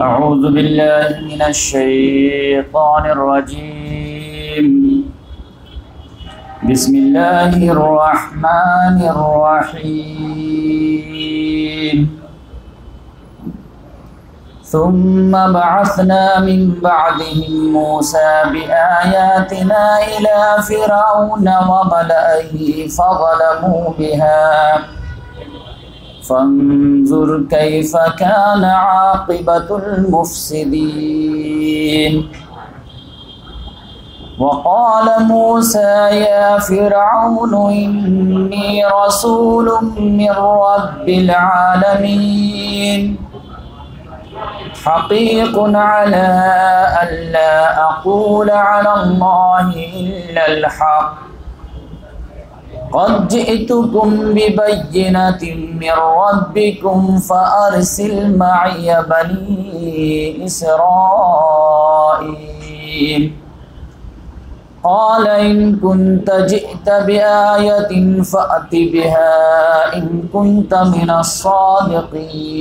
أعوذ بالله من الشيطان الرجيم. بسم الله الرحمن الرحيم. ثم بعثنا من بعدهم موسى بآياتنا إلى فرعون وملئه فظلموا بها. فانظر كيف كان عاقبة المفسدين. وقال موسى يا فرعون إني رسول من رب العالمين. حقيق على ألا أقول على الله إلا الحق. قد جئتكم ببينة من ربكم فأرسل معي بني إسرائيل. قال إن كنت جئت بآية فأت بها إن كنت من الصادقين.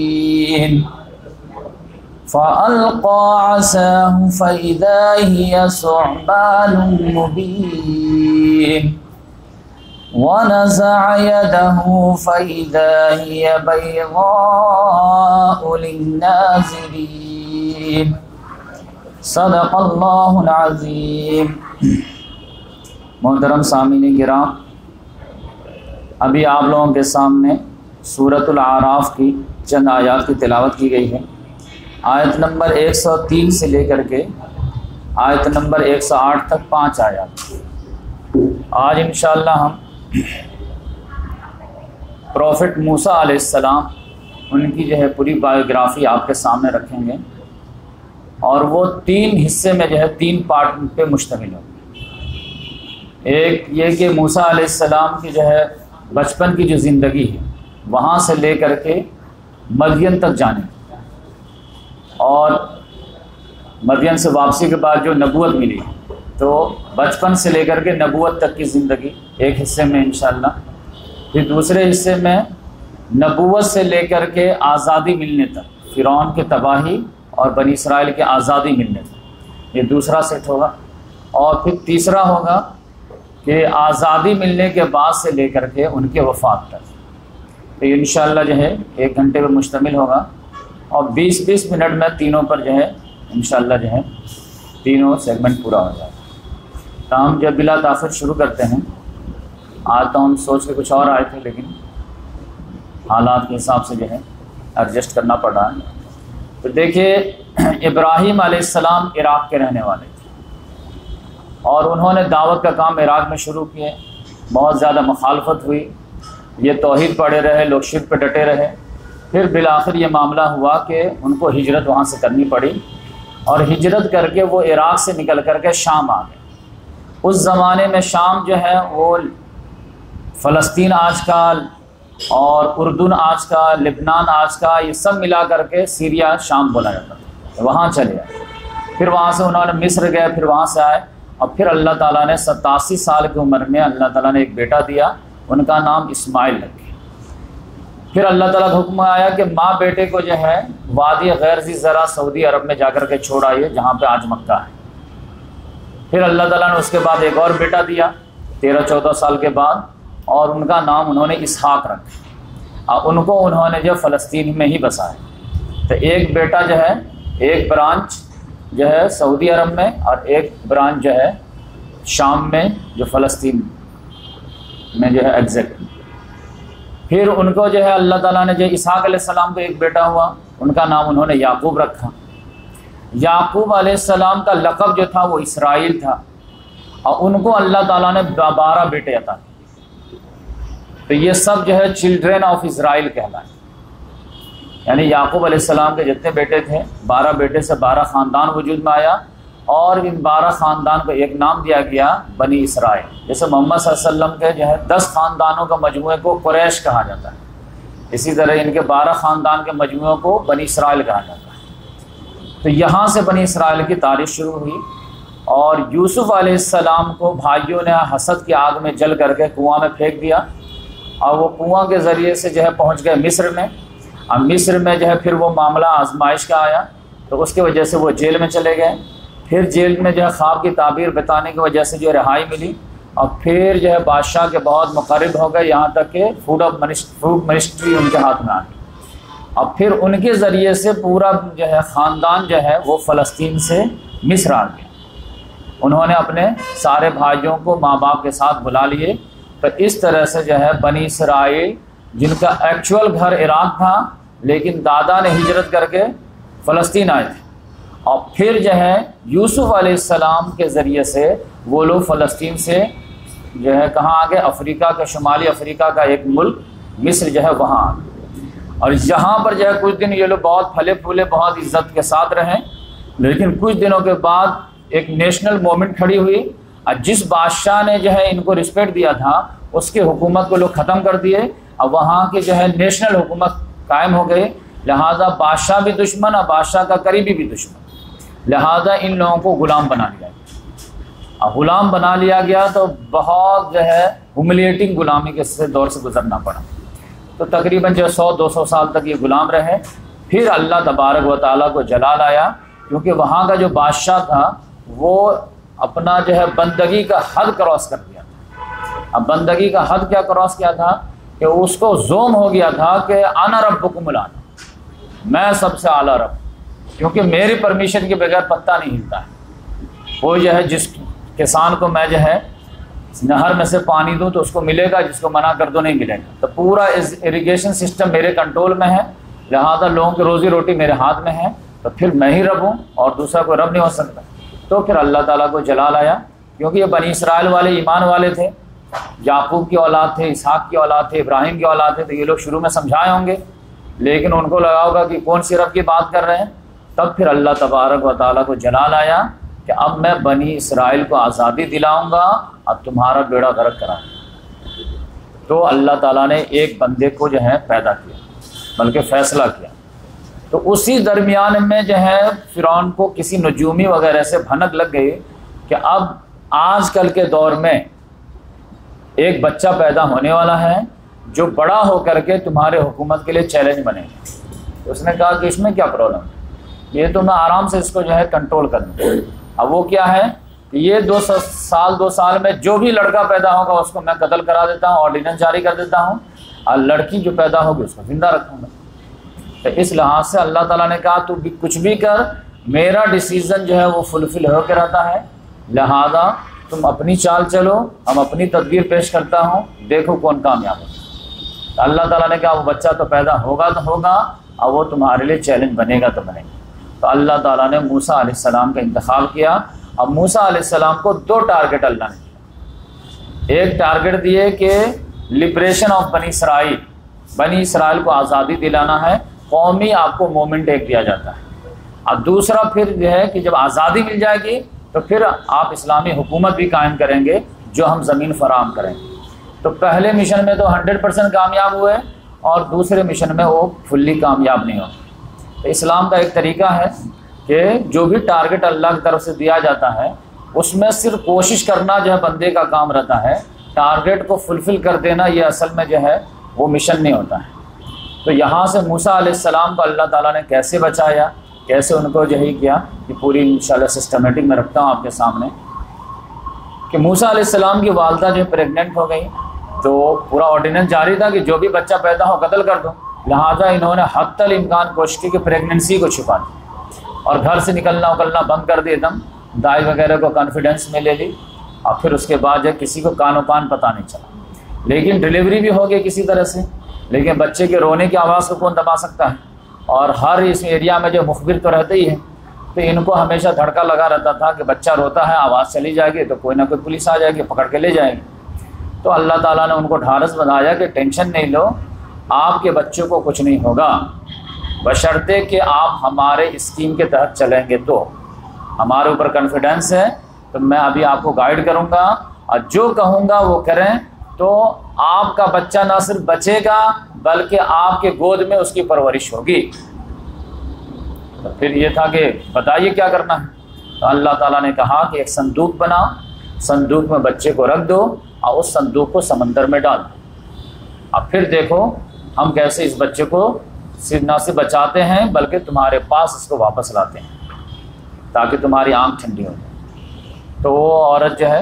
فألقى عساه فإذا هي ثعبان مبين. ونزع يده فإذا هي بيضاء للناظرين. صدق اللہ العظیم محترم سامعین کرام، ابھی آپ لوگوں کے سامنے صورت العراف کی چند آیات کی تلاوت کی گئی ہے۔ آیت نمبر ایک سو تین سے لے کر کے آیت نمبر ایک سو آٹھ تک پانچ آیات۔ آج انشاءاللہ ہم پروفٹ موسیٰ علیہ السلام ان کی جو ہے پوری بایوگرافی آپ کے سامنے رکھیں گے اور وہ تین حصے میں جو ہے تین پارٹ پہ مشتمل ہوگی ایک یہ کہ موسیٰ علیہ السلام کی جو ہے بچپن کی جو زندگی ہے، وہاں سے لے کر کے مدین تک جانے۔ اور مدین سے واپسی کے بعد جو نبوت ملی۔ تو بچپن سے لے کر کے نبوت تک کی زندگی ایک حصے میں انشاءاللہ۔ پھر دوسرے حصے میں نبوت سے لے کر کے آزادی ملنے تک، فرعون کی تباہی اور بنی اسرائیل کی آزادی ملنے تک۔ یہ دوسرا سیٹ ہوگا۔ اور پھر تیسرا ہوگا کہ آزادی ملنے کے بعد سے لے کر کے ان کے وفات تک۔ تو یہ انشاءاللہ جو ہے، ایک گھنٹے پہ مشتمل ہوگا۔ اور بیس بیس منٹ میں تینوں پر جو ہے، انشاءاللہ جو ہے، تینوں سیگمنٹ پورا ہو جائے۔ تو ہم جب بلا تاثر شروع کرتے ہیں، آج تو ہم سوچ کے کچھ اور آئے تھے، لیکن حالات کے حساب سے جو ہے ایڈجسٹ کرنا پڑ رہا ہے۔ تو دیکھیے، ابراہیم علیہ السلام عراق کے رہنے والے تھے۔ اور انہوں نے دعوت کا کام عراق میں شروع کیے۔ بہت زیادہ مخالفت ہوئی۔ یہ توحید پڑے رہے، لوگ شرک پہ ڈٹے رہے۔ پھر بالآخر یہ معاملہ ہوا کہ ان کو ہجرت وہاں سے کرنی پڑی۔ اور ہجرت کر کے وہ عراق سے نکل کر کے شام آ گئے۔ اس زمانے میں شام جو ہے وہ فلسطین آج کا اور اردن آج کا، لبنان آج کا، یہ سب ملا کر کے سیریا شام بولا جاتا تھا۔ وہاں چلے آئے پھر وہاں سے انہوں نے مصر گئے، پھر وہاں سے آئے۔ اور پھر اللہ تعالیٰ نے ستاسی سال کی عمر میں اللہ تعالیٰ نے ایک بیٹا دیا۔ ان کا نام اسماعیل رکھے پھر اللہ تعالیٰ کا حکم آیا کہ ماں بیٹے کو جو ہے وادی غیر زی ذرا سعودی عرب میں جا کر کے چھوڑ آئیے، جہاں پہ آج مکہ ہے۔ پھر اللہ تعالیٰ نے اس کے بعد ایک اور بیٹا دیا، تیرہ چودہ سال کے بعد، اور ان کا نام انہوں نے اسحاق رکھا اور ان کو انہوں نے جو فلسطین میں ہی بسایا۔ تو ایک بیٹا جو ہے، ایک برانچ جو ہے سعودی عرب میں، اور ایک برانچ جو ہے شام میں جو فلسطین میں جو ہے ایگزیکٹ پھر ان کو جو ہے اللہ تعالیٰ نے جو اسحاق علیہ السلام کو ایک بیٹا ہوا، ان کا نام انہوں نے یعقوب رکھا۔ یعقوب علیہ السلام کا لقب جو تھا وہ اسرائیل تھا۔ اور ان کو اللہ تعالیٰ نے بارہ بیٹے عطا کیے۔ تو یہ سب جو ہے چلڈرین آف اسرائیل کہلائے۔ یعنی یعقوب علیہ السلام کے جتنے بیٹے تھے، بارہ بیٹے سے بارہ خاندان وجود میں آیا۔ اور ان بارہ خاندان کو ایک نام دیا گیا، بنی اسرائیل۔ جیسے محمد صلی اللہ علیہ وسلم کے جو ہے دس خاندانوں کا مجموعے کو قریش کہا جاتا ہے۔ اسی طرح ان کے بارہ خاندان کے مجموعوں کو بنی اسرائیل کہا جاتا ہے۔ تو یہاں سے بنی اسرائیل کی تاریخ شروع ہوئی اور یوسف علیہ السلام کو بھائیوں نے حسد کی آگ میں جل کر کے کنواں میں پھینک دیا اور وہ کنواں کے ذریعے سے جو ہے پہنچ گئے مصر میں۔ اور مصر میں جو ہے پھر وہ معاملہ آزمائش کا آیا تو اس کی وجہ سے وہ جیل میں چلے گئے۔ پھر جیل میں جو ہے خواب کی تعبیر بتانے کی وجہ سے جو ہے رہائی ملی اور پھر جو ہے بادشاہ کے بہت مقرب ہو گئے۔ یہاں تک کہ فوڈ آف فوڈ منسٹری ان کے ہاتھ میں آ گئی اور پھر ان کے ذریعے سے پورا جو ہے خاندان جو ہے وہ فلسطین سے مصر آ گیا۔ انہوں نے اپنے سارے بھائیوں کو ماں باپ کے ساتھ بلا لیے۔ تو اس طرح سے جو ہے بنی اسرائیل، جن کا ایکچول گھر عراق تھا، لیکن دادا نے ہجرت کر کے فلسطین آئے تھے۔ اور پھر جو ہے یوسف علیہ السلام کے ذریعے سے وہ لوگ فلسطین سے جو ہے کہاں آ گئے افریقہ کا، شمالی افریقہ کا ایک ملک مصر جو ہے وہاں آ گئے اور یہاں پر جو ہے کچھ دن یہ لوگ بہت پھلے پھولے، بہت عزت کے ساتھ رہیں لیکن کچھ دنوں کے بعد ایک نیشنل مومنٹ کھڑی ہوئی۔ اور جس بادشاہ نے جو ہے ان کو رسپیکٹ دیا تھا، اس کی حکومت کو لوگ ختم کر دیے۔ اور وہاں کے جو ہے نیشنل حکومت قائم ہو گئی۔ لہٰذا بادشاہ بھی دشمن اور بادشاہ کا قریبی بھی دشمن۔ لہٰذا ان لوگوں کو غلام بنا لیا گیا۔ اور غلام بنا لیا گیا تو بہت جو ہے ہوملیٹنگ غلامی کے دور سے گزرنا پڑا۔ تو تقریباً جو سو، دو سو سال تک یہ غلام رہے۔ پھر اللہ تبارک و تعالیٰ کو جلال آیا، کیونکہ وہاں کا جو بادشاہ تھا، وہ اپنا جو ہے بندگی کا حد کراس کر دیا۔ تھا اب بندگی کا حد کیا کراس کیا تھا؟ کہ اس کو زوم ہو گیا تھا کہ آنا رب کو ملانا میں سب سے اعلیٰ رب، کیونکہ میری پرمیشن کے بغیر پتہ نہیں ہلتا ہے۔ وہ جو ہے جس کسان کو میں جو ہے نہر میں سے پانی دوں تو اس کو ملے گا، جس کو منع کر دو نہیں ملے گا۔ تو پورا اریگیشن سسٹم میرے کنٹرول میں ہے۔ لہٰذا لوگوں کی روزی روٹی میرے ہاتھ میں ہے۔ تو پھر میں ہی رب ہوں اور دوسرا کوئی رب نہیں ہو سکتا۔ تو پھر اللہ تعالیٰ کو جلال آیا۔ کیونکہ یہ بنی اسرائیل والے ایمان والے تھے۔ یعقوب کی اولاد تھے، اسحاق کی اولاد تھے، ابراہیم کی اولاد تھے، تو یہ لوگ شروع میں سمجھائے ہوں گے۔ لیکن ان کو لگا ہوگا کہ کون سی رب کی بات کر رہے ہیں؟ تب پھر اللہ تبارک و تعالیٰ کو جلال آیا۔ کہ اب میں بنی اسرائیل کو آزادی دلاؤں گا، اب تمہارا بیڑا غرق کراؤں گا۔ تو اللہ تعالیٰ نے ایک بندے کو جو ہے پیدا کیا، بلکہ فیصلہ کیا۔ تو اسی درمیان میں جو ہے فرعون کو کسی نجومی وغیرہ سے بھنک لگ گئی کہ اب آج کل کے دور میں ایک بچہ پیدا ہونے والا ہے جو بڑا ہو کر کے تمہارے حکومت کے لیے چیلنج بنے گا۔ اس نے کہا کہ اس میں کیا پرابلم ہے؟ یہ تو میں آرام سے اس کو جو ہے کنٹرول کر دوں۔ اب وہ کیا ہے کہ یہ دو سال دو سال میں جو بھی لڑکا پیدا ہوگا، اس کو میں قتل کرا دیتا ہوں آرڈیننس جاری کر دیتا ہوں۔ اور لڑکی جو پیدا ہوگی، اس کو زندہ رکھوں گا۔ تو اس لحاظ سے اللہ تعالیٰ نے کہا، تو بھی کچھ بھی کر، میرا ڈسیزن جو ہے وہ فلفل ہو کے رہتا ہے۔ لہذا تم اپنی چال چلو، ہم اپنی تدبیر پیش کرتا ہوں۔ دیکھو کون کامیاب ہو اللہ تعالیٰ نے کہا، وہ بچہ تو پیدا ہوگا تو ہوگا، اور وہ تمہارے لیے چیلنج بنے گا تو بنے گا تو اللہ تعالیٰ نے موسا علیہ السلام کا انتخاب کیا۔ اب موسا علیہ السلام کو دو ٹارگیٹ اللہ نے ایک ٹارگیٹ دیے کہ لبریشن آف بنی اسرائیل بنی اسرائیل کو آزادی دلانا ہے قومی آپ کو مومنٹ ایک دیا جاتا ہے۔ اب دوسرا پھر جو ہے کہ جب آزادی مل جائے گی، تو پھر آپ اسلامی حکومت بھی قائم کریں گے، جو ہم زمین فراہم کریں گے۔ تو پہلے مشن میں تو ہنڈریڈ پرسینٹ کامیاب ہوئے اور دوسرے مشن میں وہ فلی کامیاب نہیں ہوتے تو اسلام کا ایک طریقہ ہے کہ جو بھی ٹارگٹ اللہ کی طرف سے دیا جاتا ہے، اس میں صرف کوشش کرنا جو ہے بندے کا کام رہتا ہے ٹارگیٹ کو فلفل کر دینا یہ اصل میں جو ہے وہ مشن نہیں ہوتا ہے۔ تو یہاں سے موسا علیہ السلام کو اللہ تعالیٰ نے کیسے بچایا، کیسے ان کو یہی کیا کہ پوری انشاءاللہ سسٹمیٹک میں رکھتا ہوں آپ کے سامنے۔ کہ موسا علیہ السلام کی والدہ جو پریگننٹ ہو گئی، تو پورا آرڈیننس جاری تھا کہ جو بھی بچہ پیدا ہو قتل کر دو۔ لہٰذا انہوں نے حت الامکان کوشش کی کہ پریگننسی کو چھپا دی اور گھر سے نکلنا اکلنا بند کر دی دم، دائی وغیرہ کو کانفیڈینس میں لے لی، اور پھر اس کے بعد جو کسی کو کان و کان پتہ نہیں چلا۔ لیکن ڈلیوری بھی ہو گئی کسی طرح سے۔ لیکن بچے کے رونے کی آواز کو کون دبا سکتا ہے؟ اور ہر اس ایریا میں جو مخبر تو رہتے ہی ہیں، تو ان کو ہمیشہ دھڑکا لگا رہتا تھا کہ بچہ روتا ہے، آواز چلی جائے گی، تو کوئی نہ کوئی پولیس آ جائے گی، پکڑ کے لے جائے گی۔ تو اللہ تعالیٰ نے ان کو ڈھارس بنایا کہ ٹینشن نہیں لو آپ کے بچوں کو کچھ نہیں ہوگا۔ بشرطے کہ آپ ہمارے اسکیم کے تحت چلیں گے تو۔ ہمارے اوپر کانفیڈینس ہے، تو میں ابھی آپ کو گائیڈ کروں گا۔ اور جو کہوں گا وہ کریں۔ تو آپ کا بچہ نہ صرف بچے گا، بلکہ آپ کے گود میں اس کی پرورش ہوگی۔ تو پھر یہ تھا کہ بتائیے کیا کرنا ہے۔ تو اللہ تعالیٰ نے کہا کہ ایک صندوق بنا صندوق میں بچے کو رکھ دو اور اس صندوق کو سمندر میں ڈال دو۔ اب پھر دیکھو ہم کیسے اس بچے کو صرف نہ صرف بچاتے ہیں، بلکہ تمہارے پاس اس کو واپس لاتے ہیں، تاکہ تمہاری آنکھ ٹھنڈی ہو۔ جائے تو وہ عورت جو ہے،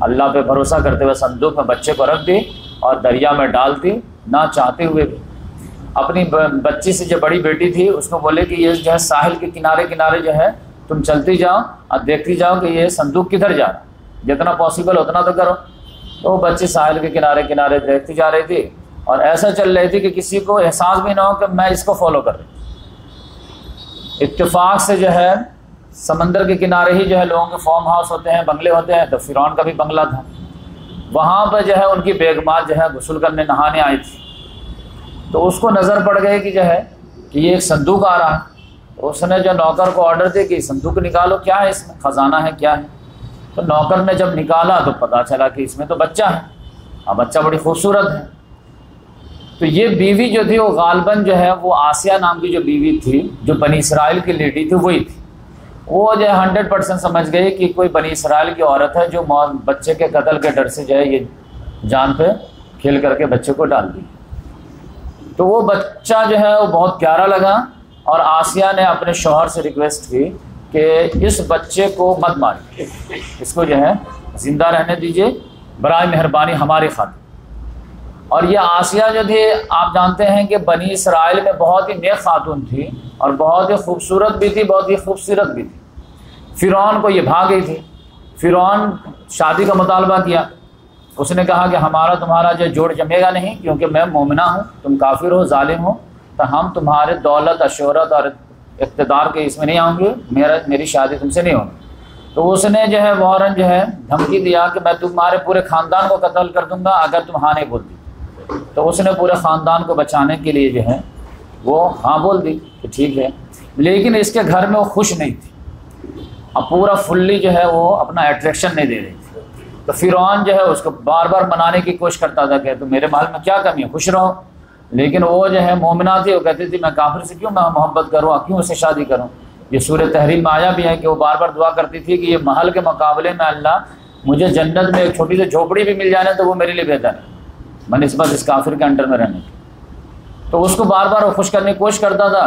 اللہ پہ بھروسہ کرتے ہوئے صندوق میں بچے کو رکھ دی اور دریا میں ڈال دی، نہ چاہتے ہوئے بھی۔ اپنی بچی سے جو بڑی بیٹی تھی، اس کو بولے کہ یہ جو ہے، ساحل کے کنارے کنارے جو ہے، تم چلتی جاؤ اور دیکھتی جاؤ کہ یہ صندوق کدھر جا رہا جتنا پاسبل اتنا تو کرو۔ تو وہ بچی ساحل کے کنارے کنارے دیکھتی جا رہی تھی۔ اور ایسا چل رہی تھی کہ کسی کو احساس بھی نہ ہو کہ میں اس کو فالو کر رہی اتفاق سے جو ہے، سمندر کے کنارے ہی جو ہے لوگوں کے فارم ہاؤس ہوتے ہیں، بنگلے ہوتے ہیں، تو فرعون کا بھی بنگلہ تھا۔ وہاں پہ جو ہے، ان کی بیگمات جو ہے، غسل کرنے نہانے آئی تھی۔ تو اس کو نظر پڑ گئی کہ جو ہے، کہ یہ ایک صندوق آ رہا ہے۔ تو اس نے جو نوکر کو آڈر دیا کہ صندوق نکالو، کیا ہے اس میں؟ خزانہ ہے، کیا ہے؟ تو نوکر نے جب نکالا تو پتہ چلا کہ اس میں تو بچہ ہے۔ اور بچہ بڑی خوبصورت ہے۔ تو یہ بیوی جو تھی وہ غالباً جو ہے وہ آسیہ نام کی جو بیوی تھی، جو بنی اسرائیل کی لیڈی تھی، وہی تھی۔ وہ جو ہے ہنڈریڈ پرسینٹ سمجھ گئی کہ کوئی بنی اسرائیل کی عورت ہے جو بچے کے قتل کے ڈر سے جو ہے یہ جان پہ کھیل کر کے بچے کو ڈال دی۔ تو وہ بچہ جو ہے وہ بہت پیارا لگا اور آسیہ نے اپنے شوہر سے ریکویسٹ کی کہ اس بچے کو مت ماری اس کو جو ہے زندہ رہنے دیجیے برائے مہربانی ہماری خاطر اور یہ آسیہ جو تھی، آپ جانتے ہیں کہ بنی اسرائیل میں بہت ہی نیک خاتون تھی اور بہت ہی خوبصورت بھی تھی، بہت ہی خوبصورت بھی تھی۔ فرعون کو یہ بھاگ گئی تھی۔ فرعون شادی کا مطالبہ کیا۔ اس نے کہا کہ ہمارا تمہارا جو جوڑ جمے گا نہیں، کیونکہ میں مومنہ ہوں، تم کافر ہو، ظالم ہو، تو ہم تمہارے دولت اشہرت اور اقتدار کے اس میں نہیں آؤں گے، میرا، میری شادی تم سے نہیں ہوگی۔ تو اس نے جو ہے وارن جو ہے، دھمکی دیا کہ میں تمہارے پورے خاندان کو قتل کر دوں گا، اگر تم ہاں نہیں بول دی تو اس نے پورے خاندان کو بچانے کے لیے جو ہے وہ ہاں بول دی کہ ٹھیک ہے۔ لیکن اس کے گھر میں وہ خوش نہیں تھی۔ اب پورا فلی جو ہے وہ اپنا اٹریکشن نہیں دے رہی تھی۔ تو فرعون جو ہے اس کو بار بار منانے کی کوشش کرتا تھا کہ تو میرے محل میں کیا کمی ہے؟ خوش رہو۔ لیکن وہ جو ہے مومنہ تھی، وہ کہتی تھی، میں کافر سے کیوں میں محبت کروں؟ کیوں اسے شادی کروں؟ یہ سورہ تحریم میں آیا بھی ہے کہ وہ بار بار دعا کرتی تھی کہ یہ محل کے مقابلے میں اللہ مجھے جنت میں ایک چھوٹی سی جھوپڑی بھی مل جانے تو وہ میرے لیے بہتر ہے۔ میں نسبت اس کافر کے انڈر میں رہنے کی۔ تو اس کو بار بار وہ خوش کرنے کی کوشش کرتا تھا،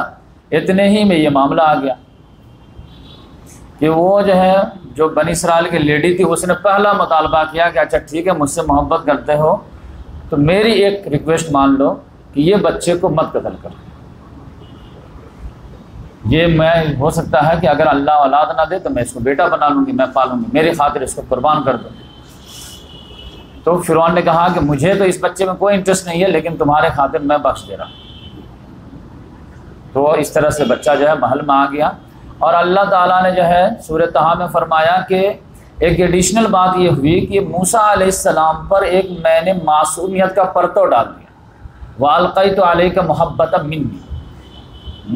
اتنے ہی میں یہ معاملہ آ گیا کہ وہ جو ہے، جو بنی اسرائیل کی لیڈی تھی، اس نے پہلا مطالبہ کیا کہ اچھا ٹھیک ہے، مجھ سے محبت کرتے ہو، تو میری ایک ریکویسٹ مان لو کہ یہ بچے کو مت قتل کر۔ یہ میں، ہو سکتا ہے کہ اگر اللہ اولاد نہ دے تو میں اس کو بیٹا بنا لوں گی، میں پالوں گی، میری خاطر اس کو قربان کر دوں تو فرعون نے کہا کہ مجھے تو اس بچے میں کوئی انٹرسٹ نہیں ہے، لیکن تمہارے خاطر میں بخش دے رہا ہوں۔ تو اس طرح سے بچہ جو ہے محل میں آ گیا۔ اور اللہ تعالیٰ نے جو ہے صورت میں فرمایا کہ ایک ایڈیشنل بات یہ ہوئی کہ موسا علیہ السلام پر ایک میں نے معصومیت کا پرتو ڈال دیا۔ والقی تو علیہ کا محبت منی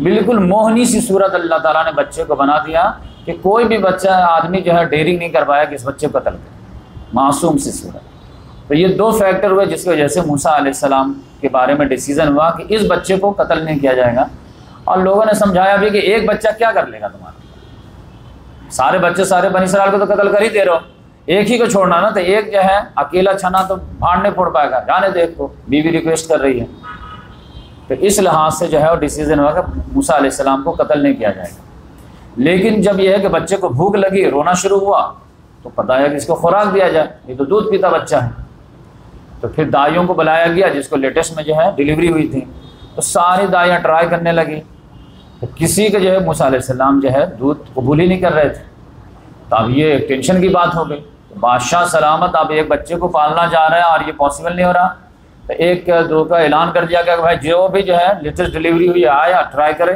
بالکل موہنی سی صورت اللہ تعالیٰ نے بچے کو بنا دیا کہ کوئی بھی بچہ آدمی جو ہے ڈیرنگ نہیں کر پایا کہ اس بچے کو قتل کرے۔ معصوم سی صورت۔ تو یہ دو فیکٹر ہوئے جس کی وجہ سے موسا علیہ السلام کے بارے میں ڈیسیزن ہوا کہ اس بچے کو قتل نہیں کیا جائے گا۔ اور لوگوں نے سمجھایا بھی کہ ایک بچہ کیا کر لے گا تمہارا۔ سارے بچے سارے بنی سرال کو تو قتل کر ہی دے رہو ایک ہی کو چھوڑنا نا تو ایک جو ہے، اکیلا چھنا تو بھاڑ نہیں پھوڑ پائے گا۔ جانے دے ایک کو، بیوی ریکویسٹ کر رہی ہے۔ تو اس لحاظ سے جو ہے وہ ڈیسیزن ہوا کہ موسا علیہ السلام کو قتل نہیں کیا جائے گا۔ لیکن جب یہ ہے کہ بچے کو بھوک لگی، رونا شروع ہوا، تو پتا ہے کہ اس کو خوراک دیا جائے۔ یہ تو دودھ پیتا بچہ ہے۔ تو پھر دائیوں کو بلایا گیا جس کو لیٹسٹ میں جو ہے ڈلیوری ہوئی تھی۔ تو ساری دائیاں ٹرائی کرنے لگی تو کسی کا جو ہے موسیٰ علیہ السلام جو ہے دودھ قبول ہی نہیں کر رہے تھے۔ تو اب یہ ایک ٹینشن کی بات ہو گئی۔ تو بادشاہ سلامت اب ایک بچے کو پالنا جا رہا ہے اور یہ پاسبل نہیں ہو رہا۔ تو ایک دو کا اعلان کر دیا گیا کہ بھائی جو بھی جو ہے لیٹسٹ ڈلیوری ہوئی آیا ٹرائی کرے۔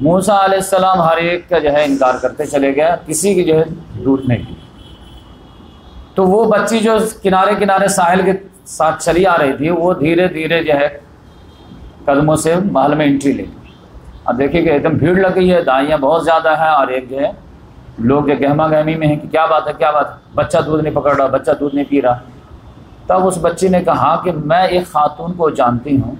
موسا علیہ السلام ہر ایک کا جو ہے انکار کرتے چلے گئے، کسی کی جو ہے دودھ نہیں۔ کی تو وہ بچی جو کنارے کنارے ساحل کے ساتھ چلی آ رہی تھی، وہ دھیرے دھیرے جو ہے قدموں سے محل میں انٹری لے اب دیکھیے کہ ایک دم بھیڑ لگ گئی ہے، دائیاں بہت زیادہ ہیں اور ایک جو ہے لوگ جو گہما گہمی میں ہیں کہ کیا بات ہے، کیا بات ہے؟ بچہ دودھ نہیں پکڑ رہا، بچہ دودھ نہیں پی رہا۔ تب اس بچی نے کہا کہ میں ایک خاتون کو جانتی ہوں،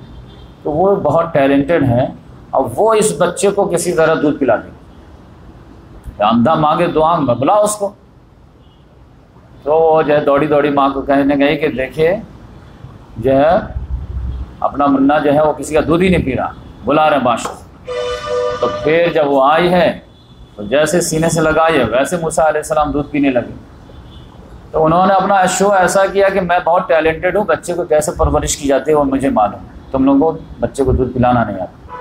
تو وہ بہت ٹیلنٹڈ ہے اور وہ اس بچے کو کسی طرح دودھ پلا دے گی اندھا مانگے دعا میں بلا اس کو۔ تو وہ جو ہے دوڑی دوڑی ماں کو کہنے گئی کہ دیکھیے جو ہے اپنا منا جو ہے وہ کسی کا دودھ ہی نہیں پی رہا، بلا رہے بادشاہ تو پھر جب وہ آئی ہے، تو جیسے سینے سے لگائی ہے ویسے موسا علیہ السلام دودھ پینے لگے۔ تو انہوں نے اپنا شو ایسا کیا کہ میں بہت ٹیلنٹڈ ہوں، بچے کو کیسے پرورش کی جاتی ہے وہ مجھے معلوم۔ تم لوگوں کو بچے کو دودھ پلانا نہیں آتا۔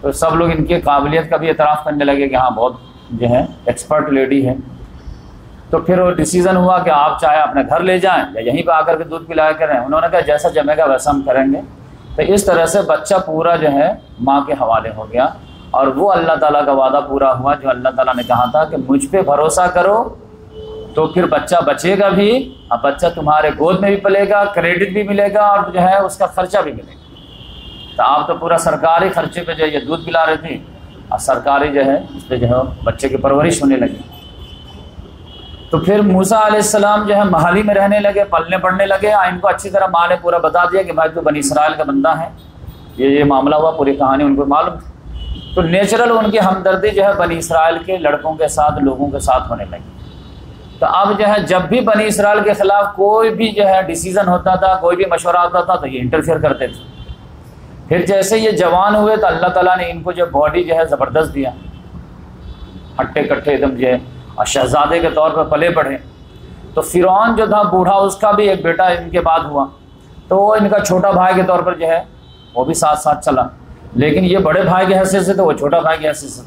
تو سب لوگ ان کی قابلیت کا بھی اعتراف کرنے لگے کہ ہاں بہت جو ہے ایکسپرٹ لیڈی ہے تو پھر وہ ڈیسیزن ہوا کہ آپ چاہے اپنے گھر لے جائیں یا یہیں پہ آ کر کے دودھ پلایا کریں انہوں نے کہا جیسا جمے گا ویسا ہم کریں گے۔ تو اس طرح سے بچہ پورا جو ہے ماں کے حوالے ہو گیا اور وہ اللہ تعالیٰ کا وعدہ پورا ہوا جو اللہ تعالیٰ نے کہا تھا کہ مجھ پہ بھروسہ کرو تو پھر بچہ بچے گا بھی اور بچہ تمہارے گود میں بھی پلے گا کریڈٹ بھی ملے گا اور جو ہے اس کا خرچہ بھی ملے گا۔ تو آپ تو پورا سرکاری خرچے پہ جو ہے یہ دودھ پلا رہی تھی اور سرکاری جو ہے اس پہ جو ہے بچے کی پرورش ہونے لگی۔ تو پھر موسا علیہ السلام جو ہے محالی میں رہنے لگے، پلنے پڑھنے لگے۔ ان کو اچھی طرح ماں نے پورا بتا دیا کہ بھائی تو بنی اسرائیل کا بندہ ہے۔ یہ یہ معاملہ ہوا، پوری کہانی ان کو معلوم تھی۔ تو نیچرل ان کی ہمدردی جو ہے بنی اسرائیل کے لڑکوں کے ساتھ، لوگوں کے ساتھ ہونے لگی۔ تو اب جو ہے جب بھی بنی اسرائیل کے خلاف کوئی بھی جو ہے ڈیسیزن ہوتا تھا، کوئی بھی مشورہ ہوتا تھا، تو یہ انٹرفیئر کرتے تھے۔ پھر جیسے یہ جوان ہوئے تو اللہ تعالیٰ نے ان کو جو باڈی جو ہے زبردست دیا۔ ہٹے کٹھے ایک دم جو ہے اور شہزادے کے طور پر پلے پڑھے تو فرعون جو تھا بوڑھا، اس کا بھی ایک بیٹا ان کے بعد ہوا۔ تو وہ ان کا چھوٹا بھائی کے طور پر جو ہے، وہ بھی ساتھ ساتھ چلا۔ لیکن یہ بڑے بھائی کی حیثیت سے تو وہ چھوٹا بھائی کی حیثیت سے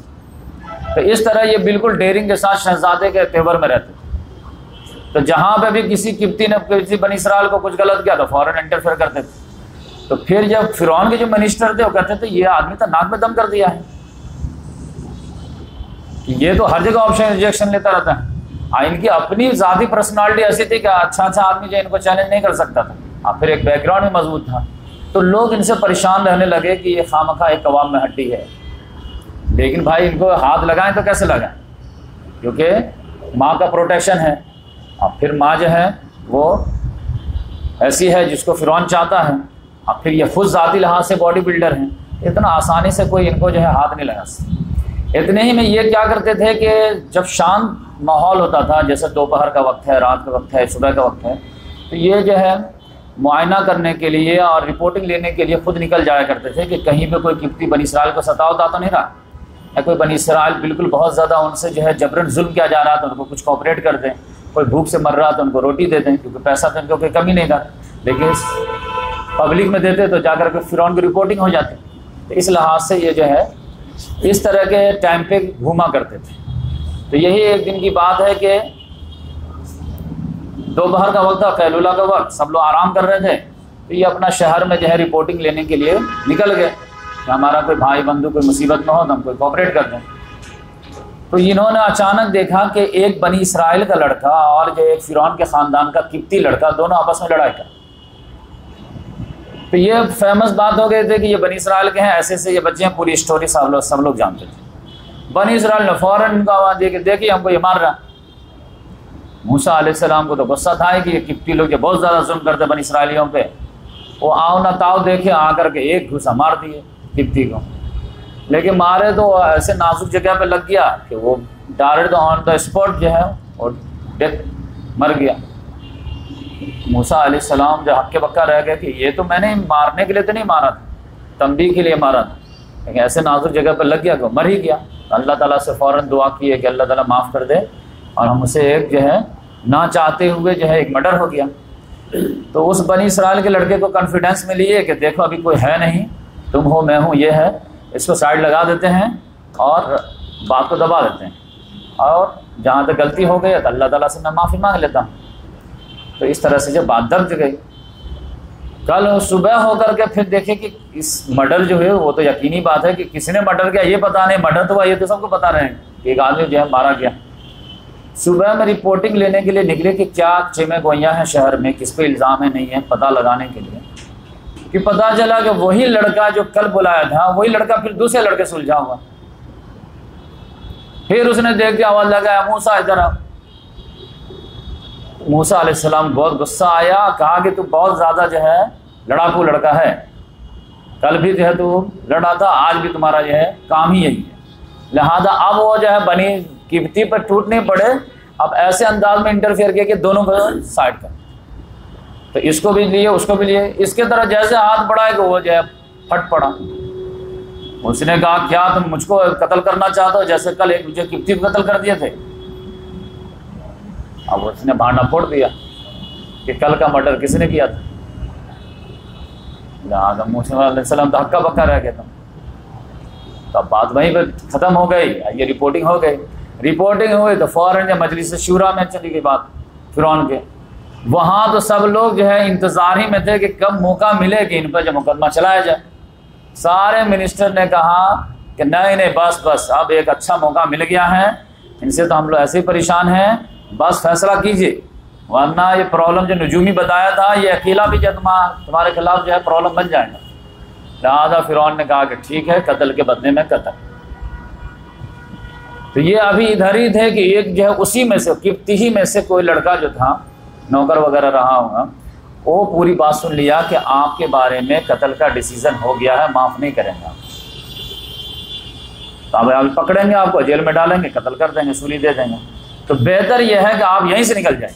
تو اس طرح یہ بالکل ڈیرنگ کے ساتھ شہزادے کے تیور میں رہتے۔ تو جہاں پہ بھی کسی کپتی نے کسی بنی اسرائیل کو کچھ غلط کیا تو فوراً انٹرفیئر کرتے تھے۔ تو پھر جب فرعون کے جو منسٹر تھے، وہ کہتے تھے، یہ آدمی تو ناک میں دم کر دیا ہے۔ کہ یہ تو ہر جگہ آپشن ریجیکشن لیتا رہتا ہے۔ ہاں، ان کی اپنی ذاتی پرسنالٹی ایسی تھی کہ اچھا اچھا آدمی جو ان کو چیلنج نہیں کر سکتا تھا۔ اور پھر ایک بیک گراؤنڈ بھی مضبوط تھا۔ تو لوگ ان سے پریشان رہنے لگے کہ یہ خام خواہ ایک قوام میں ہڈی ہے۔ لیکن بھائی، ان کو ہاتھ لگائیں تو کیسے لگائیں؟ کیونکہ ماں کا پروٹیکشن ہے۔ اور پھر ماں جو ہے، وہ ایسی ہے جس کو فرعون چاہتا ہے۔ اب پھر یہ خود ذاتی لحاظ سے باڈی بلڈر ہیں۔ اتنا آسانی سے کوئی ان کو جو ہے ہاتھ نہیں لگا سکتا۔ اتنے ہی میں یہ کیا کرتے تھے کہ جب شانت ماحول ہوتا تھا، جیسے دوپہر کا وقت ہے، رات کا وقت ہے، صبح کا وقت ہے، تو یہ جو ہے معائنہ کرنے کے لیے اور رپورٹنگ لینے کے لیے خود نکل جایا کرتے تھے کہ کہیں پہ کوئی کپتی بنی اسرائیل کو ستا ہوتا تو نہیں رہا۔ یا کوئی بنی اسرائیل بالکل بہت زیادہ ان سے جو ہے جبرن ظلم کیا جا رہا تھا، ان کو کچھ کوپریٹ کر دیں، کوئی بھوک سے مر رہا تو ان کو روٹی دے دیں، کیونکہ پیسہ تو ان کو کوئی کمی نہیں تھا۔ لیکن پبلک میں دیتے تو جا کر کے فرعون کی رپورٹنگ ہو جاتی۔ تو اس لحاظ سے یہ جو ہے اس طرح کے ٹائم پہ گھوما کرتے تھے۔ تو یہی ایک دن کی بات ہے کہ دوپہر کا وقت تھا قیلولہ کا وقت، سب لوگ آرام کر رہے تھے۔ تو یہ اپنا شہر میں جو ہے رپورٹنگ لینے کے لیے نکل گئے۔ کہ ہمارا کوئی بھائی بندو، کوئی مصیبت نہ ہو تو ہم کوئی کوپریٹ کر دیں۔ تو انہوں نے اچانک دیکھا کہ ایک بنی اسرائیل کا لڑکا اور جو ایک فرعون کے خاندان کا کپتی لڑکا دونوں آپس میں لڑائی کر تو یہ فیمس بات ہو گئے تھے کہ یہ بنی اسرائیل کے ہیں، ایسے ایسے یہ بچے ہیں، پوری اسٹوری سب لوگ سب لوگ جانتے تھے۔ بنی اسرائیل نے فوراً ان آواز دے کہ دیکھیے ہم کو یہ مار رہا موسا علیہ السلام کو تو غصہ تھا کہ یہ کپتی لوگ یہ بہت زیادہ ظلم کرتے بنی اسرائیلیوں پہ۔ وہ آؤ نہ تاؤ دیکھے، آ کر کے ایک گھسا مار دیے کپتی کو۔ لیکن مارے تو ایسے نازک جگہ پہ لگ گیا کہ وہ ڈائریکٹ آن دا اسپاٹ جو ہے وہ ڈیتھ مر گیا۔ موسا علیہ السلام جو حق کے بکا رہ گیا کہ یہ تو میں نے مارنے کے لیے تو نہیں مارا تھا تمبی کے لیے مارا تھا۔ لیکن ایسے نازک جگہ پہ لگ گیا کہ مر ہی گیا۔ اللہ تعالیٰ سے فوراً دعا کی ہے کہ اللہ تعالیٰ معاف کر دے۔ اور ہم اسے ایک جو ہے، نہ چاہتے ہوئے جو ہے، ایک مرڈر ہو گیا۔ تو اس بنی اسرائیل کے لڑکے کو کانفیڈینس میں لیے کہ دیکھو ابھی کوئی ہے نہیں۔ تم ہو، میں ہوں، یہ ہے۔ اس کو سائڈ لگا دیتے ہیں اور بات کو دبا دیتے ہیں۔ اور جہاں تک غلطی ہو گئی تو اللہ تعالیٰ سے میں معافی مانگ لیتا ہوں۔ تو اس طرح سے جب بات درج گئی۔ کل صبح ہو کر کے پھر دیکھے کہ اس مرڈر جو ہے وہ تو یقینی بات ہے کہ کسی نے مرڈر کیا، یہ پتا نہیں مرڈر تو ہوا یہ تو سب کو پتا رہے کہ ایک آدمی جو ہے مارا گیا۔ صبح میں رپورٹنگ لینے کے لیے نکلے کہ کیا چیمیں گوئیاں ہیں شہر میں، کس پہ الزام ہے، نہیں ہے پتہ لگانے کے لیے۔ کہ پتہ چلا کہ وہی لڑکا جو کل بلایا تھا، وہی لڑکا پھر دوسرے لڑکے سلجھا ہوا۔ پھر اس نے دیکھ کے آواز لگایا موسا ادھر موسا علیہ السلام بہت غصہ آیا، کہا کہ تو بہت زیادہ جو ہے لڑاکو لڑکا ہے۔ کل بھی جو ہے تو لڑا تھا، آج بھی تمہارا جو ہے کام ہی یہی ہے۔ لہذا اب وہ جو ہے بنی قیمتی پر ٹوٹ نہیں پڑے۔ اب ایسے انداز میں انٹرفیئر کیا کہ دونوں کو سائڈ کر۔ تو اس کو بھی لیے، اس کو بھی لیے۔ اس کے طرح جیسے ہاتھ بڑھائے کہ وہ جو ہے پھٹ پڑا۔ اس نے کہا، کیا تم مجھ کو قتل کرنا چاہتے ہو؟ جیسے کل ایک مجھے کپتی کو قتل کر دیے تھے۔ اب اس نے بھانڈا پھوڑ دیا کہ کل کا مرڈر کس نے کیا تھا؟ موسم علیہ السلام تو ہکا بکا رہ گیا تھا تو اب بات وہیں پہ ختم ہو گئی یہ رپورٹنگ ہو گئی۔ رپورٹنگ ہوئی تو فوراً جو مجلس شورا میں چلی گئی بات، فرعون کے۔ وہاں تو سب لوگ جو ہے انتظار ہی میں تھے کہ کب موقع ملے کہ ان پہ جو مقدمہ چلایا جائے۔ سارے منسٹر نے کہا کہ نہیں نہیں، بس بس، اب ایک اچھا موقع مل گیا ہے۔ ان سے تو ہم لوگ ایسے ہی پریشان ہیں بس فیصلہ کیجیے ورنہ یہ پرابلم جو نجومی بتایا تھا، یہ اکیلا بھی جو تمہارے خلاف جو ہے پرابلم بن جائے گا۔ لہٰذا فرعون نے کہا کہ ٹھیک ہے، قتل کے بدلے میں قتل۔ تو یہ ابھی ادھر ہی تھے کہ ایک جو ہے اسی میں سے، کپتی ہی میں سے کوئی لڑکا جو تھا، نوکر وغیرہ رہا ہوگا، وہ پوری بات سن لیا کہ آپ کے بارے میں قتل کا ڈیسیزن ہو گیا ہے، معاف نہیں کریں گے تو اب پکڑیں گے، آپ کو جیل میں ڈالیں گے، قتل کر دیں گے، سولی دے دیں گے۔ تو بہتر یہ ہے کہ آپ یہیں سے نکل جائیں۔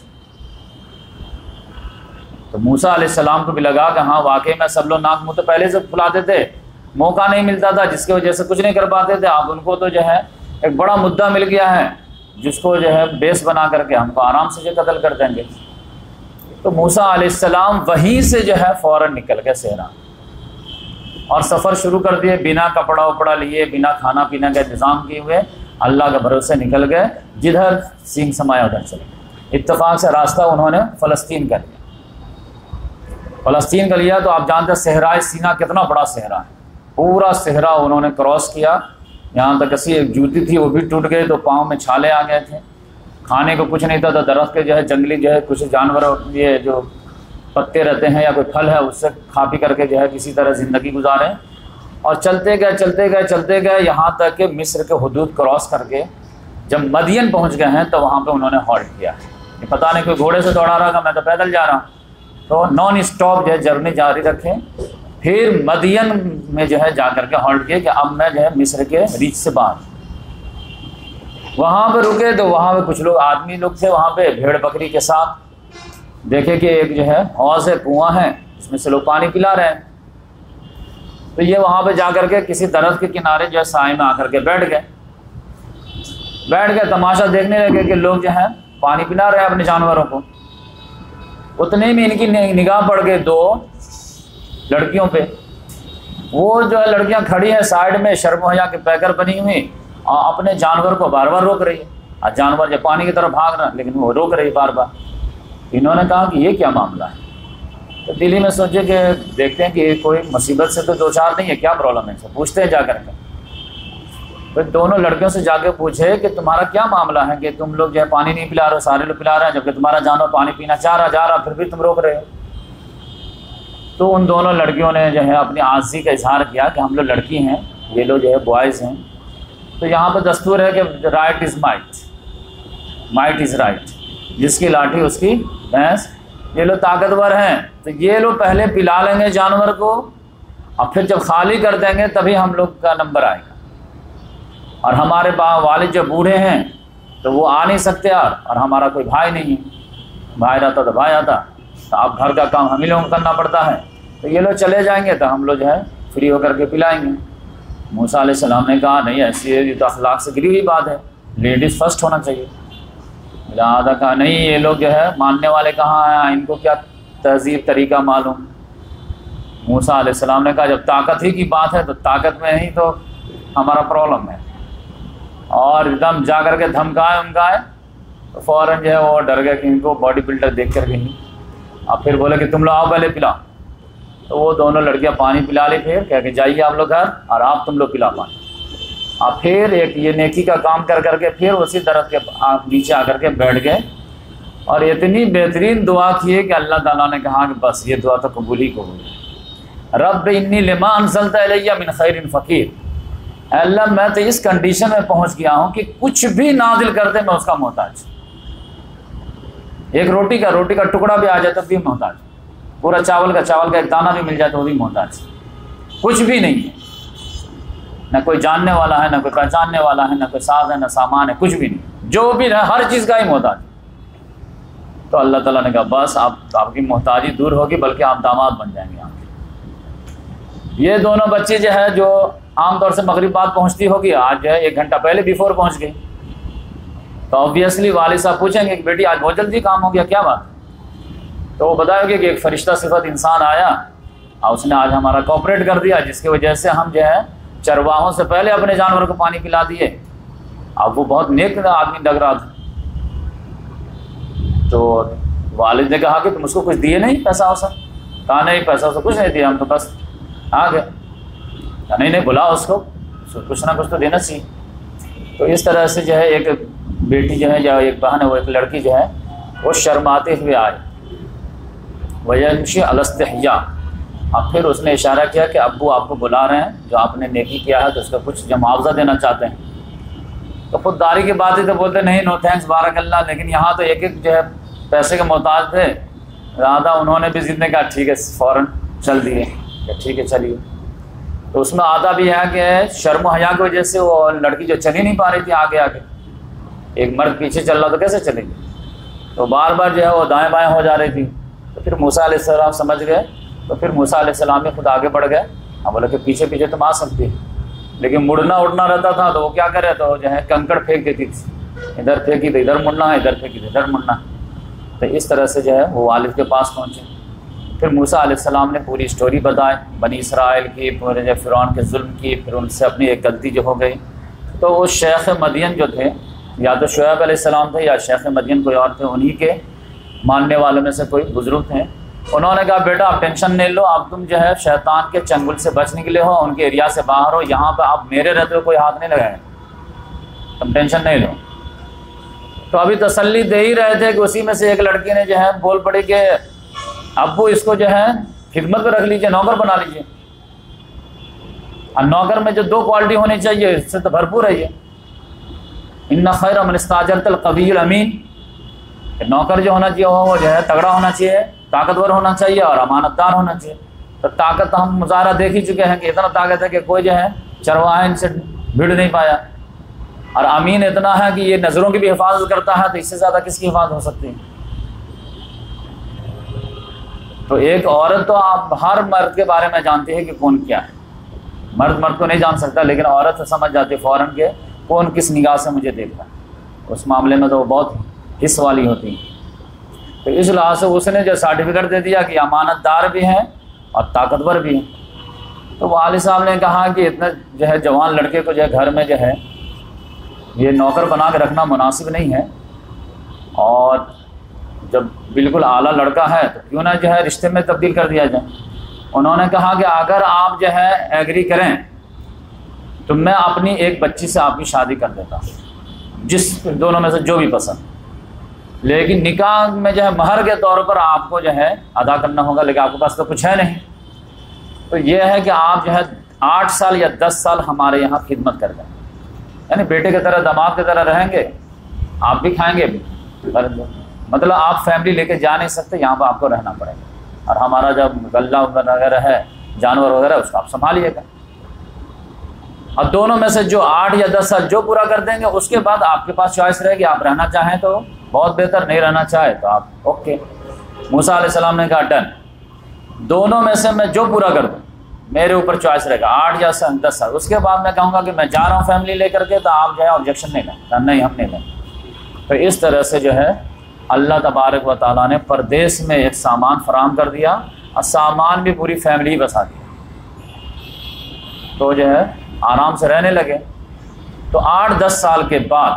تو موسا علیہ السلام کو بھی لگا کہ ہاں واقعی میں سب لوگ ناک منہ تو پہلے سے کھلاتے تھے موقع نہیں ملتا تھا، جس کی وجہ سے کچھ نہیں کر پاتے تھے۔ آپ ان کو تو جو ہے ایک بڑا مدعا مل گیا ہے، جس کو جو ہے بیس بنا کر کے ہم کو آرام سے جو قتل کر دیں گے۔ تو موسا علیہ السلام وہیں سے جو ہے فوراً نکل گئے سہرا اور سفر شروع کر دیے، بنا کپڑا وپڑا لیے، بنا کھانا پینا کا انتظام کیے ہوئے۔ اللہ کے بھروسے نکل گئے جدھر سینگ سمایا ادھر چلے اتفاق سے راستہ انہوں نے فلسطین کا لیا۔ فلسطین کا لیا تو آپ جانتے ہیں صحرائے سینا کتنا بڑا صحرا ہے۔ پورا صحرا انہوں نے کراس کیا۔ یہاں تک کسی ایک جوتی تھی، وہ بھی ٹوٹ گئے تو پاؤں میں چھالے آ گئے تھے۔ کھانے کو کچھ نہیں تھا تو درخت کے جو ہے، جنگلی جو ہے، کچھ جانور یہ جو پتے رہتے ہیں یا کوئی پھل ہے، اس سے کھا پی کر کے جو ہے کسی طرح زندگی گزارے۔ اور چلتے گئے چلتے گئے چلتے گئے، یہاں تک کہ مصر کے حدود کراس کر کے جب مدین پہنچ گئے ہیں تو وہاں پہ انہوں نے ہالٹ کیا۔ کہ پتہ نہیں کوئی گھوڑے سے دوڑا رہا گا میں تو پیدل جا رہا ہوں۔ تو نان اسٹاپ جو ہے جرنی جاری رکھیں۔ پھر مدین میں جو ہے جا کر کے ہالٹ کیے کہ اب میں جو ہے مصر کے ریچ سے باہر وہاں پہ رکے تو وہاں پہ کچھ لوگ آدمی لوگ تھے، وہاں پہ بھیڑ بکری کے ساتھ۔ دیکھے کہ ایک جو ہے حوض ہے، کنواں ہے، اس میں سے لوگ پانی پلا رہے ہیں۔ تو یہ وہاں پہ جا کر کے کسی درخت کے کنارے جو ہے سائے میں آ کر کے بیٹھ گئے۔ بیٹھ گئے، تماشا دیکھنے لگے کہ لوگ جو ہیں پانی پلا رہے ہیں اپنے جانوروں کو۔ اتنے میں ان کی نگاہ پڑ گئے دو لڑکیوں پہ۔ وہ جو ہے لڑکیاں کھڑی ہیں سائڈ میں، شرم حیا کے پیکر بنی ہوئی۔ اور اپنے جانور کو بار بار روک رہی ہے۔ اور جانور جب پانی کی طرف بھاگ رہا لیکن وہ روک رہی بار بار۔ انہوں نے کہا کہ یہ کیا معاملہ ہے؟ تو دلی میں سوچے کہ دیکھتے ہیں کہ کوئی مصیبت سے تو دو چار نہیں ہے، کیا پرابلم ہے؟ پوچھتے ہیں جا کر کے۔ پھر دونوں لڑکیوں سے جا کے پوچھے کہ تمہارا کیا معاملہ ہے کہ تم لوگ جو ہے پانی نہیں پلا رہے سارے لوگ پلا رہے ہیں، جبکہ تمہارا جانور پانی پینا چاہ رہا، جا رہا، پھر بھی تم روک رہے ہو۔ تو ان دونوں لڑکیوں نے جو ہے اپنی آرزی کا اظہار کیا کہ ہم لوگ لڑکی ہیں، یہ لوگ جو ہے بوائز ہیں۔ تو یہاں پہ دستور ہے کہ right is might might is right جس کی لاٹھی اس کی بھینس یہ لوگ طاقتور ہیں۔ تو یہ لوگ پہلے پلا لیں گے جانور کو اور پھر جب خالی کر دیں گے تبھی ہم لوگ کا نمبر آئے گا۔ اور ہمارے با والد جو بوڑھے ہیں تو وہ آ نہیں سکتے یار، اور ہمارا کوئی بھائی نہیں بھائی رہتا تو بھائی آتا، تو اب گھر کا کام ہم ہی لوگوں کرنا پڑتا ہے۔ تو یہ لوگ چلے جائیں گے تو ہم لوگ جو ہے فری ہو کر کے پلائیں گے۔ موسا علیہ السلام نے کہا، نہیں، ایسی ہے یہ تو اخلاق سے گری ہوئی بات ہے۔ لیڈیز فرسٹ ہونا چاہیے۔ لہٰذا کہا، نہیں، یہ لوگ جو ہے ماننے والے کہاں ہیں؟ ان کو کیا تہذیب طریقہ معلوم؟ موسا علیہ السلام نے کہا، جب طاقت ہی کی بات ہے تو طاقت میں ہی تو ہمارا پرابلم ہے۔ اور ایک دم جا کر کے دھمکائے امکائے تو فوراً جو ہے وہ ڈر گئے کہ ان کو باڈی بلڈر دیکھ کر کے نہیں اب پھر بولے کہ تم لوگ آؤ پہلے پلا تو وہ دونوں لڑکیاں پانی پلا لی پھر کہہ کہ جائیے آپ لوگ گھر اور آپ تم لوگ پلا پانی۔ اب پھر ایک یہ نیکی کا کام کر کر کے پھر اسی درخت کے نیچے آ کر کے بیٹھ گئے۔ اور اتنی بہترین دعا کی ہے کہ اللہ تعالیٰ نے کہا کہ بس یہ دعا تو قبول ہی قبول ہے۔ رب انی لما انزلت علیہ من خیر فقیر۔ اے اللہ، میں تو اس کنڈیشن میں پہنچ گیا ہوں کہ کچھ بھی نادل کر دے میں اس کا محتاج۔ ایک روٹی کا روٹی کا ٹکڑا بھی آ جائے تو بھی محتاج۔ پورا چاول کا چاول کا ایک دانہ بھی مل جائے تو وہ بھی محتاج۔ کچھ بھی نہیں ہے۔ نہ کوئی جاننے والا ہے، نہ کوئی پہچاننے والا ہے، نہ کوئی ساز ہے، نہ سامان ہے، کچھ بھی نہیں۔ جو بھی ہے ہر چیز کا ہی محتاج تو اللہ تعالیٰ نے کہا، بس آپ آپ کی محتاجی دور ہوگی، بلکہ آپ داماد بن جائیں گے آپ۔ یہ دونوں بچے جو ہے جو عام طور سے مغرب بعد پہنچتی ہوگی، آج جو ہے، ایک گھنٹہ پہلے بیفور پہنچ گئی تو آبویسلی والد صاحب پوچھیں گے کہ بیٹی، آج بہت جلدی کام ہو گیا، کیا بات؟ تو وہ بتائے گے کہ ایک فرشتہ صفت انسان آیا، اور اس نے آج ہمارا کوپریٹ کر دیا، جس کی وجہ سے ہم جو ہے چرواہوں سے پہلے اپنے جانور کو پانی پلا دیے۔ اب وہ بہت نیک آدمی لگ رہا تھا۔ تو والد نے کہا کہ تم اس کو کچھ دیے نہیں پیسہ ویسا کہا نہیں، پیسہ ویسا کچھ نہیں دیا ہم تو بس آ گئے۔ نہیں نہیں، بلا اس کو۔ کچھ نہ کچھ تو دینا چاہیے۔ تو اس طرح سے جو ہے ایک بیٹی جو ہے یا ایک بہن ہے، وہ ایک لڑکی جو ہے، وہ شرماتے ہوئے آئے۔ وجہ الستحیا اور پھر اس نے اشارہ کیا کہ ابو آپ کو بلا رہے ہیں، جو آپ نے نیکی کیا ہے تو اس کا کچھ جو معاوضہ دینا چاہتے ہیں۔ تو خود داری کی بات ہی تو بولتے نہیں نو تھینکس بارک اللہ، لیکن یہاں تو ایک ایک جو ہے پیسے کے محتاج تھے۔ زیادہ انہوں نے بھی ضد نے کہا، ٹھیک ہے، فوراً چل دیے۔ کہ ٹھیک ہے، چلیے۔ تو اس میں آدھا بھی ہے کہ شرم و حیا کی وجہ سے وہ لڑکی جو چل ہی نہیں پا رہی تھی آگے آگے۔ ایک مرد پیچھے چل رہا تو کیسے چلے گی؟ تو بار بار جو ہے وہ دائیں بائیں ہو جا رہی تھی۔ تو پھر موسیٰ علیہ السلام سمجھ گئے تو پھر موسیٰ علیہ السلام بھی خود آگے بڑھ گئے۔ اب بولے کہ پیچھے پیچھے تم آ سکتی لیکن مڑنا اڑنا رہتا تھا تو وہ کیا کرے تو جو ہے کنکڑ پھینک دیتی تھی۔ ادھر پھینکی تو ادھر مڑنا ہے ادھر پھینکی تو ادھر مڑنا۔ تو اس طرح سے جو ہے وہ والد کے پاس پہنچے۔ پھر موسیٰ علیہ السلام نے پوری اسٹوری بتائی۔ بنی اسرائیل کی، پورے جو فرعون کے ظلم کی، پھر ان سے اپنی ایک غلطی جو ہو گئی۔ تو وہ شیخ مدین جو تھے، یا تو شعیب علیہ السلام تھے یا شیخ مدین کوئی اور تھے، انہی کے ماننے والوں میں سے کوئی بزرگ تھے۔ انہوں نے کہا، بیٹا آپ ٹینشن نہیں لو، اب تم جو ہے شیطان کے چنگل سے بچ نکلے ہو، ان کے ایریا سے باہر ہو، یہاں پہ آپ میرے رہتے ہو کوئی ہاتھ نہیں لگائے تم ٹینشن نہیں لو۔ تو ابھی تسلی دے ہی رہے تھے کہ اسی میں سے ایک لڑکی نے جو ہے بول پڑی کہ ابو اس کو جو ہے خدمت پہ رکھ لیجیے نوکر بنا لیجیے اور نوکر میں جو دو کوالٹی ہونی چاہیے، اس سے تو بھرپور ہے یہ۔ ان خیر امن استاجرت القبیل امین نوکر جو ہونا چاہیے وہ جو ہے تگڑا ہونا چاہیے۔ طاقتور ہونا چاہیے اور امانت دار ہونا چاہیے۔ تو طاقت ہم مظاہرہ دیکھ ہی چکے ہیں کہ اتنا طاقت ہے کہ کوئی جو ہے چرواہ ان سے بھیڑ نہیں پایا۔ اور امین اتنا ہے کہ یہ نظروں کی بھی حفاظت کرتا ہے تو اس سے زیادہ کس کی حفاظت ہو سکتی ہے؟ تو ایک عورت تو آپ ہر مرد کے بارے میں جانتے ہیں کہ کون کیا ہے۔ مرد مرد کو نہیں جان سکتا، لیکن عورت سمجھ جاتی ہے فوراً کہ کون کس نگاہ سے مجھے دیکھ رہا ہے۔ اس معاملے میں تو وہ بہت حص والی ہوتی ہیں۔ تو اس لحاظ سے اس نے جو سرٹیفکیٹ دے دیا کہ امانت دار بھی ہیں اور طاقتور بھی ہیں۔ تو والد صاحب نے کہا کہ اتنا جو ہے جوان لڑکے کو جو ہے گھر میں جو ہے یہ نوکر بنا کے رکھنا مناسب نہیں ہے۔ اور جب بالکل اعلیٰ لڑکا ہے تو کیوں نہ جو ہے رشتے میں تبدیل کر دیا جائے۔ انہوں نے کہا کہ اگر آپ جو ہے ایگری کریں تو میں اپنی ایک بچی سے آپ کی شادی کر دیتا۔ ہوں جس دونوں میں سے جو بھی پسند۔ لیکن نکاح میں جو ہے مہر کے طور پر آپ کو جو ہے ادا کرنا ہوگا، لیکن آپ کے پاس تو کچھ ہے نہیں۔ تو یہ ہے کہ آپ جو ہے آٹھ سال یا دس سال ہمارے یہاں خدمت کر دیں۔ یعنی بیٹے کی طرح، دماغ کی طرح رہیں گے، آپ بھی کھائیں گے مطلب آپ فیملی لے کے جا نہیں سکتے، یہاں پہ آپ کو رہنا پڑے گا۔ اور ہمارا جب غلہ وغیرہ ہے، جانور وغیرہ، اس کو آپ سنبھالیے گا۔ اور دونوں میں سے جو آٹھ یا دس سال جو پورا کر دیں گے، اس کے بعد آپ کے پاس چوائس رہے گی، آپ رہنا چاہیں تو۔ بہت بہتر نہیں رہنا چاہے تو آپ، اوکے۔ موسا علیہ السلام نے کہا ڈن دونوں میں سے میں جو پورا کر دوں، میرے اوپر چوائس رہے گا۔ آٹھ یا دس سال۔ اس کے بعد میں کہوں گا کہ میں جا رہا ہوں فیملی لے کر کے تو آپ جو ہے آبجیکشن نہیں لیں۔ نہیں، ہم نہیں لیں۔ تو اس طرح سے جو ہے، اللہ تبارک و تعالیٰ نے پردیس میں ایک سامان فراہم کر دیا۔ اور سامان بھی پوری فیملی بسا دیا۔ تو جو ہے، آرام سے رہنے لگے۔ تو آٹھ، دس سال کے بعد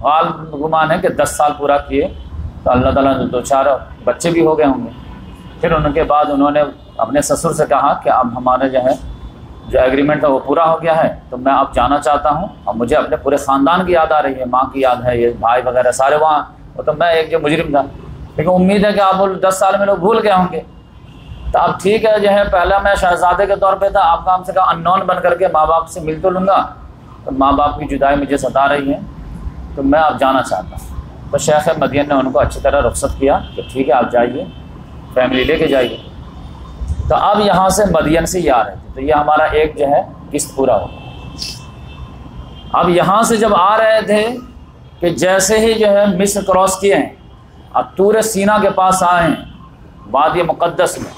غال گمان ہے کہ دس سال پورا کیے تو اللہ تعالیٰ نے دو چار بچے بھی ہو گئے ہوں گے۔ پھر ان کے بعد انہوں نے اپنے سسر سے کہا کہ اب ہمارے جو ہے، جو ایگریمنٹ تھا وہ پورا ہو گیا ہے۔ تو میں اب جانا چاہتا ہوں۔ اور مجھے اپنے پورے خاندان کی یاد آ رہی ہے، ماں کی یاد ہے، یہ بھائی وغیرہ سارے وہاں۔ وہ تو میں ایک جو مجرم تھا۔ لیکن امید ہے کہ آپ دس سال میں لوگ بھول گئے ہوں گے۔ تو اب ٹھیک ہے، جو ہے، پہلا میں شہزادے کے طور پہ تھا۔ آپ کا ہم سے کہا ان نون بن کر کے ماں باپ سے مل تو لوں گا۔ تو ماں باپ کی جدائی مجھے ستا رہی ہے۔ تو میں اب جانا چاہتا ہوں۔ تو شیخ مدین نے ان کو اچھی طرح رخصت کیا کہ ٹھیک ہے، آپ جائیے فیملی لے کے جائیے۔ تو اب یہاں سے مدین سے یہ آ رہے تھے تو یہ ہمارا ایک جو ہے، قسط پورا ہو اب یہاں سے جب آ رہے تھے کہ جیسے ہی جو ہے مصر کراس کیے ہیں، اب تور سینا کے پاس آئے ہیں، وادی مقدس میں،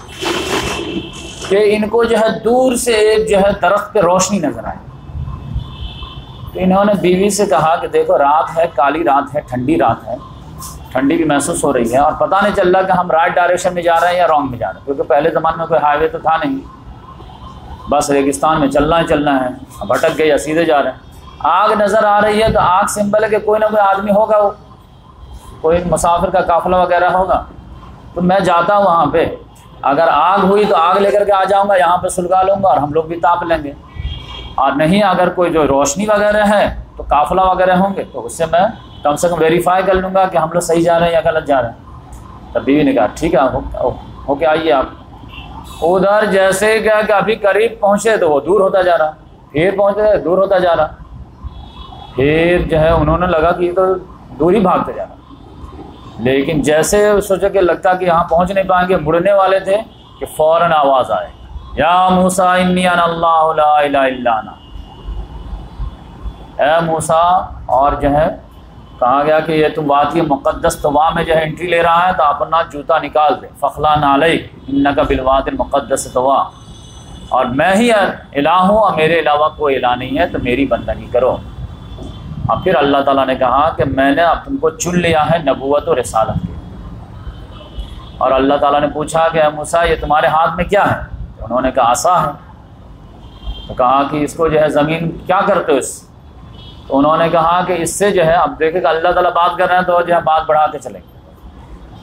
کہ ان کو جو ہے دور سے ایک جو ہے درخت پہ روشنی نظر آئے تو انہوں نے بیوی سے کہا کہ دیکھو رات ہے، کالی رات ہے، ٹھنڈی رات ہے۔ ٹھنڈی بھی محسوس ہو رہی ہے اور پتہ نہیں چل رہا کہ ہم رائٹ ڈائریکشن میں جا رہے ہیں یا رانگ میں جا رہے ہیں، کیونکہ پہلے زمانے میں کوئی ہائی وے تو تھا نہیں۔ بس ریگستان میں چلنا ہی چلنا ہے۔ اب اٹک گئے یا سیدھے جا رہے ہیں۔ آگ نظر آ رہی ہے تو آگ سمبل ہے کہ کوئی نہ کوئی آدمی ہوگا وہ۔ کوئی مسافر کا قافلہ وغیرہ ہوگا۔ تو میں جاتا ہوں وہاں پہ۔ اگر آگ ہوئی تو آگ لے کر کے آ جاؤں گا، یہاں پہ سلگا لوں گا اور ہم لوگ بھی تاپ لیں گے۔ اور نہیں اگر کوئی جو روشنی وغیرہ ہے تو قافلہ وغیرہ ہوں گے، تو اس سے میں کم سے کم ویریفائی کر لوں گا کہ ہم لوگ صحیح جا رہے ہیں یا غلط جا رہے ہیں۔ تب بیوی نے کہا، ٹھیک ہے، ہو کے آئیے آپ۔ ادھر جیسے کیا کہ ابھی قریب پہنچے تو وہ دور ہوتا جا رہا۔ پھر پہنچے دور ہوتا جا رہا۔ پھر جو ہے انہوں نے لگا کہ یہ تو دور ہی بھاگتے جا رہا۔ لیکن جیسے سوچا کہ لگتا کہ یہاں پہنچ نہیں پائیں گے، مڑنے والے تھے کہ فوراً آواز آئے۔ یا موسا اللہ اللہ اے موسا اور جو ہے، کہا گیا کہ یہ تم بات یہ مقدس طوا میں جو ہے انٹری لے رہا ہے، تو اپنا جوتا نکال دے فخلا نالئی ان کا بلوات مقدس طوا اور میں ہی الہ ہوں، اور میرے علاوہ کوئی الہ نہیں ہے، تو میری بندگی کرو۔ اور پھر اللہ تعالیٰ نے کہا کہ میں نے اب تم کو چن لیا ہے نبوت و رسالت کے۔ اور اللہ تعالیٰ نے پوچھا کہ موسا یہ تمہارے ہاتھ میں کیا ہے؟ انہوں نے کہا، آسا۔ ہے تو کہا کہ اس کو جو ہے زمین کیا کرتے ہو اس؟ تو انہوں نے کہا کہ اس سے جو ہے، اب دیکھے کہ اللہ تعالیٰ بات کر رہے ہیں تو جو ہے بات بڑھا کے چلیں۔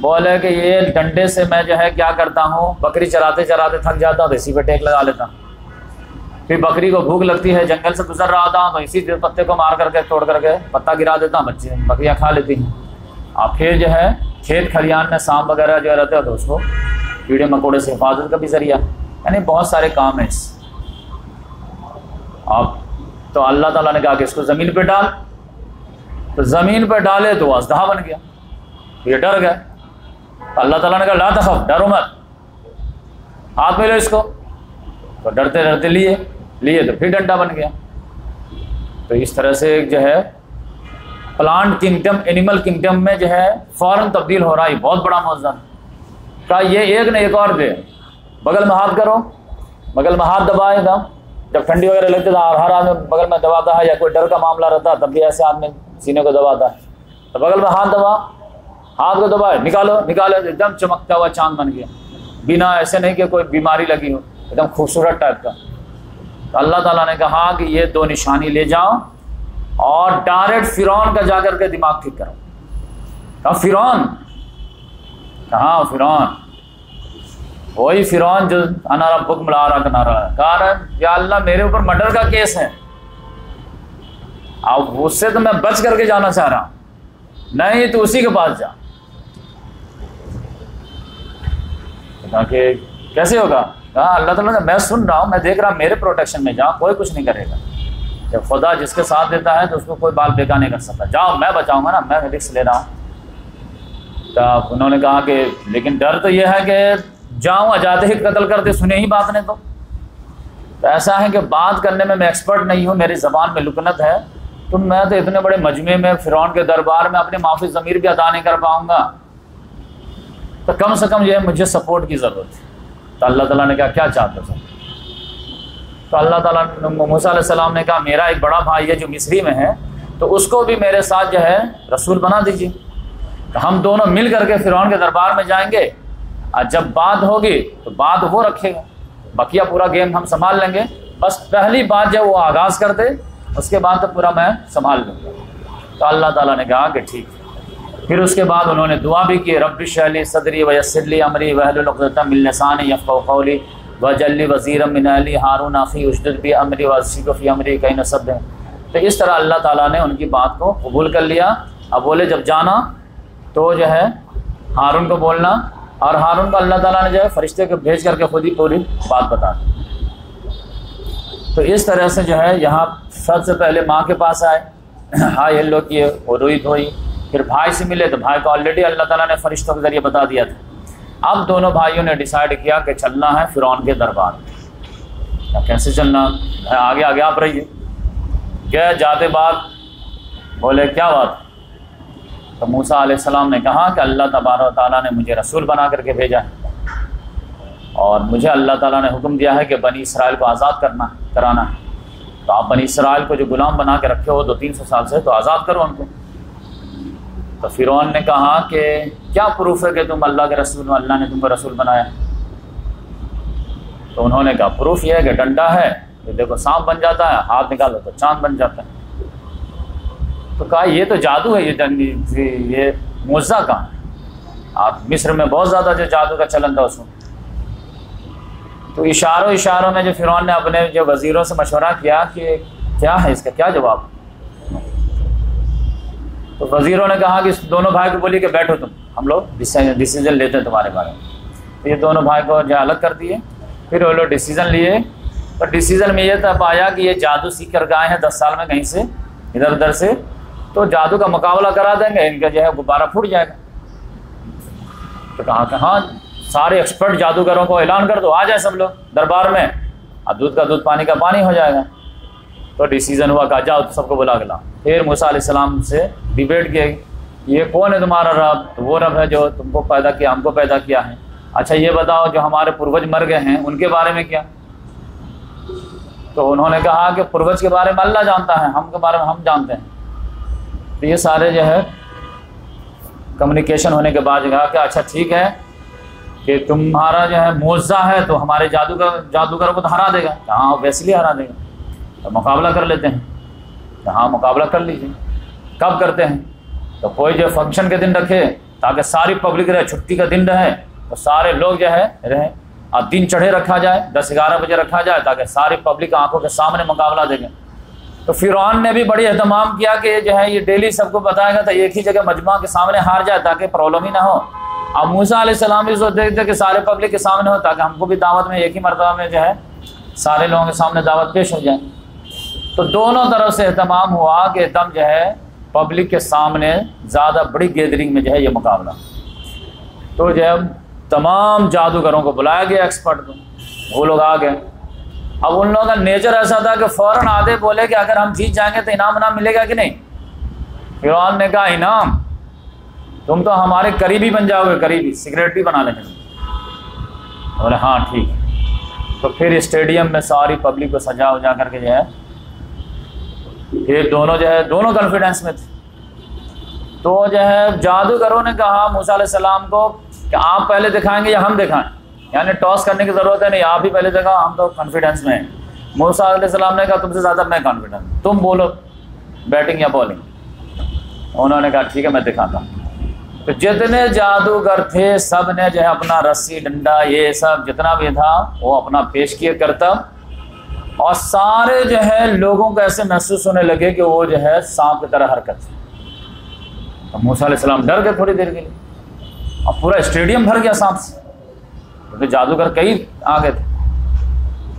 بولے کہ یہ ڈنڈے سے میں جو ہے کیا کرتا ہوں؟ بکری چراتے چراتے تھک جاتا ہوں تو اسی پہ ٹیک لگا لیتا ہوں۔ پھر بکری کو بھوک لگتی ہے، جنگل سے گزر رہا تھا تو اسی پتے کو مار کر کے، توڑ کر کے پتا گرا دیتا ہوں، بچے بکریاں کھا لیتی ہیں۔ اور پھر جو ہے، کھیت کھلیان میں سانپ وغیرہ جو رہتے ہیں تو اس کو کیڑے مکوڑے سے حفاظت کا بھی ذریعہ۔ یعنی بہت سارے کام ہیں اس۔ اب تو اللہ تعالیٰ نے کہا کہ اس کو زمین پہ ڈال۔ تو زمین پہ ڈالے تو اسدہ بن گیا۔ یہ ڈر گئے۔ اللہ تعالیٰ نے کہا، لا تخف، ڈرو مت۔ ہاتھ میں لو اس کو۔ تو ڈرتے ڈرتے لیے لیے تو پھر ڈنڈا بن گیا۔ تو اس طرح سے جو ہے، پلانٹ کنگڈم، اینیمل کنگڈم میں جو ہے، فوراً تبدیل ہو رہا ہے۔ بہت بڑا موضوع کہا یہ ایک نہ ایک اور دے۔ بغل میں ہاتھ کرو بغل میں ہاتھ دبائے دم جب ٹھنڈی وغیرہ لگتی تھا ہر آدمی بغل میں دباتا ہے یا کوئی ڈر کا معاملہ رہتا تب بھی ایسے آدمی سینے کو دباتا ہے۔ تو بغل میں ہاتھ دبا ہاتھ کو دبائے، نکالو نکالو، ایک دم چمکتا ہوا چاند بن گیا۔ بنا ایسے نہیں کہ کوئی بیماری لگی ہو، ایک دم خوبصورت ٹائپ کا۔ تو اللہ تعالیٰ نے کہا کہ یہ دو نشانی لے جاؤ اور ڈائریکٹ فرعون کا جا کر کے دماغ ٹھیک کرو۔ کہا، فرعون؟ کہاں فرعون۔ وہی فرعون جو انارا بک ملا رہا کنارا کہا رہا یا اللہ میرے اوپر مرڈر کا کیس ہے۔ اب اس سے تو میں بچ کر کے جانا چاہ رہا ہوں۔ نہیں تو اسی کے پاس جا۔ کہ کیسے ہوگا؟ کہا، اللہ تعالیٰ نے، میں سن رہا ہوں، میں دیکھ رہا ہوں، میرے پروٹیکشن میں جاؤ کوئی کچھ نہیں کرے گا۔ جب خدا جس کے ساتھ دیتا ہے تو اس کو کوئی بال بیکا نہیں کر سکتا۔ جاؤ، میں بچاؤں گا نا، میں رکس لے رہا ہوں۔ تو انہوں نے کہا کہ، لیکن ڈر تو یہ ہے کہ جاؤں جاتے ہی قتل کرتے، سنے ہی بات نہیں تو۔ ایسا ہے کہ بات کرنے میں میں ایکسپرٹ نہیں ہوں، میری زبان میں لکنت ہے۔ تو میں تو اتنے بڑے مجمعے میں، فرعون کے دربار میں اپنے معافی ضمیر بھی ادا نہیں کر پاؤں گا۔ تو کم سے کم یہ مجھے سپورٹ کی ضرورت ہے۔ تو اللہ تعالیٰ نے کہا، کیا چاہتے سر تو اللہ تعالیٰ موسیٰ علیہ السلام نے کہا، میرا ایک بڑا بھائی ہے جو مصری میں ہے، تو اس کو بھی میرے ساتھ جو ہے رسول بنا دیجیے ہم دونوں مل کر کے فرعون کے دربار میں جائیں گے۔ اور جب بات ہوگی تو بات وہ رکھے گا۔ بقیہ پورا گیم ہم سنبھال لیں گے۔ بس پہلی بات جب وہ آغاز کر دے، اس کے بعد تو پورا میں سنبھال لوں گا۔ تو اللہ تعالیٰ نے کہا کہ ٹھیک۔ ہے پھر اس کے بعد انہوں نے دعا بھی کی، رب شہلی صدری و یسلی امری وحل القتم النسان یف قولی و جلی وزیر من علی ہارون آخی اشد بھی امری و فی امری کئی نصب ہے تو اس طرح اللہ تعالیٰ نے ان کی بات کو قبول کر لیا۔ اب بولے جب جانا تو جو ہے ہارون کو بولنا اور ہارون کو اللہ تعالیٰ نے جو ہے فرشتے کو بھیج کر کے خود ہی پوری بات بتا دی۔ تو اس طرح سے جو ہے یہاں سب سے پہلے ماں کے پاس آئے۔ ہائی ہلو کیے وہ روئی دھوئی۔ پھر بھائی سے ملے تو بھائی کو آلریڈی اللہ تعالیٰ نے فرشتوں کے ذریعے بتا دیا تھا۔ اب دونوں بھائیوں نے ڈیسائیڈ کیا کہ چلنا ہے فرعون کے دربار۔ میں کیسے چلنا؟ آگے آگے آپ رہیے۔ کیا جاتے بعد بولے، کیا بات؟ تو موسا علیہ السلام نے کہا کہ اللہ تبار و تعالیٰ نے مجھے رسول بنا کر کے بھیجا ہے۔ اور مجھے اللہ تعالیٰ نے حکم دیا ہے کہ بنی اسرائیل کو آزاد کرنا، کرانا۔ ہے تو آپ بنی اسرائیل کو جو غلام بنا کے رکھے ہو دو تین سو سال سے، تو آزاد کرو ان کو۔ تو فرعون نے کہا کہ کیا پروف ہے کہ تم اللہ کے رسول اللہ نے تم کو رسول بنایا؟ تو انہوں نے کہا پروف یہ ہے کہ ڈنڈا ہے کہ دیکھو سانپ بن جاتا ہے، ہاتھ نکالو تو چاند بن جاتا ہے۔ تو کہا یہ تو جادو ہے یہ یہ موزہ کا آپ مصر میں بہت زیادہ جو جادو کا چلن تھا اس میں۔ تو اشاروں اشاروں میں جو فرعون نے اپنے جو وزیروں سے مشورہ کیا کہ کیا ہے اس کا، کیا جواب؟ تو وزیروں نے کہا کہ دونوں بھائی کو بولیے کہ بیٹھو تم، ہم لوگ ڈیسیزن لیتے ہیں تمہارے بارے میں۔ تو یہ دونوں بھائی کو جو الگ کر دیے۔ پھر وہ لوگ ڈیسیزن لیے۔ اور ڈیسیزن میں یہ تب آیا کہ یہ جادو سیکھ کر گئے ہیں دس سال میں کہیں سے؟ ادھر ادھر سے۔ تو جادو کا مقابلہ کرا دیں گے، ان کا جو ہے غبارہ پھوٹ جائے گا۔ تو کہا کہ ہاں سارے ایکسپرٹ جادوگروں کو اعلان کر دو، آ جائے سب لوگ دربار میں۔ اور دودھ کا دودھ، پانی کا پانی ہو جائے گا۔ تو ڈیسیزن ہوا کہا جاؤ، سب کو بلا گلا پھر موسیٰ علیہ السلام سے ڈبیٹ کیا یہ کون ہے تمہارا رب؟ تو وہ رب ہے جو تم کو پیدا کیا، ہم کو پیدا کیا ہے۔ اچھا یہ بتاؤ، جو ہمارے پروج مر گئے ہیں، ان کے بارے میں کیا؟ تو انہوں نے کہا کہ پروج کے بارے میں اللہ جانتا ہے، ہم کے بارے میں ہم جانتے ہیں۔ تو یہ سارے جو ہے کمیونیکیشن ہونے کے بعد کہا کہ اچھا ٹھیک ہے کہ تمہارا جو ہے معاوضہ ہے تو ہمارے جادوگر جادوگروں کو تو ہرا دے گا۔ ہاں ویسے لیے ہرا دے گا۔ تو مقابلہ کر لیتے ہیں۔ ہاں مقابلہ کر لیجیے کب کرتے ہیں؟ تو کوئی جو فنکشن کے دن رکھے تاکہ ساری پبلک رہے، چھٹی کا دن رہے، تو سارے لوگ جو ہے رہیں۔ اور دن چڑھے رکھا جائے، دس گیارہ بجے رکھا جائے تاکہ ساری پبلک آنکھوں کے سامنے مقابلہ دے گئے تو فرعون نے بھی بڑی اہتمام کیا کہ جو ہے یہ ڈیلی سب کو بتائے گا تو ایک ہی جگہ مجموعہ کے سامنے ہار جائے تاکہ پرابلم ہی نہ ہو۔ اب موسا علیہ السلام بھی سوچتے تھے کہ سارے پبلک کے سامنے ہو تاکہ ہم کو بھی دعوت میں ایک ہی مرتبہ میں جو ہے سارے لوگوں کے سامنے دعوت پیش ہو جائے۔ تو دونوں طرف سے اہتمام ہوا کہ دم جو ہے پبلک کے سامنے زیادہ بڑی گیدرنگ میں جو ہے یہ مقابلہ۔ تو جو ہے تمام جادوگروں کو بلایا گیا ایکسپرٹ کو۔ وہ لوگ آ گئے۔ اب ان لوگوں کا نیچر ایسا تھا کہ فوراً آدھے بولے کہ اگر ہم جیت جائیں گے تو انعام انعام ملے گا کہ نہیں؟ فرعون نے کہا، انعام، تم تو ہمارے قریبی بن جاؤ گے، قریبی سیکریٹری بنا لیں گے۔ بولے ہاں ٹھیک۔ تو پھر اسٹیڈیم میں ساری پبلک کو سجا وجا کر کے جو ہے، پھر دونوں جو ہے، دونوں کانفیڈینس میں تھے۔ تو جو ہے، جادوگروں نے کہا موسیٰ علیہ السلام کو کہ آپ پہلے دکھائیں گے یا ہم دکھائیں۔ یعنی ٹاس کرنے کی ضرورت ہے نہیں، آپ ہی پہلے دکھاؤ ہم تو کانفیڈینس میں ہیں۔ موسیٰ علیہ السلام نے کہا، تم سے زیادہ میں کانفیڈنس تم بولو بیٹنگ یا بالنگ انہوں نے کہا، ٹھیک ہے، میں دکھاتا ہوں۔ تو جتنے جادوگر تھے، سب نے جو ہے اپنا رسی، ڈنڈا، یہ سب جتنا بھی تھا، وہ اپنا پیش کیا کرتا۔ اور سارے جو ہے لوگوں کو ایسے محسوس ہونے لگے کہ وہ جو ہے سانپ کی طرح حرکت۔ تو موسیٰ علیہ السلام ڈر گئے تھوڑی دیر کے لیے۔ اور پورا اسٹیڈیم بھر گیا سانپ سے۔ کیونکہ جادوگر کئی آ گئے تھے۔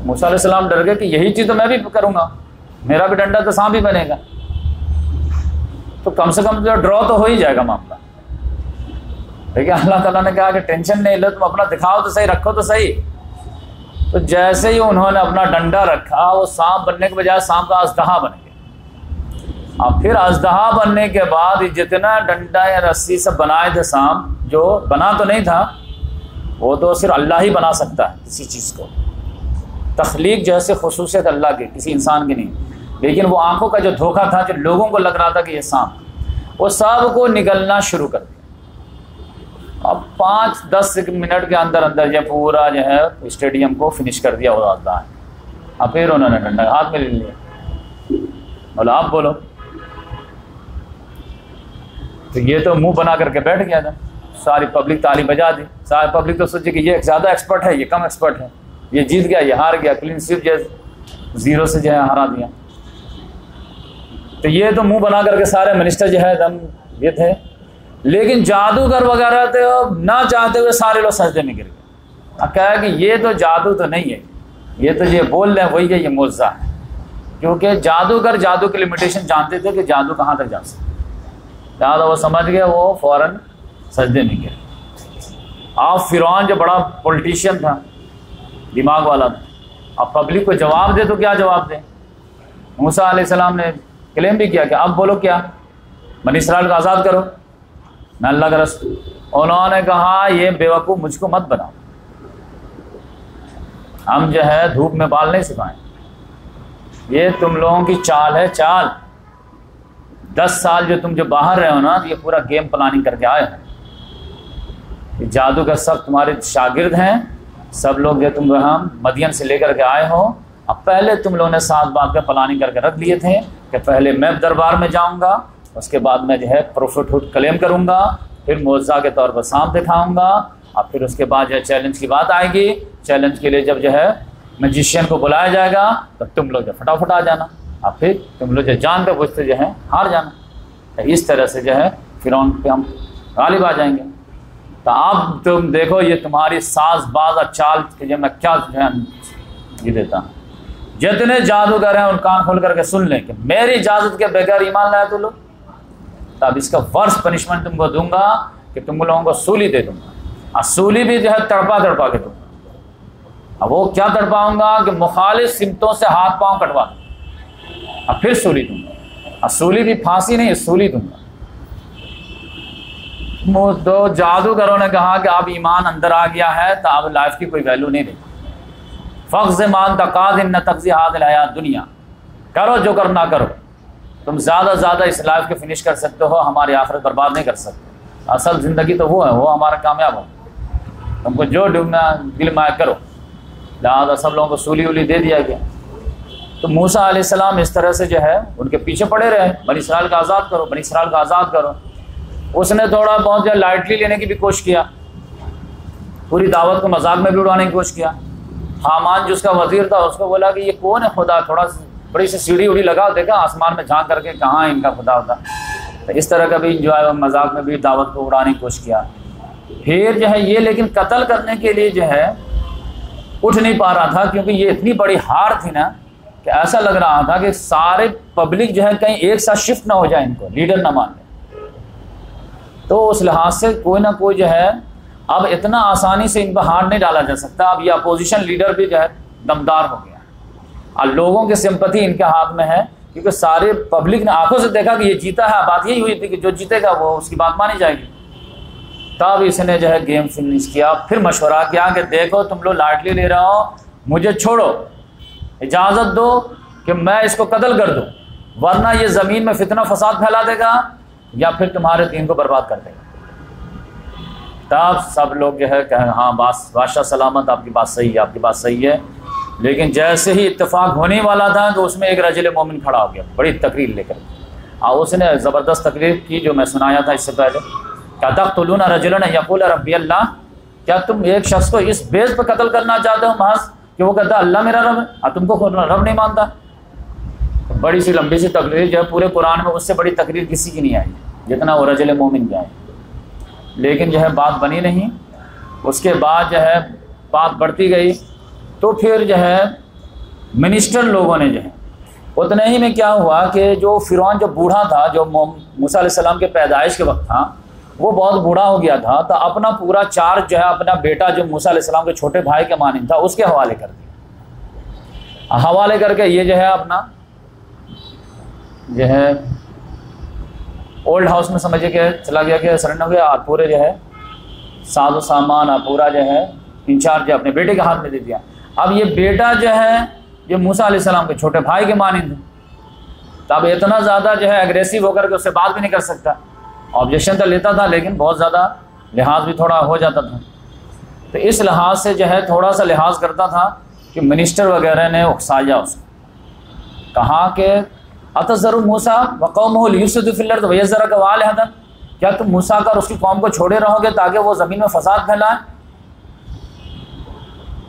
موسیٰ علیہ السلام ڈر گئے کہ یہی چیز تو میں بھی کروں گا۔ میرا بھی ڈنڈا تو سانپ ہی بنے گا۔ تو کم سے کم جو ڈرا تو ہو ہی جائے گا معاملہ۔ لیکن اللہ تعالیٰ نے کہا کہ ٹینشن نہیں لو تم اپنا دکھاؤ تو صحیح، رکھو تو صحیح۔ تو جیسے ہی انہوں نے اپنا ڈنڈا رکھا، وہ سانپ بننے کے بجائے سانپ کا ازدہا بن گیا۔ اور پھر ازدہا بننے کے بعد جتنا ڈنڈا یا رسی سے بنائے تھے سانپ، جو بنا تو نہیں تھا وہ تو صرف اللہ ہی بنا سکتا ہے کسی چیز کو۔ تخلیق جو ہے جیسے خصوصیت اللہ کی، کسی انسان کی نہیں۔ لیکن وہ آنکھوں کا جو دھوکہ تھا، جو لوگوں کو لگ رہا تھا کہ یہ سانپ، وہ سب کو نگلنا شروع کر دیا۔ اب پانچ، دس منٹ کے اندر اندر جو پورا جو ہے اسٹیڈیم کو فنش کر دیا ہوا ہے اب پھر انہوں نے ڈنڈا ہاتھ میں لے لیا۔ بولا آپ بولو۔ تو یہ تو منہ بنا کر کے بیٹھ گیا تھا۔ ساری پبلک تالی بجا دی۔ ساری پبلک تو سوچے کہ یہ زیادہ ایکسپرٹ ہے، یہ کم ایکسپرٹ ہے۔ یہ جیت گیا، یہ ہار گیا۔ کلین سویپ جو زیرو سے جو ہے ہرا دیا۔ تو یہ تو منہ بنا کر کے سارے منسٹر جو ہے دم یہ تھے۔ لیکن جادوگر وغیرہ تو نہ چاہتے ہوئے سارے لوگ سجدے میں گر گئے۔ اب کہا کہ یہ تو جادو تو نہیں ہے۔ یہ تو یہ بول رہے ہیں، وہی ہے، یہ موزہ ہے۔ کیونکہ جادوگر جادو کی لمیٹیشن جانتے تھے کہ جادو کہاں تک جا سکتے زیادہ وہ سمجھ گئے، وہ فوراً سجدے میں گرے آپ فرعون جو بڑا پولیٹیشین تھا، دماغ والا تھا۔ اب پبلک کو جواب دے تو کیا جواب دیں موسیٰ علیہ السلام نے کلیم بھی کیا کہ اب بولو کیا؟ بنی اسرائیل کو آزاد کرو۔ میں اللہ کا رسول۔ انہوں نے کہا، یہ بیوقوف مجھ کو مت بناؤ۔ ہم جو ہے دھوپ میں بال نہیں سکھائیں۔ یہ تم لوگوں کی چال ہے، چال۔ دس سال جو تم جو باہر رہے ہو نا، یہ پورا گیم پلاننگ کر کے آئے ہو۔ جادو کا سب تمہارے شاگرد ہیں، سب لوگ جو تم وہاں مدین سے لے کر کے آئے ہو۔ اب پہلے تم لوگوں نے سات بات کا پلاننگ کر کے رکھ لیے تھے کہ پہلے میں دربار میں جاؤں گا، اس کے بعد میں جو ہے پروفٹ ہوڈ کلیم کروں گا، پھر موضاء کے طور پر سانپ دکھاؤں گا۔ اور پھر اس کے بعد جو ہے چیلنج کی بات آئے گی۔ چیلنج کے لیے جب جو ہے میجیشین کو بلایا جائے گا تو تم لوگ جو فٹافٹ آ جانا۔ اور پھر تم لوگ جو جان پہ پوچھتے جو ہے ہار جانا۔ تو اس طرح سے جو ہے فرعون پہ ہم غالب آ جائیں گے۔ تو اب تم دیکھو یہ تمہاری ساز باز اور چال کے جو میں کیا یہ دیتا ہوں۔ جتنے جادوگر ہیں ان کان کھول کر کے سن لیں کہ میری اجازت کے بغیر ایمان لائے تو لوگ تو اب اس کا ورس پنشمنٹ تم کو دوں گا کہ تم لوگوں کو سولی دے دوں گا۔ اور سولی بھی جو ہے تڑپا تڑپا کے دوں گا۔ اب وہ کیا تڑپاؤں گا کہ مخالف سمتوں سے ہاتھ پاؤں کٹوا دوں۔ اور پھر سولی دوں گا۔ اور سولی بھی پھانسی نہیں، سولی دوں گا۔ دو جادوگروں نے کہا کہ اب ایمان اندر آ گیا ہے، تو اب لائف کی کوئی ویلو نہیں رہی۔ فخذ مان تقاد نہ تقزی ہاتھ لایا دنیا۔ کرو جو کرنا کرو۔ تم زیادہ زیادہ اس لائف کے فنش کر سکتے ہو، ہماری آخرت برباد نہیں کر سکتے۔ اصل زندگی تو وہ ہے، وہ ہمارا کامیاب ہو تم کو جو ڈوبنا دل مائع کرو۔ لہٰذا سب لوگوں کو سولی ولی دے دیا گیا۔ تو موسا علیہ السلام اس طرح سے جو ہے، ان کے پیچھے پڑے رہے۔ بنی اسرائیل کا آزاد کرو، بنی اسرائیل کا آزاد کرو۔ اس نے تھوڑا بہت جو لائٹلی لینے کی بھی کوشش کیا۔ پوری دعوت کو مذاق میں بھی اڑانے کی کوشش کیا۔ حامان جو اس کا وزیر تھا، اس کو بولا کہ یہ کون ہے خدا؟ تھوڑا بڑی سی سیڑھی اڑی لگا، دیکھا آسمان میں جھانک کر کے کہاں ان کا خدا ہوتا۔ تو اس طرح کا بھی جو ہے مذاق میں بھی دعوت کو اڑانے کی کوشش کیا۔ پھر جو ہے یہ لیکن قتل کرنے کے لیے جو ہے اٹھ نہیں پا رہا تھا، کیونکہ یہ اتنی بڑی ہار تھی نا کہ ایسا لگ رہا تھا کہ سارے پبلک جو ہے کہیں ایک ساتھ شفٹ نہ ہو جائے ان کو لیڈر نہ مان لے۔ تو اس لحاظ سے کوئی نہ کوئی جو ہے، اب اتنا آسانی سے ان پہ ہار نہیں ڈالا جا سکتا۔ اب یہ اپوزیشن لیڈر بھی جو ہے دمدار ہو گیا۔ اور لوگوں کی سمپتی ان کے ہاتھ میں ہے، کیونکہ سارے پبلک نے آنکھوں سے دیکھا کہ یہ جیتا ہے۔ بات یہی ہوئی تھی کہ جو جیتے گا وہ اس کی بات مانی جائے گی۔ تب اس نے جو ہے گیم فنش کیا۔ پھر مشورہ کیا کہ دیکھو تم لوگ لاٹلی لے رہا ہو، مجھے چھوڑو۔ اجازت دو کہ میں اس کو قتل کر دوں۔ ورنہ یہ زمین میں فتنہ فساد پھیلا دے گا۔ یا پھر تمہارے دین کو برباد کر دے گا تب سب لوگ جو ہے کہ ہاں بادشاہ سلامت، آپ کی بات صحیح ہے، آپ کی بات صحیح ہے۔ لیکن جیسے ہی اتفاق ہونے والا تھا کہ اس میں ایک رجل مومن کھڑا ہو گیا، بڑی تقریر لے کر۔ اور اس نے زبردست تقریر کی جو میں سنایا تھا اس سے پہلے۔ کیا تخت طلون رجلن یقول ربی اللہ۔ کیا تم ایک شخص کو اس بیس پہ قتل کرنا چاہتے ہو؟ محض کہ وہ کہتا اللہ میرا رب ہے۔ اور تم کو رب نہیں مانتا۔ بڑی سی لمبی سی تقریر جو ہے پورے قرآن میں اس سے بڑی تقریر کسی کی نہیں آئی، جتنا وہ رجل مومن کی آئی۔ لیکن جو ہے بات بنی نہیں، اس کے بعد جو ہے بات بڑھتی گئی۔ تو پھر جو ہے منسٹر لوگوں نے جو ہے، اتنے ہی میں کیا ہوا کہ جو فرعون جو بوڑھا تھا، جو موسیٰ علیہ السلام کے پیدائش کے وقت تھا، وہ بہت بوڑھا ہو گیا تھا۔ تو اپنا پورا چارج جو ہے، اپنا بیٹا جو موسیٰ علیہ السلام کے چھوٹے بھائی کے مانند تھا، اس کے حوالے کر دیا۔ حوالے کر کے یہ جو ہے اپنا جو ہے اولڈ ہاؤس میں سمجھے کہ چلا گیا کہ سرنڈر ہو گیا۔ اور پورے جو ہے ساز و سامان اور پورا جو ہے انچارج اپنے بیٹے کے ہاتھ میں دے دیا۔ اب یہ بیٹا جو ہے، یہ موسا علیہ السلام کے چھوٹے بھائی کے مانند تو اب اتنا زیادہ جو ہے اگریسو ہو کر کے اس سے بات بھی نہیں کر سکتا۔ آبجیکشن تو لیتا تھا لیکن بہت زیادہ لحاظ بھی تھوڑا ہو جاتا تھا۔ تو اس لحاظ سے جو ہے تھوڑا سا لحاظ کرتا تھا کہ منسٹر وغیرہ نے اکسایا اس کو۔ کہا کہ اتذر موسا وقوم الارض ویزر کا وال حدن کیا تم موسا کا اور اس کی قوم کو چھوڑے رہو گے تاکہ وہ زمین میں فساد پھیلائیں؟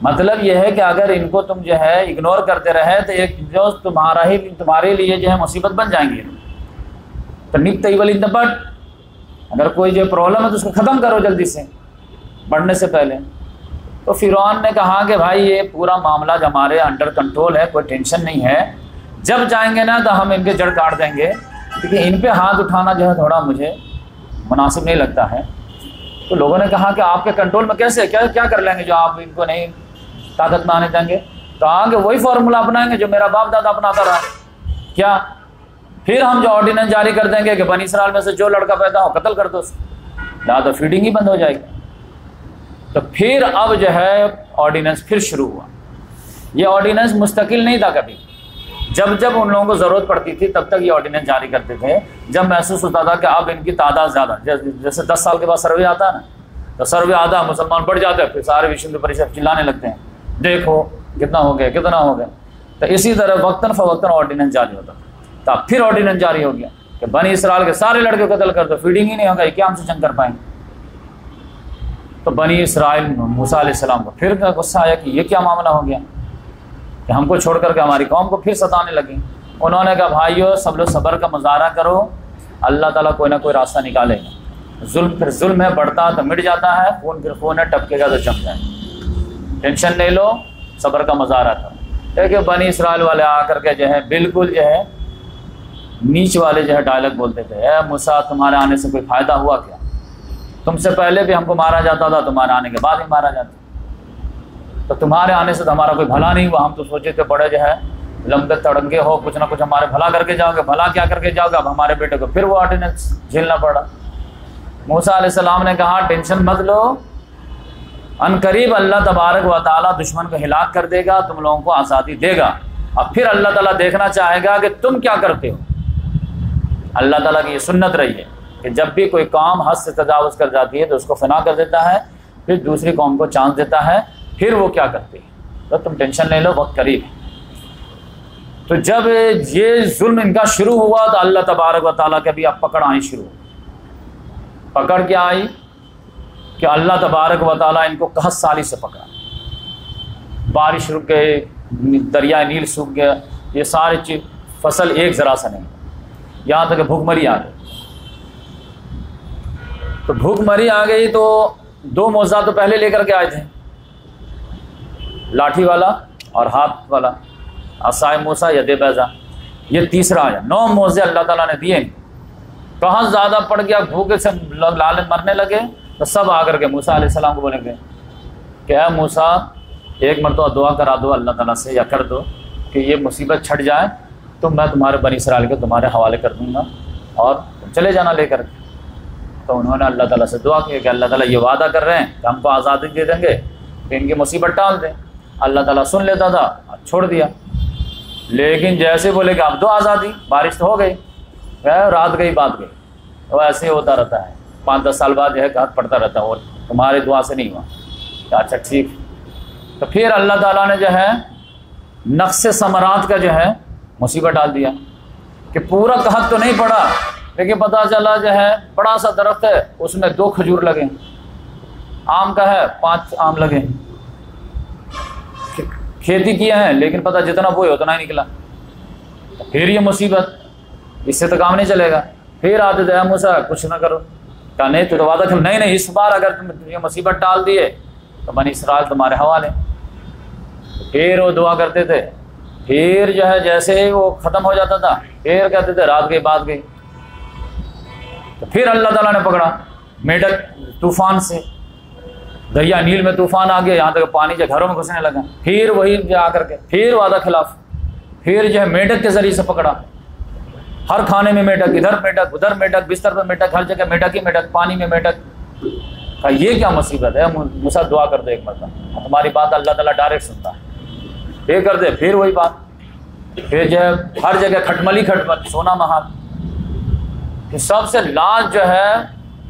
مطلب یہ ہے کہ اگر ان کو تم جو ہے اگنور کرتے رہے تو ایک جو تمہارا ہی تمہارے لیے جو ہے مصیبت بن جائیں گے تو نپ طیبل بٹ اگر کوئی جو پرابلم ہے تو اس کو ختم کرو جلدی سے، بڑھنے سے پہلے۔ تو فرعون نے کہا کہ بھائی یہ پورا معاملہ جو ہمارے انڈر کنٹرول ہے، کوئی ٹینشن نہیں ہے۔ جب جائیں گے نا تو ہم ان کے جڑ کاٹ دیں گے۔ کیونکہ ان پہ ہاتھ اٹھانا جو ہے تھوڑا مجھے مناسب نہیں لگتا ہے۔ تو لوگوں نے کہا کہ آپ کے کنٹرول میں کیسے، کیا کیا کر لیں گے جو آپ ان کو نہیں طاقت میں آنے دیں گے؟ تو آگے وہی فارمولہ اپنائیں گے جو میرا باپ دادا اپناتا رہا۔ کیا؟ پھر ہم جو آرڈیننس جاری کر دیں گے کہ بنی اسرائیل میں سے جو لڑکا پیدا ہو قتل کر دو زیادہ فیڈنگ ہی بند ہو جائے گی۔ تو پھر اب جو ہے آرڈیننس پھر شروع ہوا۔ یہ آرڈیننس مستقل نہیں تھا کبھی۔ جب جب ان لوگوں کو ضرورت پڑتی تھی تب تک یہ آرڈیننس جاری کرتے تھے۔ جب محسوس ہوتا تھا کہ اب ان کی تعداد زیادہ، جیسے دس سال کے بعد سروے آتا ہے نا، تو سروے آتا مسلمان بڑھ جاتے ہیں، پھر سارے وشو پریشد چلانے لگتے ہیں۔ دیکھو کتنا ہو گیا، کتنا ہو گیا۔ تو اسی طرح وقتاً فوقتاً آرڈیننس جاری ہوتا تھا۔ پھر آرڈیننس جاری ہو گیا کہ بنی اسرائیل کے سارے لڑکے قتل کر دو فیڈنگ ہی نہیں ہوگا، یہ کیا ہم سے جنگ کر پائیں گے؟ تو بنی اسرائیل موسیٰ علیہ السلام کو پھر غصہ آیا کہ یہ کیا معاملہ ہو گیا۔ کہ ہم کو چھوڑ کر کے ہماری قوم کو پھر ستانے لگی انہوں نے کہا، بھائیو سب لوگ صبر کا مظاہرہ کرو۔ اللہ تعالیٰ کوئی نہ کوئی راستہ نکالے گا۔ ظلم پھر ظلم ہے، بڑھتا تو مٹ جاتا ہے، خون پھر خون ہے، ٹپکے گا تو جم جائے۔ ٹینشن نہیں لو، صبر کا مظاہرہ کرو۔ کہ بنی اسرائیل والے آ کر کے جو ہے، بالکل جو ہے، نیچ والے جو ہے ڈائلگ بولتے تھے، اے مسا تمہارے آنے سے کوئی فائدہ ہوا کیا؟ تم سے پہلے بھی ہم کو مارا جاتا تھا، تمہارے آنے کے بعد ہی مارا جاتا تو تمہارے آنے سے تو ہمارا کوئی بھلا نہیں ہوا، ہم تو سوچے تھے بڑے جو ہے، لمبے تڑنگے ہو، کچھ نہ کچھ ہمارے بھلا کر کے جاؤ گے۔ بھلا کیا کر کے جاؤ گے؟ اب ہمارے بیٹے کو پھر وہ آرڈیننس جھیلنا پڑا۔ موسا علیہ السلام نے کہا ٹینشن مت لو۔ ان قریب اللہ تبارک و تعالیٰ دشمن کو ہلاک کر دے گا، تم لوگوں کو آزادی دے گا۔ اب پھر اللہ تعالیٰ دیکھنا چاہے گا کہ تم کیا کرتے ہو۔ اللہ تعالیٰ کی یہ سنت رہی ہے کہ جب بھی کوئی قوم حد سے تجاوز کر جاتی ہے تو اس کو فنا کر دیتا ہے، پھر دوسری قوم کو چانس دیتا ہے۔ پھر وہ کیا کرتی ہے تو تم ٹینشن لے لو، وقت قریب ہے۔ تو جب یہ ظلم ان کا شروع ہوا تو اللہ تبارک و تعالیٰ کے بھی اب پکڑ آئی شروع پکڑ کیا آئی؟ کہ اللہ تبارک و تعالیٰ ان کو کہ سالی سے پکڑا۔ بارش رک گئے، دریا نیل سوکھ گیا، یہ سارے چیز فصل ایک ذرا سا نہیں۔ یہاں تک کہ بھوک مری آ گئی۔ تو بھوک مری آ گئی تو دو موضاء تو پہلے لے کر کے آئے تھے۔ لاٹھی والا اور ہاتھ والا آسائے موسا یا دے بیزا یہ تیسرا آیا۔ نو موزے اللہ تعالیٰ نے دیے۔ کہاں زیادہ پڑ گیا، بھوکے سے لال مرنے لگے۔ تو سب آ کر کے موسا علیہ السلام کو بولیں گے کہ اے موسا ایک مرتبہ دعا کرا دو اللہ تعالیٰ سے یا کر دو کہ یہ مصیبت چھٹ جائے۔ تو میں تمہارے بنی اسرائیل کے تمہارے حوالے کر دوں گا اور چلے جانا لے کر۔ تو انہوں نے اللہ تعالیٰ سے دعا کیا کہ اللہ تعالیٰ یہ وعدہ کر رہے ہیں کہ ہم کو آزادی دے دیں گے، کہ ان کی مصیبت ٹال دیں۔ اللہ تعالیٰ سن لیتا تھا، چھوڑ دیا۔ لیکن جیسے بولے کہ اب دو آزادی، بارش تو ہو گئی۔ رات گئی، بات گئی۔ وہ ایسے ہی ہوتا رہتا ہے۔ پانچ دس سال بعد جو ہے ہاتھ پڑتا رہتا ہے اور تمہاری دعا سے نہیں ہوا۔ اچھا ٹھیک۔ تو پھر اللہ تعالیٰ نے جو ہے نقص ثمرات کا جو ہے، مصیبت ڈال دیا۔ کہ پورا کہت تو نہیں پڑا، لیکن پتہ چلا جو ہے، بڑا سا درخت ہے، اس میں دو کھجور لگے۔ آم کا ہے، پانچ آم لگے۔ کھیتی کیا ہے، لیکن پتہ جتنا بوئے اتنا ہی نکلا۔ پھر یہ مصیبت، اس سے تو کام نہیں چلے گا۔ پھر آتے تھے موسا کچھ نہ کرو۔ کہا، نہیں، تو وعدہ کر نہیں نہیں، اس بار اگر تم یہ مصیبت ڈال دیے، تو بنی اسرائیل تمہارے حوالے۔ پھر وہ دعا کرتے تھے۔ پھر جو ہے، جیسے ہی وہ ختم ہو جاتا تھا، پھر کہتے تھے، رات گئی، بات گئی۔ تو پھر اللہ تعالیٰ نے پکڑا۔ میڈک طوفان سے دریا نیل میں طوفان آ گیا، یہاں تک پانی جو گھروں میں گھسنے لگا۔ پھر وہی جو آ کر کے، پھر وعدہ خلاف۔ پھر جو ہے میڈک کے ذریعے سے پکڑا۔ ہر کھانے میں میڈک ادھر میڈک ادھر میڈک بستر پہ میڈک ہر جگہ میڈک ہی میڈک پانی میں میڈک کہا، یہ کیا مصیبت ہے؟ مسا دعا کر دو ایک مرتبہ۔ تمہاری بات اللہ تعالیٰ ڈائریکٹ سنتا ہے۔ پھر کر دے، پھر وہی بات۔ پھر جو ہے ہر جگہ کھٹملی کھٹمل، سونا محال سب سے لاج جو ہے،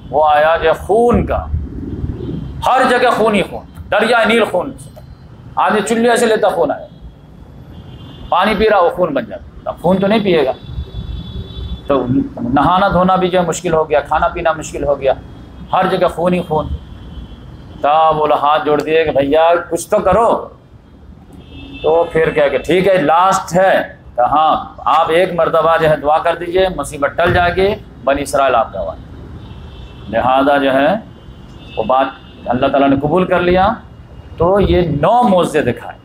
وہ آیا جو خون کا۔ ہر جگہ خون ہی خون، دریا نیل خون۔ آدمی چلے سے لیتا خون آیا۔ پانی پی رہا، وہ خون بن جاتا۔ خون تو نہیں پیے گا۔ تو نہانا دھونا بھی جو ہے مشکل ہو گیا، کھانا پینا مشکل ہو گیا۔ ہر جگہ خون ہی خون۔ تب بولا ہاتھ جوڑ دیے کہ بھیا، کچھ تو کرو۔ تو پھر کہہ کہ ٹھیک ہے لاسٹ ہے۔ کہ ہاں آپ ایک مرتبہ جو ہے دعا کر دیجیے مصیبت ٹل جائے گی، بنی اسرائیل آپ کا لہٰذا جو ہے، وہ بات اللہ تعالیٰ نے قبول کر لیا تو یہ نو موزے دکھائے۔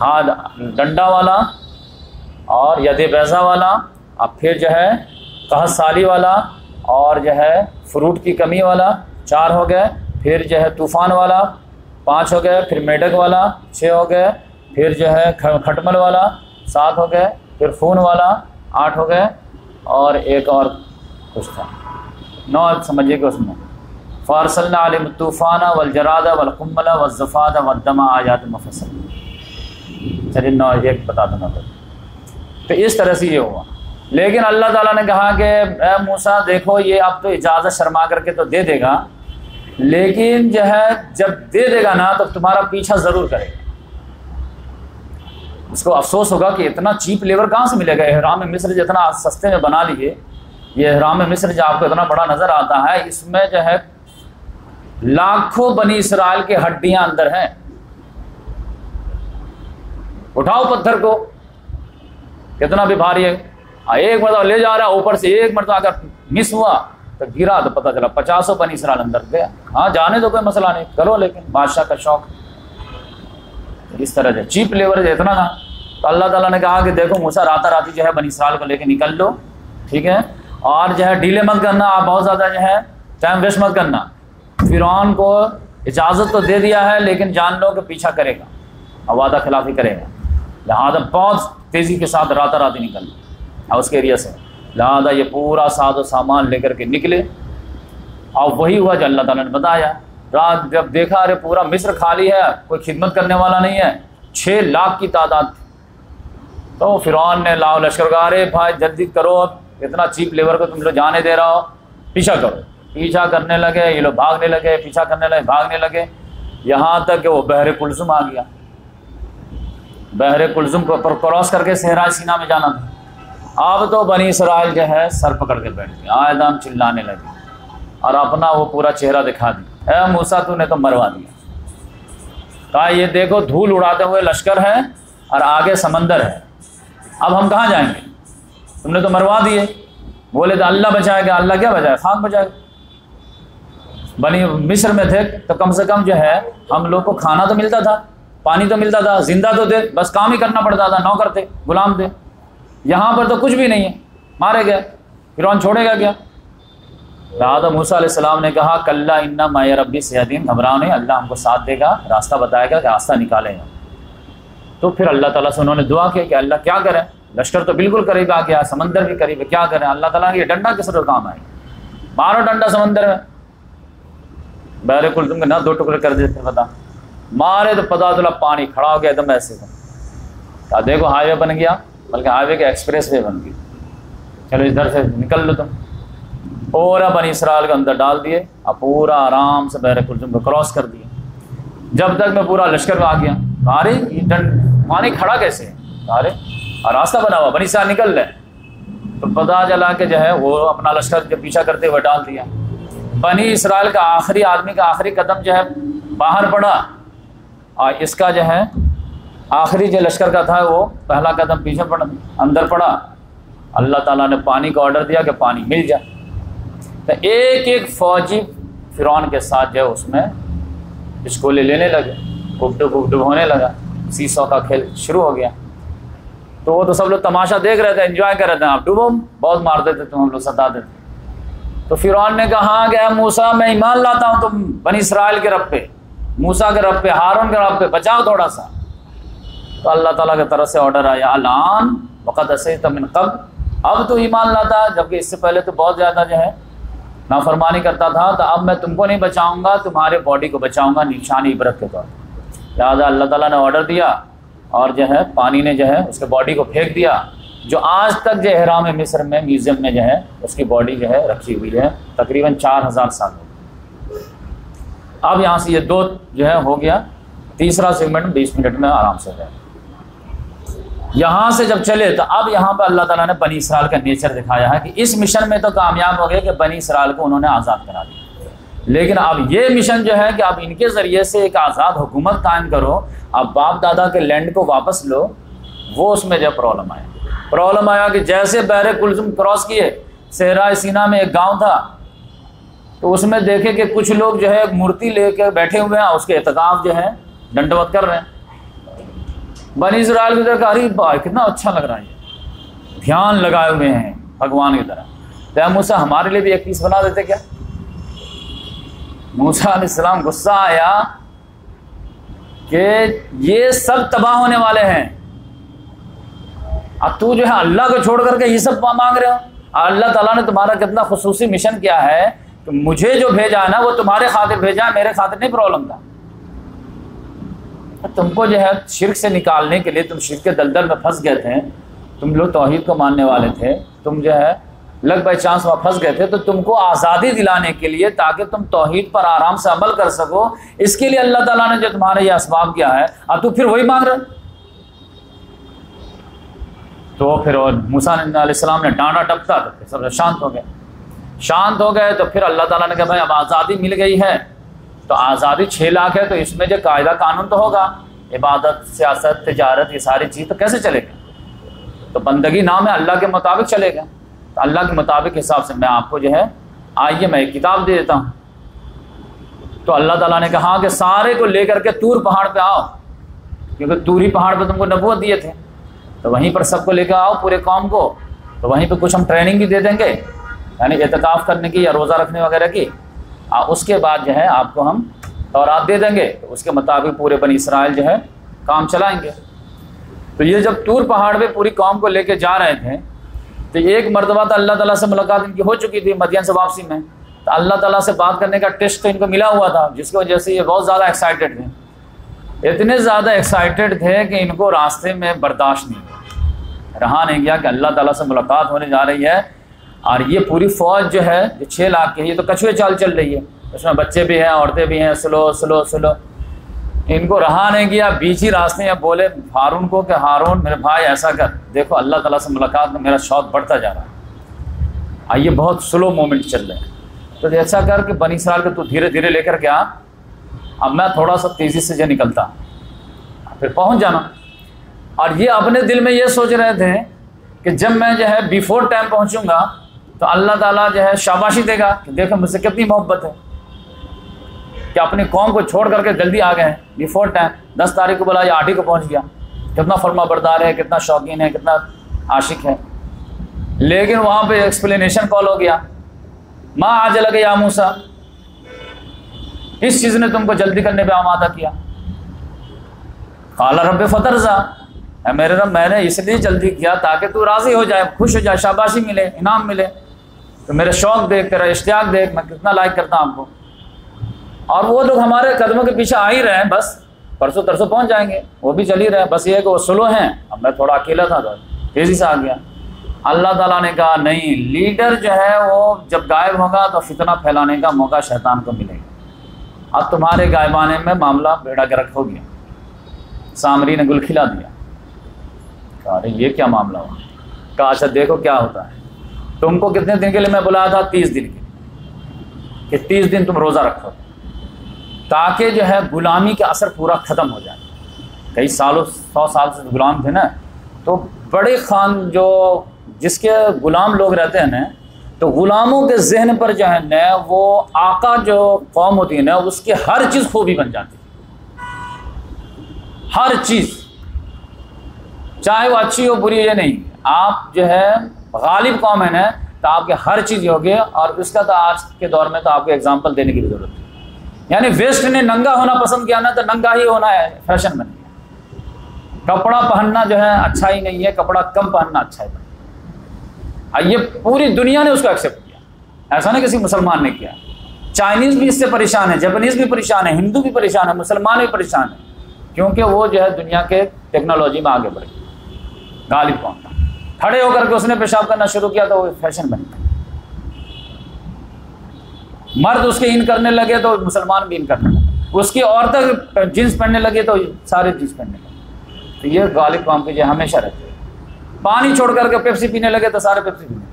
ہاتھ ڈنڈا والا اور ید بیزا والا، اب پھر جو ہے کہ سالی والا اور جو ہے فروٹ کی کمی والا، چار ہو گئے، پھر جو ہے طوفان والا، پانچ ہو گئے، پھر میڈک والا، چھ ہو گئے، پھر جو ہے کھٹمل والا، سات ہو گئے، پھر خون والا، آٹھ ہو گئے، اور ایک اور کچھ تھا۔ نو، سمجھیے کہ اس میں۔ فارسل علیہ طوفانہ والجراد والقمل والزفاد والدمہ آیات مفصل۔ چلیے نو ایک بتا دوں میں تو اس طرح سے یہ ہوا۔ لیکن اللہ تعالیٰ نے کہا کہ، اے موسا دیکھو، یہ اب تو اجازت شرما کر کے تو دے دے گا۔ لیکن جو ہے، جب دے دے گا نا، تو تمہارا پیچھا ضرور کرے گا۔ اس کو افسوس ہوگا کہ اتنا چیپ لیور کہاں سے ملے گا؟ احرام مصر جو اتنا سستے میں بنا لیے، یہ احرام مصر جو آپ کو اتنا بڑا نظر آتا ہے، اس میں جو ہے لاکھوں بنی اسرائیل کی ہڈیاں اندر ہیں۔ اٹھاؤ پتھر کو۔ کتنا بھی بھاری ہے۔ ہاں، ایک مرتبہ لے جا رہا اوپر سے ایک مرتبہ اگر مس ہوا تو گرا تو پتہ چلا پچاسوں بنی اسرائیل اندر گیا۔ ہاں جانے تو کوئی مسئلہ نہیں، کرو لیکن بادشاہ کا شوق۔ اس طرح سے چیپ لیور اتنا نا۔ تو اللہ تعالیٰ نے کہا کہ دیکھو موسا راتا راتی جو ہے بنی اسرائیل کو لے کے نکل لو، ٹھیک ہے۔ اور جو ہے ڈیلے مت کرنا، آپ بہت زیادہ جو ہے ٹائم ویسٹ مت کرنا۔ فرعون کو اجازت تو دے دیا ہے، لیکن جان لو کہ پیچھا کرے گا اور وعدہ خلافی کرے گا۔ لہٰذا بہت تیزی کے ساتھ راتا راتی نکل۔ اور اس کے ایریا سے۔ لہٰذا یہ پورا ساز و سامان لے کر کے نکلے۔ اور وہی ہوا جو اللہ تعالیٰ نے بتایا۔ رات جب دیکھا، ارے پورا مصر خالی ہے، کوئی خدمت کرنے والا نہیں ہے۔ چھ لاکھ کی تعداد تھی۔ تو فرعون نے لاؤ لشکر کا ارے بھائی جلدی کرو اتنا چیپ لیور کو تم لوگ جانے دے رہا ہو، پیچھا کرو۔ پیچھا کرنے لگے، یہ لوگ بھاگنے لگے، پیچھا کرنے لگے، بھاگنے لگے۔ یہاں تک کہ وہ بحر کلزم آ گیا۔ بحر کلزم کو پر کراس کر کے صحرا سینا میں جانا تھا۔ اب تو بنی اسرائیل جو ہے، سر پکڑ کے بیٹھ گیا۔ آئے دام چلانے لگے اور اپنا وہ پورا چہرہ دکھا دیا۔ اے موسا تو نے تو مروا دیا۔ کہا، یہ دیکھو، دھول اڑاتے ہوئے لشکر ہے اور آگے سمندر ہے۔ اب ہم کہاں جائیں گے؟ تم نے تو مروا دیے۔ بولے، تو اللہ بچائے گا۔ اللہ کیا بچائے؟ خاک بچائے۔ گا بنی مصر میں تھے، تو کم سے کم جو ہے، ہم لوگ کو کھانا تو ملتا تھا، پانی تو ملتا تھا، زندہ تو تھے، بس کام ہی کرنا پڑتا تھا، نوکر تھے، غلام تھے۔ یہاں پر تو کچھ بھی نہیں ہے، مارے گئے، فرعون چھوڑے گا کیا؟ لہٰذا موسیٰ علیہ السلام نے کہا کل انا مائر ربی سیدین گھبراؤ نہیں، اللہ ہم کو ساتھ دے گا، راستہ بتائے گا کہ راستہ نکالے گا تو پھر اللہ تعالیٰ سے انہوں نے دعا کیا کہ اللہ کیا کریں لشکر تو بالکل قریب آ گیا، سمندر بھی قریب ہے کیا کریں اللہ تعالیٰ یہ ڈنڈا کس طرح کام آئے؟ مارو ڈنڈا سمندر میں۔ بہر کل تم کے نہ دو ٹکڑے کر دیتے پتا مارے تو پتا چلا پانی کھڑا ہو گیا ایک دم ایسے کہا دیکھو ہائی وے بن گیا، بلکہ ہائی وے کا ایکسپریس وے بن گئی۔ چلو ادھر سے نکل لو تم۔ پورا بنی اسرائیل کے اندر ڈال دیے، اور پورا آرام سے بحر کلزم کو کراس کر دیے۔ جب تک میں پورا لشکر آ گیا ارے یہ پانی کھڑا کیسے ارے راستہ بنا ہوا، بنی اسرائیل نکل رہے تو پتا چلا کہ جو ہے وہ اپنا لشکر جو پیچھا کرتے ہوئے ڈال دیا۔ بنی اسرائیل کا آخری آدمی کا آخری قدم جو ہے باہر پڑا۔ اور اس کا جو ہے آخری جو لشکر کا تھا وہ پہلا قدم پیچھے پڑا اندر پڑا۔ اللہ تعالیٰ نے پانی کا آڈر دیا کہ پانی مل جائے۔ تو ایک ایک فوجی فرعون کے ساتھ جو ہے اس میں اسکولے لینے لگے۔ گپڈب گپڈب ہونے لگا۔ سیسو کا کھیل شروع ہو گیا۔ تو وہ تو سب لوگ تماشا دیکھ رہے تھے انجوائے کر رہے تھے۔ آپ ڈوبو، بہت مار دیتے تم ہم لوگ ستا دیتے۔ تو فرعون نے کہا ہاں، کہ موسا میں ایمان لاتا ہوں، تم بنی اسرائیل کے رب پہ موسا کے رب پہ، ہارون کے رب پہ، بچاؤ تھوڑا سا۔ تو اللہ تعالیٰ کی طرف سے آڈر آیا، الان وقت ایسے تمن قبل۔ اب تو ایمان لاتا، جبکہ اس سے پہلے تو بہت زیادہ جو ہے نافرمانی کرتا تھا، تو اب میں تم کو نہیں بچاؤں گا، تمہارے باڈی کو بچاؤں گا، نشانی عبرت کے طور پر۔ لہٰذا اللہ تعالیٰ نے آڈر دیا اور جو ہے پانی نے جو ہے اس کے باڈی کو پھینک دیا۔ جو آج تک جو احرام مصر میں میوزیم میں جو ہے، اس کی باڈی جو ہے رکھی ہوئی ہے، تقریباً چار ہزار سال ہو اب یہاں سے یہ دو جو ہے ہو گیا، تیسرا سیگمنٹ بیس منٹ میں آرام سے ہے یہاں سے جب چلے تو اب یہاں پہ اللہ تعالیٰ نے بنی اسرائیل کا نیچر دکھایا ہے کہ اس مشن میں تو کامیاب ہو گئے کہ بنی اسرائیل کو انہوں نے آزاد کرا دیا۔ لیکن اب یہ مشن جو ہے کہ اب ان کے ذریعے سے ایک آزاد حکومت قائم کرو، اب باپ دادا کے لینڈ کو واپس لو، وہ اس میں جو پرابلم آیا پرابلم آیا کہ جیسے بحر کلزم کراس کیے، صحرا سینا میں ایک گاؤں تھا، تو اس میں دیکھے کہ کچھ لوگ جو ہے ایک مورتی لے کے بیٹھے ہوئے ہیں، اس کے اعتکاف جو ہے ڈنڈوت کر رہے ہیں۔ بنی اسرائیل کی طرح ارے بھائی کتنا اچھا لگ رہا ہے دھیان لگائے ہوئے ہیں بھگوان کی طرح تو موسا ہمارے لیے بھی ایک پیس بنا دیتے کیا؟ موسا علیہ السلام غصہ آیا کہ یہ سب تباہ ہونے والے ہیں۔ اب تو جو ہے اللہ کو چھوڑ کر کے یہ سب مانگ رہے ہو۔ اللہ تعالیٰ نے تمہارا کتنا خصوصی مشن کیا ہے کہ مجھے جو بھیجا ہے نا وہ تمہارے خاطر بھیجا ہے، میرے خاطر نہیں پرابلم تھا۔ تم کو جو ہے شرک سے نکالنے کے لیے تم شرک کے دلدل میں پھنس گئے تھے۔ تم لوگ توحید کو ماننے والے تھے۔ تم جو ہے لگ بائی چانس وہاں پھنس گئے تھے۔ تو تم کو آزادی دلانے کے لیے تاکہ تم توحید پر آرام سے عمل کر سکو۔ اس کے لیے اللہ تعالیٰ نے جو تمہارے یہ اسباب کیا ہے، اب تو پھر وہی مانگ رہے تو پھر موسا علیہ السلام نے ڈانڈا ٹپتا تو پھر سب شانت ہو گئے۔ شانت ہو گئے تو پھر اللہ تعالیٰ نے کہا، بھائی، اب آزادی مل گئی ہے۔ تو آزادی چھ لاکھ ہے تو اس میں جو قاعدہ قانون تو ہوگا، عبادت، سیاست، تجارت، یہ ساری چیز تو کیسے چلے گا؟ تو بندگی نام ہے اللہ کے مطابق چلے گا۔ تو اللہ کے مطابق حساب سے میں آپ کو جو ہے، آئیے میں ایک کتاب دے دیتا ہوں۔ تو اللہ تعالیٰ نے کہا کہ سارے کو لے کر کے تور پہاڑ پہ آؤ۔ کیونکہ توری پہاڑ پہ تم کو نبوت دیے تھے۔ تو وہیں پر سب کو لے کے آؤ پورے قوم کو۔ تو وہیں پہ کچھ ہم ٹریننگ بھی دے دیں گے یعنی اعتکاف کرنے کی یا روزہ رکھنے وغیرہ کی۔ اس کے بعد جو ہے آپ کو ہم اورات دے دیں گے۔ تو اس کے مطابق پورے بنی اسرائیل جو ہے کام چلائیں گے۔ تو یہ جب تور پہاڑ پہ پوری قوم کو لے کے جا رہے تھے، تو ایک مرتبہ تو اللہ تعالیٰ سے ملاقات ان کی ہو چکی تھی مدین سے واپسی میں۔ تو اللہ تعالیٰ سے بات کرنے کا ٹیسٹ تو ان کو ملا ہوا تھا، جس کی وجہ سے یہ بہت زیادہ ایکسائٹیڈ تھے۔ اتنے زیادہ ایکسائٹیڈ تھے کہ ان کو راستے میں برداشت نہیں ہوا۔ رہا نہیں گیا کہ اللہ تعالیٰ سے ملاقات ہونے جا رہی ہے۔ اور یہ پوری فوج جو ہے، جو چھ لاکھ کی ہے، یہ تو کچھوے چال چل رہی ہے۔ اس میں بچے بھی ہیں، عورتیں بھی ہیں، سلو سلو سلو۔ ان کو رہا نہیں کیا بیچ ہی راستے یا بولے ہارون کو کہ ہارون، میرے بھائی ایسا کر۔ دیکھو، اللہ تعالیٰ سے ملاقات میں میرا شوق بڑھتا جا رہا ہے۔ آئیے، بہت سلو مومنٹ چل رہے ہیں۔ تو ایسا کر کہ بنی سال کے تو دھیرے دھیرے لے کر کے آ اب میں تھوڑا سا تیزی سے جو نکلتا پھر پہنچ جانا۔ اور یہ اپنے دل میں یہ سوچ رہے تھے کہ جب میں جو ہے بیفور ٹائم پہنچوں گا تو اللہ تعالیٰ جو ہے شاباشی دے گا کہ دیکھو مجھ سے کتنی محبت ہے۔ کہ اپنی قوم کو چھوڑ کر کے جلدی آ گئے ہیں۔ بیفور ٹائم دس تاریخ کو بولا یہ آٹھ ہی کو پہنچ گیا۔ کتنا فرما بردار ہے، کتنا شوقین ہے، کتنا عاشق ہے۔ لیکن وہاں پہ ایکسپلینیشن کال ہو گیا۔ ماں آج لگے یا موسا اس چیز نے تم کو جلدی کرنے پہ آمادہ کیا۔ خالہ رب فترزا میرے رب، میں نے اس لیے جلدی کیا تاکہ تو راضی ہو جائے، خوش ہو جائے، شاباشی ملے، انعام ملے۔ تو میرے شوق دیکھ، تیرا اشتیاق دیکھ، میں کتنا لائک کرتا ہوں آپ کو۔ اور وہ لوگ ہمارے قدموں کے پیچھے آ ہی رہے ہیں، بس پرسوں ترسوں پہنچ جائیں گے، وہ بھی چل ہی رہے ہیں۔ بس یہ کہ وہ سلو ہیں۔ اب میں تھوڑا اکیلا تھا، تو تیزی سے آ گیا۔ اللہ تعالیٰ نے کہا، نہیں، لیڈر جو ہے، وہ جب غائب ہوگا تو فتنہ پھیلانے کا موقع شیطان کو ملے گا۔ اب تمہارے غائبانے میں معاملہ بیڑا گرک ہو گیا۔ سامری نے گل کھلا دیا۔ کہا، ارے، یہ کیا معاملہ ہوا؟ کہا اچھا دیکھو کیا ہوتا ہے۔ تم کو کتنے دن کے لیے میں بلایا تھا؟ تیس دن کے کہ تیس دن تم روزہ رکھو۔ تاکہ جو ہے غلامی کا اثر پورا ختم ہو جائے۔ کئی سالوں، سو سال سے غلام تھے نا، تو بڑے خان جو، جس کے غلام لوگ رہتے ہیں نا تو غلاموں کے ذہن پر جو ہے نا، وہ آقا جو قوم ہوتی ہے نا، اس کی ہر چیز خوبی بن جاتی ہے۔ ہر چیز۔ چاہے وہ اچھی ہو، بری یہ نہیں، آپ جو ہے غالب قوم ہے نا، تو آپ کے ہر چیز ہوگی اور اس کا تو آج کے دور میں تو آپ کو ایگزامپل دینے کی ضرورت ہے۔ یعنی ویسٹ نے ننگا ہونا پسند کیا نا، تو ننگا ہی ہونا ہے فیشن بن گیا۔ کپڑا پہننا جو ہے اچھا ہی نہیں ہے، کپڑا کم پہننا اچھا ہے یہ پوری دنیا نے اس کو ایکسیپٹ کیا۔ ایسا نہیں کسی مسلمان نے کیا۔ چائنیز بھی اس سے پریشان ہے جاپنیز بھی پریشان ہے ہندو بھی پریشان ہے مسلمان بھی پریشان ہے کیونکہ وہ جو ہے دنیا کے ٹیکنالوجی میں آگے بڑھ گئی غالب کون کھڑے ہو کر کے اس نے پیشاب کرنا شروع کیا تو وہ فیشن بن گیا مرد اس کے ان کرنے لگے تو مسلمان بھی ان کرنے لگے۔ اس کی عورتیں جینس پہننے لگے تو سارے جینس پہننے لگے۔ تو یہ غالب قوم کے جو ہمیشہ رہتے۔ پانی چھوڑ کر کے پیپسی پینے لگے تو سارے پیپسی پینے لگے۔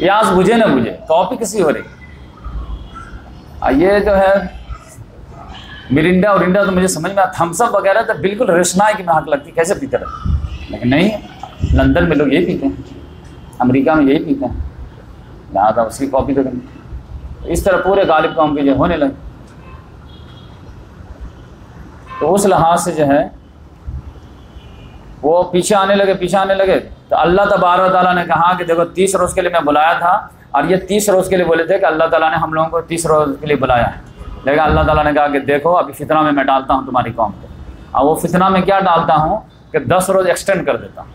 پیاز بجھے نہ بجھے کاپی کسی ہو رہی یہ جو ہے، مرنڈا ورنڈا تو مجھے سمجھ میں تھمس اپ وغیرہ تو بالکل رشنا کی محک لگتی، کیسے پیتے رہتے لیکن نہیں، لندن میں لوگ یہی پیتے ہیں، امریکہ میں یہی پیتے ہیں۔ لہٰذا اس کی کاپی تو کرنی اس طرح پورے غالب قوم کے جو ہونے لگے۔ تو اس لحاظ سے جو ہے وہ پیچھے آنے لگے، پیچھے آنے لگے۔ تو اللہ تبار تعالیٰ نے کہا کہ دیکھو، تیس روز کے لیے میں بلایا تھا اور یہ تیس روز کے لیے بولے تھے کہ اللہ تعالیٰ نے ہم لوگوں کو تیس روز کے لیے بلایا ہے۔ لیکن اللہ تعالیٰ نے کہا کہ دیکھو، ابھی فتنہ میں میں ڈالتا ہوں تمہاری قوم کو۔ اور وہ فتنہ میں کیا ڈالتا ہوں؟ کہ دس روز ایکسٹینڈ کر دیتا ہوں۔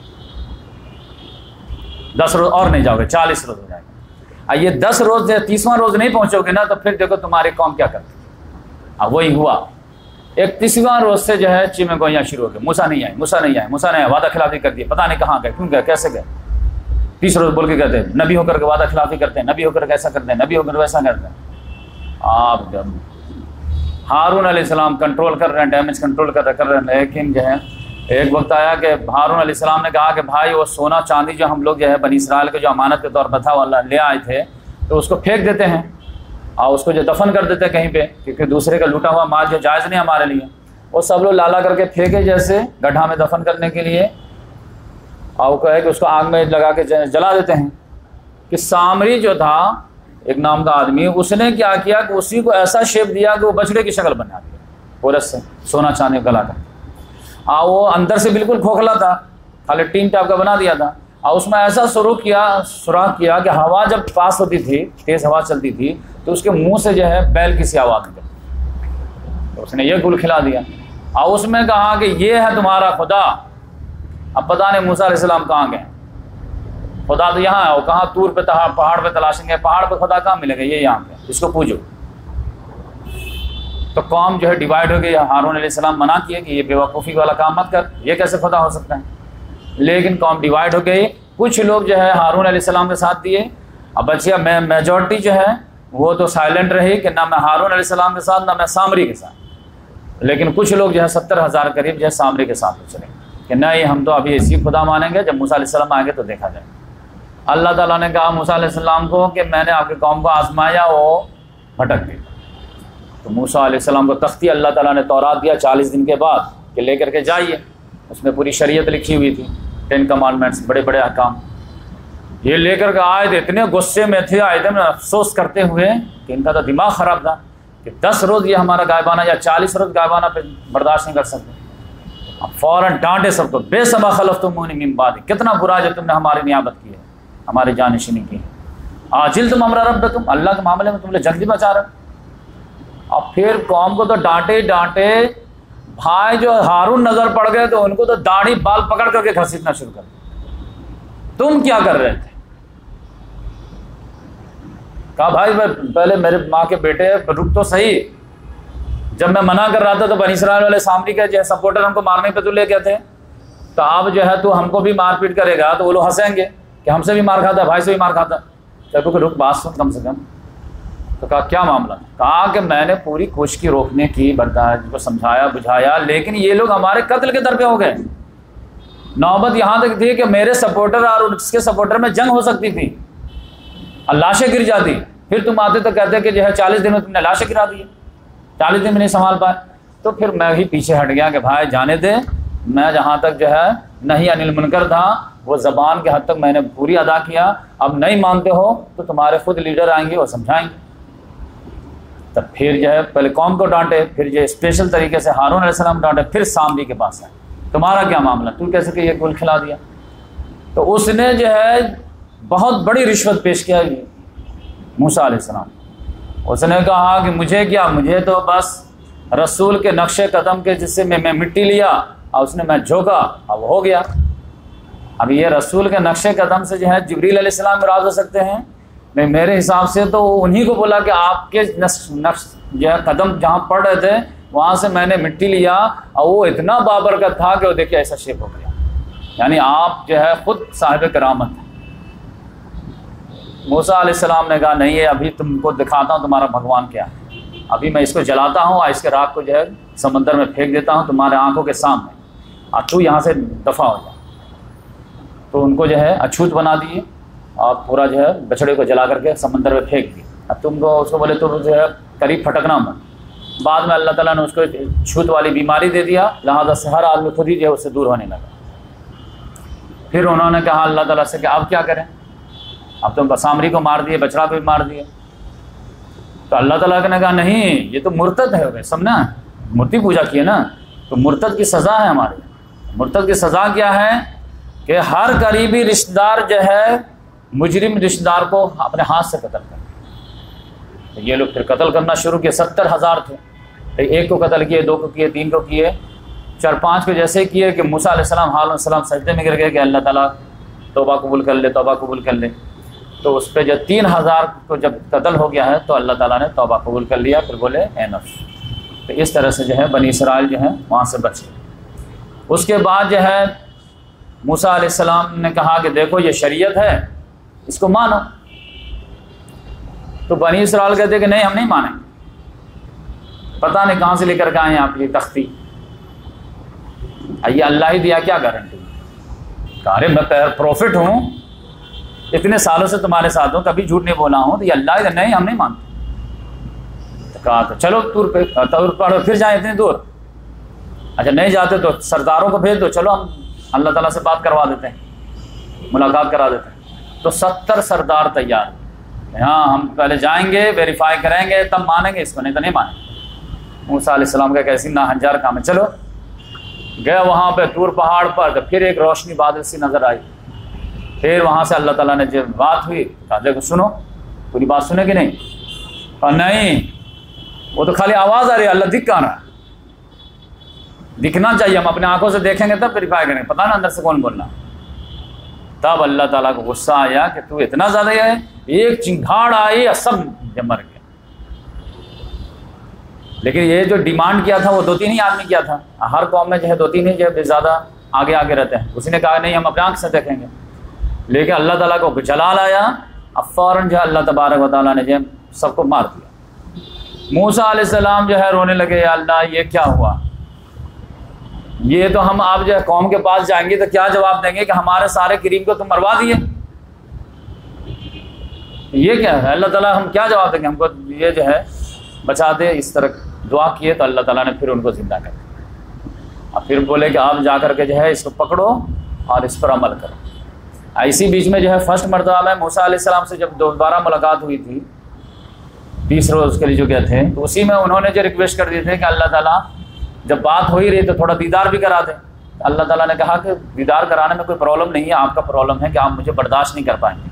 دس روز اور نہیں جاؤ گے، چالیس روز ہو جائے گا۔ اور یہ دس روز تیسواں روز نہیں پہنچو گے نا، تو پھر دیکھو تمہاری قوم کیا کرتی اب وہی ہوا۔ ایک تیسواں روز سے جو ہے چیمیں گوئیاں شروع ہو گئی موسا نہیں آئے موسا نہیں آئے موسا نہیں آئے وعدہ خلافی کر دی پتا نہیں کہاں گئے، کیوں گئے، کیسے گئے؟ تیس روز بول کے کہتے ہیں، نبی ہو کر کے وعدہ خلافی کرتے ہیں، نبی ہو کر کے ایسا کرتے ہیں، نبی ہو کر ویسا کرتے ہیں۔ آپ ہارون علیہ السلام کنٹرول کر رہے ہیں ڈیمیج کنٹرول کر رہے کر رہے ہیں، لیکن جو ہے، ایک وقت آیا کہ ہارون علیہ السلام نے کہا کہ بھائی وہ سونا چاندی جو ہم لوگ جو ہے بنی اسرائیل کے جو امانت کے طور پر تھا، وہ اللہ لے آئے تھے، تو اس کو پھینک دیتے ہیں۔ اور اس کو جو دفن کر دیتے ہیں کہیں پہ، کیونکہ دوسرے کا لوٹا ہوا مال جو جائز نہیں ہمارے لیے۔ وہ سب لوگ لالا کر کے پھینکے جیسے گڈھا میں دفن کرنے کے لیے۔ اور وہ کہے کہ اس کو آگ میں لگا کے جلا دیتے ہیں۔ کہ سامری جو تھا، ایک نام کا آدمی، اس نے کیا کیا کہ اسی کو ایسا شیپ دیا کہ وہ بچڑے کی شکل بنا دیا۔ پورس سے سونا چاندی گلا کر ہاں وہ اندر سے بالکل کھوکھلا تھا، خالی ٹیم ٹاپ کا بنا دیا تھا۔ اور اس میں ایسا سروخ کیا سوراخ کیا کہ ہوا جب پاس ہوتی تھی، تیز ہوا چلتی تھی، تو اس کے منہ سے جو ہے بیل کی سی آواز نکلتی تو اس نے یہ گل کھلا دیا۔ اور اس میں کہا کہ یہ ہے تمہارا خدا۔ اب پتا نہیں موسا علیہ السلام کہاں گئے۔ خدا تو یہاں ہے وہ کہاں تور پہ پہاڑ پہ تلاشیں گے، پہاڑ پہ خدا کہاں ملے گا؟ یہ یہاں پہ۔ اس کو پوجو تو قوم جو ہے ڈیوائڈ ہو گئی ہارون علیہ السلام منع کیے کہ یہ بے وقوفی والا کام مت کر۔ یہ کیسے خدا ہو سکتا ہے؟ لیکن قوم ڈیوائڈ ہو گئی۔ کچھ لوگ جو ہے ہارون علیہ السلام کے ساتھ دیے۔ اب بچیا میں میجورٹی جو ہے وہ تو سائلنٹ رہی کہ نہ میں ہارون علیہ السلام کے ساتھ، نہ میں سامری کے ساتھ۔ لیکن کچھ لوگ جو ہے ستر ہزار قریب جو ہے سامری کے ساتھ چلے کہ نہیں، ہم تو ابھی اسی خدا مانیں گے، جب موسیٰ علیہ السلام آئیں گے تو دیکھا جائے۔ اللہ تعالیٰ نے کہا موسیٰ علیہ السلام کو کہ میں نے آپ کی قوم کو آزمایا، وہ بھٹک گئی۔ تو موسیٰ علیہ السلام کو تختی اللہ تعالیٰ نے تورات دیا چالیس دن کے بعد کہ لے کر کے جائیے۔ اس میں پوری شریعت لکھی ہوئی تھی ٹین کمانڈمنٹس بڑے بڑے احکام۔ یہ لے کر کے آئے تھے، اتنے غصے میں تھے، آئے تھے میں افسوس کرتے ہوئے کہ ان کا تو دماغ خراب تھا کہ دس روز یہ ہمارا گائبانہ یا چالیس روز گائبانہ پہ برداشت نہیں کر سکتے۔ اب فوراً ڈانٹے سب کو، بے سبا خلف تم منی ممباد کتنا برا جو تم نے ہماری نیابت کی ہے، ہماری جانشینی کی ہے۔ آجل تم ہمارا رب تم اللہ کے معاملے میں تم نے جلدی بچا رہے اب پھر قوم کو تو ڈانٹے ڈانٹے بھائی جو ہارون نظر پڑ گئے تو ان کو تو داڑھی بال پکڑ کر کے گھسیٹنا شروع کر تم کیا کر رہے تھے؟ کہا، بھائی پہلے میرے ماں کے بیٹے رک تو صحیح۔ جب میں منع کر رہا تھا تو بنی اسرائیل والے سامنے کے جو ہے سپورٹر ہم کو مارنے پہ تو لے کے تھے۔ تو آپ جو ہے تو ہم کو بھی مار پیٹ کرے گا۔ تو وہ لوگ ہنسیں گے کہ ہم سے بھی مار کھاتا، بھائی سے بھی مار کھاتا۔ کہ رک، بات سن کم سے کم۔ تو کہا، کیا معاملہ؟ کہا کہ میں نے پوری کوشش کی روکنے کی برداشت جی کو سمجھایا، بجھایا، لیکن یہ لوگ ہمارے قتل کے در پہ ہو گئے۔ نوبت یہاں تک تھی کہ میرے سپورٹر اور اس کے سپورٹر میں جنگ ہو سکتی تھی۔ لاشیں گر جاتی۔ پھر تم آتے تو کہتے کہ جو ہے، چالیس دن میں تم نے لاشیں گرا دی۔ چالیس دن میں نہیں سنبھال پائے۔ تو پھر میں ہی پیچھے ہٹ گیا کہ بھائی، جانے دے۔ میں جہاں تک جو ہے، نہیں انل منکر تھا، وہ زبان کے حد تک میں نے پوری ادا کیا۔ اب نہیں مانتے ہو تو تمہارے خود لیڈر آئیں گے وہ سمجھائیں گے۔ تب پھر جو ہے پہلے قوم کو ڈانٹے، پھر جو اسپیشل طریقے سے ہارون علیہ السلام ڈانٹے، پھر سامری کے پاس آئے۔ تمہارا کیا معاملہ؟ تو کیسے کہ یہ گل کھلا دیا۔ تو اس نے جو ہے بہت بڑی رشوت پیش کیا موسا علیہ السلام۔ اس نے کہا کہ مجھے کیا؟ مجھے تو بس رسول کے نقش قدم کے جس سے میں میں مٹی لیا، اور اس نے میں جھوکا اب ہو گیا۔ اب یہ رسول کے نقش قدم سے جو ہے جبریل علیہ السلام راز ہو سکتے ہیں۔ نہیں، میرے حساب سے تو انہیں کو بولا کہ آپ کے نقش جو ہے قدم جہاں پڑ رہے تھے، وہاں سے میں نے مٹی لیا اور وہ اتنا بابرکت تھا کہ وہ دیکھیے ایسا شیپ ہو گیا۔ یعنی آپ جو ہے خود صاحب کرامت ہیں۔ موسا علیہ السلام نے کہا، نہیں ہے ابھی تم کو دکھاتا ہوں تمہارا بھگوان کیا ہے۔ ابھی میں اس کو جلاتا ہوں اور اس کے راک کو جو ہے سمندر میں پھینک دیتا ہوں تمہارے آنکھوں کے سامنے۔ اور تو یہاں سے دفاع ہو جا تو ان کو جو ہے اچھوت بنا دیے۔ اور پورا جو ہے بچڑے کو جلا کر کے سمندر میں پھینک دی اب تم کو اس کو بولے تو جو ہے قریب پھٹکنا مت۔ بعد میں اللہ تعالیٰ نے اس کو چھوت والی بیماری دے دیا، لہٰذا سے ہر آدمی خود ہی جو ہے اس سے دور ہونے لگا۔ پھر انہوں نے کہا اللہ تعالیٰ سے کہ اب کیا کریں؟ اب تم بسامری کو مار دیے بچڑا کو بھی مار دیے۔ تو اللہ تعالیٰ نے کہا نہیں، یہ تو مرتد ہے سمجھنا مورتی پوجا کی ہے نا؟ تو مرتد کی سزا ہے ہماری۔ مرتد کی سزا کیا ہے؟ کہ ہر قریبی رشتے دار جو ہے مجرم رشتے دار کو اپنے ہاتھ سے قتل کر یہ لوگ پھر قتل کرنا شروع کیے، ستر ہزار تھے۔ ایک کو قتل کیے، دو کو کیے، تین کو کیے۔ چار پانچ کو جیسے کیے کہ موسیٰ علیہ السلام علیہ السلام سجدے میں گر گئے کہ اللہ تعالیٰ توبہ قبول کر لے، توبہ قبول کر لے۔ تو اس پہ جب تین ہزار کو جب قتل ہو گیا ہے تو اللہ تعالیٰ نے توبہ قبول کر لیا، پھر بولے اے نفس۔ تو اس طرح سے جو ہے بنی اسرائیل جو ہے وہاں سے بچے۔ اس کے بعد جو ہے موسا علیہ السلام نے کہا کہ دیکھو یہ شریعت ہے۔ اس کو مانو۔ تو بنی اسرائیل کہتے کہ نہیں، ہم نہیں مانیں۔ پتہ نہیں کہاں سے لے کر کے آئے آپ یہ تختی۔ یہ اللہ ہی دیا کیا گارنٹی ارے میں پروفٹ ہوں۔ اتنے سالوں سے تمہارے ساتھ ہوں، کبھی جھوٹ نہیں بولا ہوں۔ تو یہ اللہ ہی نہیں، ہم نہیں مانتے۔ کہا تو چلو تور پہ تور پڑھو پھر جائیں اتنی دور۔ اچھا نہیں جاتے تو سرداروں کو بھیج دو۔ چلو ہم اللہ تعالیٰ سے بات کروا دیتے ہیں، ملاقات کرا دیتے ہیں۔ تو ستر سردار تیار ہاں ہم پہلے جائیں گے ویریفائی کریں گے، تب مانیں گے، اس کو نہیں تو نہیں مانیں گے۔ موسیٰ علیہ السلام کا کیسی نا ہنجار کام ہے۔ چلو، گئے وہاں پہ تور پہاڑ پر تو پھر ایک روشنی بادل سی نظر آئی۔ پھر وہاں سے اللہ تعالیٰ نے جب بات ہوئی، کہا، دیکھو، سنو، پوری بات سنے کہ نہیں؟ کہا، نہیں، وہ تو خالی آواز آ رہی ہے، اللہ دکھ کہاں رہا دکھنا چاہیے، ہم اپنے آنکھوں سے دیکھیں گے تب ویریفائی کریں گے۔ پتا نا اندر سے کون بولنا تب اللہ تعالیٰ کو غصہ آیا کہ تو اتنا زیادہ ہے ایک چنگھاڑ آئی سب مر گیا۔ لیکن یہ جو ڈیمانڈ کیا تھا، وہ دو تین ہی آدمی کیا تھا۔ ہر قوم میں جو ہے، دو تین ہی جو ہے، زیادہ آگے آگے رہتے ہیں۔ اسی نے کہا، نہیں، ہم اپنے آنکھ سے دیکھیں گے۔ لیکن اللہ تعالیٰ کو جلال آیا۔ اب فوراً جو ہے، اللہ تبارک و تعالیٰ نے جو سب کو مار دیا۔ موسا علیہ السلام جو ہے، رونے لگے، یا اللہ، یہ کیا ہوا؟ یہ تو ہم آپ جو ہے قوم کے پاس جائیں گے تو کیا جواب دیں گے کہ ہمارے سارے کریم کو تم مروا دیے؟ یہ کیا ہے؟ اللہ تعالیٰ ہم کیا جواب دیں گے؟ ہم کو یہ جو ہے بچا دے، اس طرح دعا کیے تو اللہ تعالیٰ نے پھر ان کو زندہ کر دیا۔ اور پھر بولے کہ آپ جا کر کے جو ہے اس کو پکڑو اور اس پر عمل کرو۔ اسی بیچ میں جو ہے فرسٹ مرتبہ میں موسا علیہ السلام سے جب دوبارہ ملاقات ہوئی تھی تیس روز کے لیے جو گئے تھے، تو اسی میں انہوں نے جو ریکویسٹ کر دیے تھے کہ اللہ تعالیٰ جب بات ہو ہی رہی تو تھوڑا دیدار بھی کرا دیں۔ اللہ تعالیٰ نے کہا کہ دیدار کرانے میں کوئی پرابلم نہیں ہے، آپ کا پرابلم ہے کہ آپ مجھے برداشت نہیں کر پائیں گے۔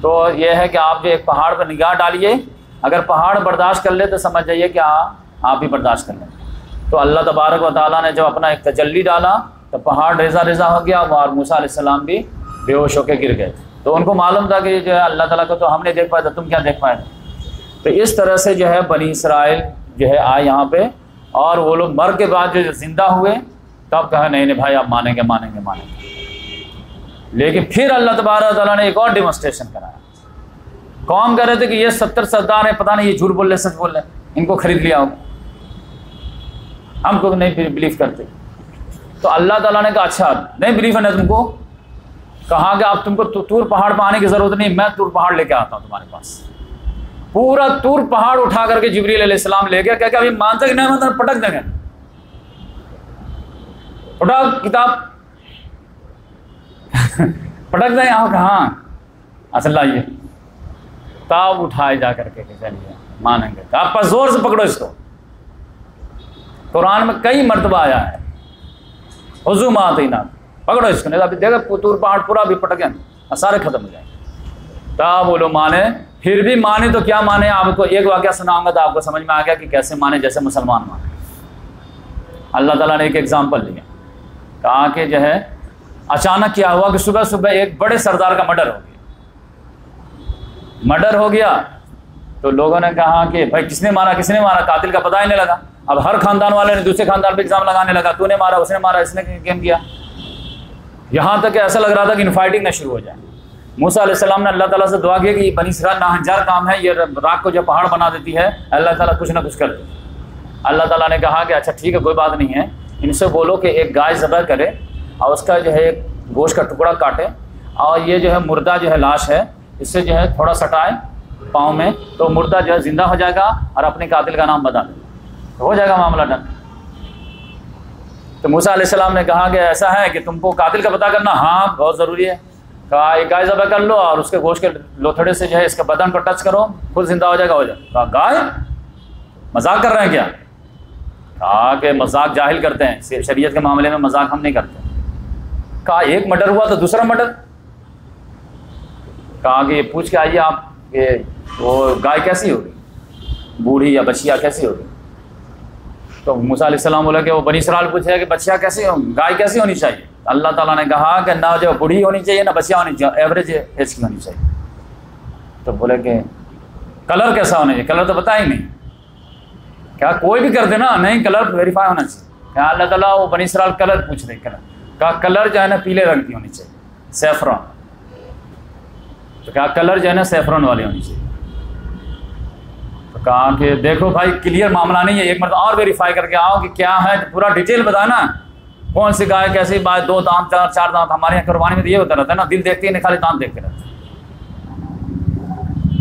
تو یہ ہے کہ آپ جو ایک پہاڑ پر نگاہ ڈالیے، اگر پہاڑ برداشت کر لے تو سمجھ جائیے کہ ہاں آپ بھی برداشت کر لیں۔ تو اللہ تبارک و تعالیٰ نے جب اپنا ایک تجلی ڈالا تو پہاڑ ریزا ریزا ہو گیا، اور موسیٰ علیہ السلام بھی بے ہوش ہو کے گر گئے۔ تو ان کو معلوم تھا کہ جو ہے اللہ تعالیٰ کو تو ہم نے دیکھ پایا تھا تم کیا دیکھ پائے؟ تو اس طرح سے جو ہے بنی اسرائیل جو ہے آئے یہاں پہ۔ اور وہ لوگ مر کے بعد جو زندہ ہوئے، تب کہا نہیں نہیں بھائی، آپ مانیں گے مانیں گے مانیں گے۔ لیکن پھر اللہ تبارک تعالیٰ نے ایک اور ڈیمونسٹریشن کرایا۔ قوم کہہ رہے تھے کہ یہ ستر سردار ہیں، پتہ نہیں یہ جھوٹ بول رہے، سچ بول رہے۔ ان کو خرید لیا ہو ہم کو نہیں بلیو کرتے۔ تو اللہ تعالیٰ نے کہا اچھا نہیں بلیو ہے تم کو؟ کہا کہ اب تم کو تور پہاڑ پہ آنے کی ضرورت نہیں، میں تور پہاڑ لے کے آتا ہوں تمہارے پاس۔ پورا تور پہاڑ اٹھا کر کے جبری علیہ السلام لے گیا کہ ابھی مانتا کہ نہیں مانتا پٹک دیں گے۔ اٹھا کتاب۔ پٹک دیں آپ کہاں؟ اصل لائیے تاب اٹھائے جا کر کے چلیے مانیں گے۔ آپ پر زور سے پکڑو اس کو۔ قرآن میں کئی مرتبہ آیا ہے۔ حضو ماتی پکڑو اس کو، نہیں ابھی دیکھو تور پہاڑ پورا بھی پٹکیں۔ سارے ختم ہو جائیں گے۔ تاب بولو مانے پھر بھی مانے تو کیا مانے؟ آپ کو ایک واقعہ سناؤں گا تو آپ کو سمجھ میں آ گیا کہ کیسے مانے جیسے مسلمان مانے۔ اللہ تعالیٰ نے ایک ایگزامپل دیا کہا کہ جو ہے، اچانک کیا ہوا کہ صبح صبح ایک بڑے سردار کا مرڈر ہو گیا۔ مرڈر ہو گیا تو لوگوں نے کہا کہ بھائی، کس نے مارا؟ کس نے مارا؟ قاتل کا پتہ ہی نہیں لگا۔ اب ہر خاندان والے نے دوسرے خاندان پہ ایگزام لگانے لگا۔ تو نے مارا، اس نے مارا، اس نے گیم کیا یہاں تک کہ ایسا لگ رہا تھا کہ انفائٹنگ نہ شروع ہو جائے۔ موسا علیہ السلام نے اللہ تعالیٰ سے دعا کیا کہ یہ بنی اسرائیل ناہنجار کام ہے، یہ راک کو جو پہاڑ بنا دیتی ہے، اللہ تعالیٰ کچھ نہ کچھ کر دیتی اللہ تعالیٰ نے کہا کہ اچھا ٹھیک ہے، کوئی بات نہیں ہے۔ ان سے بولو کہ ایک گائے ذبح کرے اور اس کا جو ہے گوشت کا ٹکڑا کاٹے اور یہ جو ہے مردہ جو ہے لاش ہے، اس سے جو ہے تھوڑا سٹائے پاؤں میں تو مردہ جو ہے زندہ ہو جائے گا اور اپنے قاتل کا نام بتا دے۔ ہو جائے گا معاملہ ڈن۔ تو موسا علیہ السلام نے کہا کہ ایسا ہے کہ تم کو قاتل کا پتہ کرنا ہاں بہت ضروری ہے۔ کہا ایک گائے ذبح کر لو اور اس کے گوشت کے لوتھڑے سے جو ہے اس کے بدن کو ٹچ کرو، خود زندہ ہو جائے گا، ہو جائے کہا، گائے، مذاق کر رہے ہیں کیا؟ کہا کہ مذاق جاہل کرتے ہیں شریعت کے معاملے میں مذاق ہم نہیں کرتے۔ کہا، ایک مرڈر ہوا تو دوسرا مرڈر کہا کہ، یہ پوچھ کے آئیے آپ کہ وہ گائے کیسی ہوگی؟ بوڑھی یا بچیا کیسی ہوگی؟ تو موسا علیہ السلام بولا کہ وہ بنی سرال پوچھے کہ بچیا کیسی ہو، گائے کیسی ہونی چاہیے؟ اللہ تعالیٰ نے کہا کہ نہ جو بوڑھی ہونی چاہیے، نہ بچیا ہونی چاہیے ایوریج ایج کی ہونی چاہیے۔ تو بولے کہ کلر کیسا ہونا چاہیے؟ کلر تو بتا ہی نہیں۔ کیا کوئی بھی کر دے نا نہیں کلر ویریفائی ہونا چاہیے۔ کیا اللہ تعالیٰ وہ بنی سرال کلر پوچھ رہے کلر کہا کلر جو ہے نا پیلے رنگ کی ہونی چاہیے سیفرون تو کہا کلر جو ہے نا سیفرون والی ہونی چاہیے۔ تو کہا کہ دیکھو بھائی کلیئر معاملہ نہیں ہے، ایک مرتبہ اور ویریفائی کر کے آؤ کہ کیا ہے، پورا ڈیٹیل بتانا۔ کون سی گائے کیسی بات دو دانت، چار چار دانت؟ ہمارے یہاں قربانی میں تو یہ ہوتا رہتا ہے نا، دل دیکھتے ہیں خالی دانت دیکھتے رہتے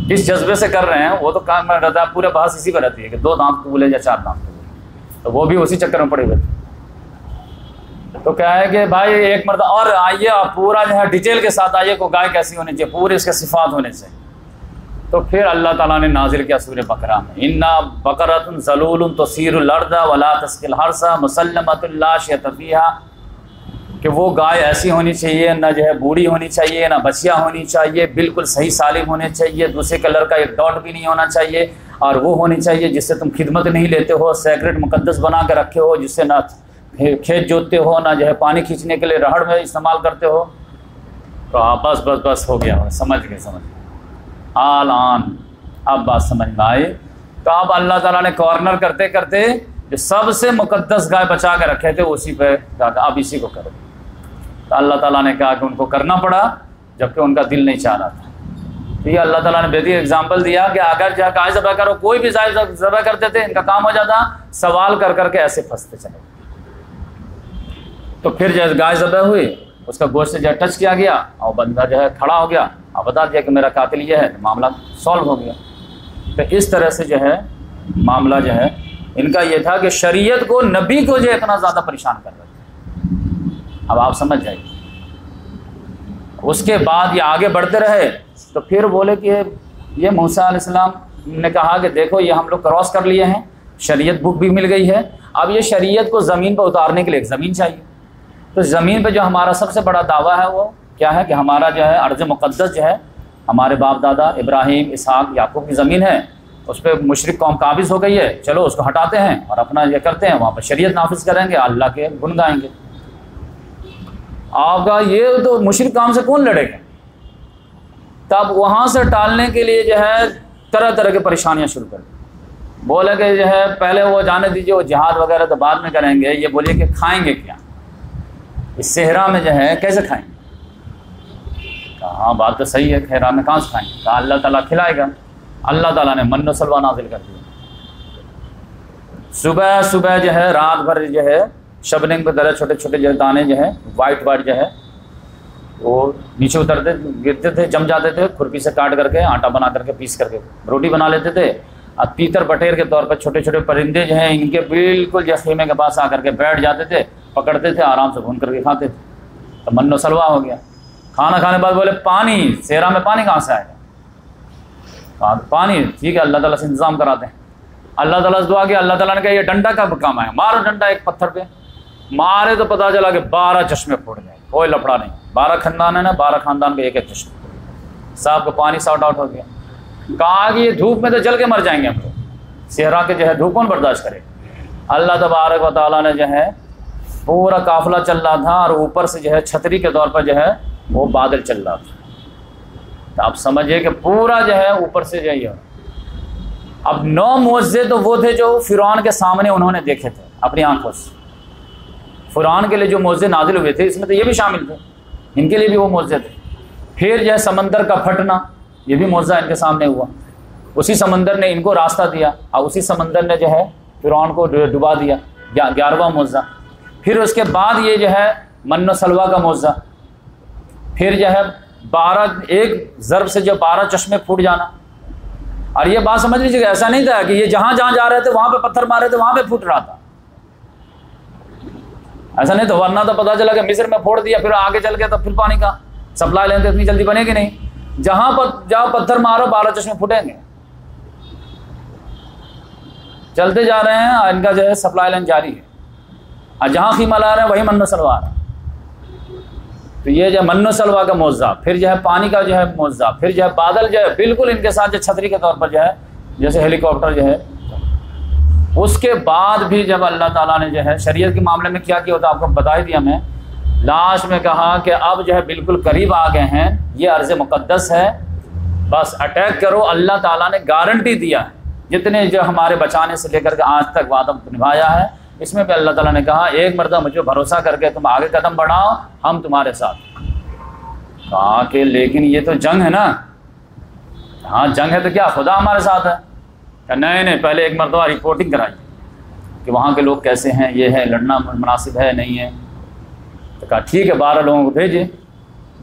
کس جذبے سے کر رہے ہیں، وہ تو کام میں رہتا ہے پورے بحث اسی پہ رہتی ہے کہ دو دانت قبول ہے یا چار دانت قبول تو وہ بھی اسی چکر میں پڑے ہوئے تو کیا ہے کہ بھائی، ایک مرتبہ اور آئیے آپ پورا جو ہے ڈیٹیل کے ساتھ آئیے کو گائے کیسی ہونی چاہیے، پورے اس کے صفات ہونے سے تو پھر اللہ تعالیٰ نے نازل کیا سور بکرا میں۔ انا بکرت ضلول تو سیر الردا ولا تسکل ہرسا مسلمت اللہ شفیہ کہ وہ گائے ایسی ہونی چاہیے، نہ جو ہے بوڑھی ہونی چاہیے، نہ بچیا ہونی چاہیے، بالکل صحیح سالم ہونے چاہیے، دوسرے کلر کا ایک ڈاٹ بھی نہیں ہونا چاہیے، اور وہ ہونی چاہیے جس سے تم خدمت نہیں لیتے ہو، سیکرٹ مقدس بنا کے رکھے ہو، جس سے نہ کھیت جوتتے ہو، نہ جو ہے پانی کھینچنے کے لیے رہڑ میں استعمال کرتے ہو۔ تو ہاں بس بس بس ہو گیا، سمجھ گئے سمجھ گئے۔ آل آن اب بات سمجھ میں آئی تو اب اللہ تعالیٰ نے کارنر کرتے کرتے جو سب سے مقدس گائے بچا کے رکھے تھے اسی پہ کہا کہ اب اسی کو کرو۔ تو اللہ تعالیٰ نے کہا کہ ان کو کرنا پڑا، جبکہ ان کا دل نہیں چاہ رہا تھا۔ تو یہ اللہ تعالیٰ نے بہترین اگزامپل دیا کہ اگر جو گائے ذبح کرو، کوئی بھی ذبح کرتے تھے، ان کا کام ہو جاتا۔ سوال کر کر کے ایسے پھنستے چلے۔ تو پھر جو گائے ذبح ہوئی، اس کا گوشت جو ہے ٹچ کیا گیا اور بندہ جو ہے کھڑا ہو گیا۔ اور بتا دیا کہ میرا قاتل یہ ہے معاملہ سالو ہو گیا۔ تو اس طرح سے جو ہے معاملہ جو ہے، ان کا یہ تھا کہ شریعت کو نبی کو جو اتنا زیادہ پریشان کر رہے تھے اب آپ سمجھ جائیے۔ اس کے بعد یہ آگے بڑھتے رہے، تو پھر بولے کہ یہ موسیٰ علیہ السلام نے کہا کہ دیکھو، یہ ہم لوگ کراس کر لیے ہیں، شریعت بک بھی مل گئی ہے۔ اب یہ شریعت کو زمین پہ اتارنے کے لیے ایک زمین چاہیے۔ تو زمین پہ جو ہمارا سب سے بڑا دعویٰ ہے وہ کیا ہے کہ ہمارا جو ہے عرض مقدس جو ہے، ہمارے باپ دادا ابراہیم، اسحاق، یعقوب کی زمین ہے، اس پہ مشرق قوم قابض ہو گئی ہے، چلو اس کو ہٹاتے ہیں اور اپنا یہ کرتے ہیں، وہاں پہ شریعت نافذ کریں گے، اللہ کے گن گائیں گے۔ آپ کا یہ تو مشرق کام سے کون لڑے گا؟ تب وہاں سے ٹالنے کے لیے جو ہے طرح طرح کی پریشانیاں شروع کر دیں بولے کہ جو ہے پہلے وہ جانے دیجیے وہ جہاد وغیرہ تو بعد میں کریں گے، یہ بولیے کہ کھائیں گے کیا؟ اس صحرا میں جو ہے کیسے کھائیں گے؟ کہا ہاں بات تو صحیح ہے خیرا میں کہاں سے کھائیں گے؟ کہا، اللہ تعالیٰ کھلائے گا۔ اللہ تعالیٰ نے من و سلوا نازل کر دیا۔ صبح صبح جو ہے، رات بھر جو ہے شبننگ پہ درے چھوٹے چھوٹے جو دانے جو ہے وائٹ وائٹ جو ہے، وہ نیچے اترتے، گرتے تھے، جم جاتے تھے، کھرپی سے کاٹ کر کے، آٹا بنا کر کے پیس کر کے روٹی بنا لیتے تھے۔ اور تیتر بٹیر کے طور پر چھوٹے چھوٹے پرندے جو ہیں، ان کے بالکل جو خیمے کے پاس آ کر کے بیٹھ جاتے تھے، پکڑتے تھے، آرام سے بھون کر کے کھاتے تھے۔ تو من و سلوا ہو گیا۔ کھانا کھانے بعد بولے، پانی سیرا میں پانی کہاں سے آئے گا؟ پانی، ٹھیک ہے، اللہ تعالیٰ سے انتظام کراتے ہیں اللہ تعالیٰ سے دعا کیا اللہ تعالیٰ نے کہا، یہ ڈنڈا کا کام ہے مارو ڈنڈا ایک پتھر پہ۔ مارے تو پتا چلا کہ بارہ چشمے پھوٹ گئے۔ کوئی لفڑا نہیں۔ بارہ خاندان ہے نا، بارہ خاندان کے ایک ایک چشمے صاحب کو پانی ساؤٹ آؤٹ ہو گیا۔ کہا کہ یہ دھوپ میں تو جل کے مر جائیں گے ہم لوگ۔ صحرا کے جو ہے دھوپ کون برداشت کرے؟ اللہ تبارک و تعالیٰ نے جو ہے پورا قافلہ چل رہا تھا اور اوپر سے جو ہے چھتری کے طور پر جو ہے وہ بادل چل رہا تھا۔ تو آپ سمجھے کہ پورا جو ہے اوپر سے جائیے اب نو معوضے تو وہ تھے جو فرعون کے سامنے انہوں نے دیکھے تھے اپنی آنکھوں سے۔ فرعون کے لیے جو معوضے نازل ہوئے تھے، اس میں تو یہ بھی شامل تھے۔ ان کے لیے بھی وہ معوضے تھے۔ پھر جو ہے سمندر کا پھٹنا، یہ بھی معوضہ ان کے سامنے ہوا۔ اسی سمندر نے ان کو راستہ دیا، اور اسی سمندر نے جو ہے فرعون کو ڈبا دیا، گیارہواں معوضہ پھر اس کے بعد یہ جو ہے من و سلوا کا معوضہ پھر جو ہے بارہ، ایک ضرب سے جو بارہ چشمے پھوٹ جانا۔ اور یہ بات سمجھ لیجیے کہ ایسا نہیں تھا کہ یہ جہاں جہاں جا رہے تھے، وہاں پہ پتھر مارے تھے، وہاں پہ پھوٹ رہا تھا۔ ایسا نہیں تو ورنہ تو پتا چلا کہ مصر میں پھوڑ دیا، پھر آگے چل گیا تو پھر پانی کا سپلائی لیں تو اتنی جلدی بنے گی نہیں۔ جہاں پر جہاں پتھر مارو، بارہ چشمے پھوٹیں گے۔ چلتے جا رہے ہیں ان کا جو ہے سپلائی لائن جاری ہے۔ اور جہاں خیمہ لا رہے ہیں، وہی من سلوا رہے ہیں تو یہ جو ہے من و سلوا کا موضاء پھر جو ہے پانی کا جو ہے موضاء پھر جو ہے بادل جو ہے بالکل ان کے ساتھ جو چھتری کے طور پر جو ہے، جیسے ہیلی کاپٹر جو ہے، اس کے بعد بھی جب اللہ تعالیٰ نے جو ہے شریعت کے معاملے میں کیا کیا ہوتا آپ کو بتا ہی دیا میں، لاسٹ میں کہا کہ اب جو ہے بالکل قریب آ گئے ہیں، یہ عرض مقدس ہے، بس اٹیک کرو، اللہ تعالیٰ نے گارنٹی دیا ہے۔ جتنے جو ہمارے بچانے سے لے کر کے آج تک وعدہ نبھایا ہے اس میں بھی اللہ تعالیٰ نے کہا، ایک مرتبہ مجھے بھروسہ کر کے تم آگے قدم بڑھاؤ، ہم تمہارے ساتھ۔ کہا کہ لیکن یہ تو جنگ ہے نا۔ ہاں جنگ ہے تو کیا خدا ہمارے ساتھ ہے؟ کہ نہیں نہیں، پہلے ایک مرتبہ رپورٹنگ کرائیے کہ وہاں کے لوگ کیسے ہیں، یہ ہے، لڑنا مناسب ہے، نہیں ہے۔ تو کہا، ٹھیک ہے، بارہ لوگوں کو بھیجے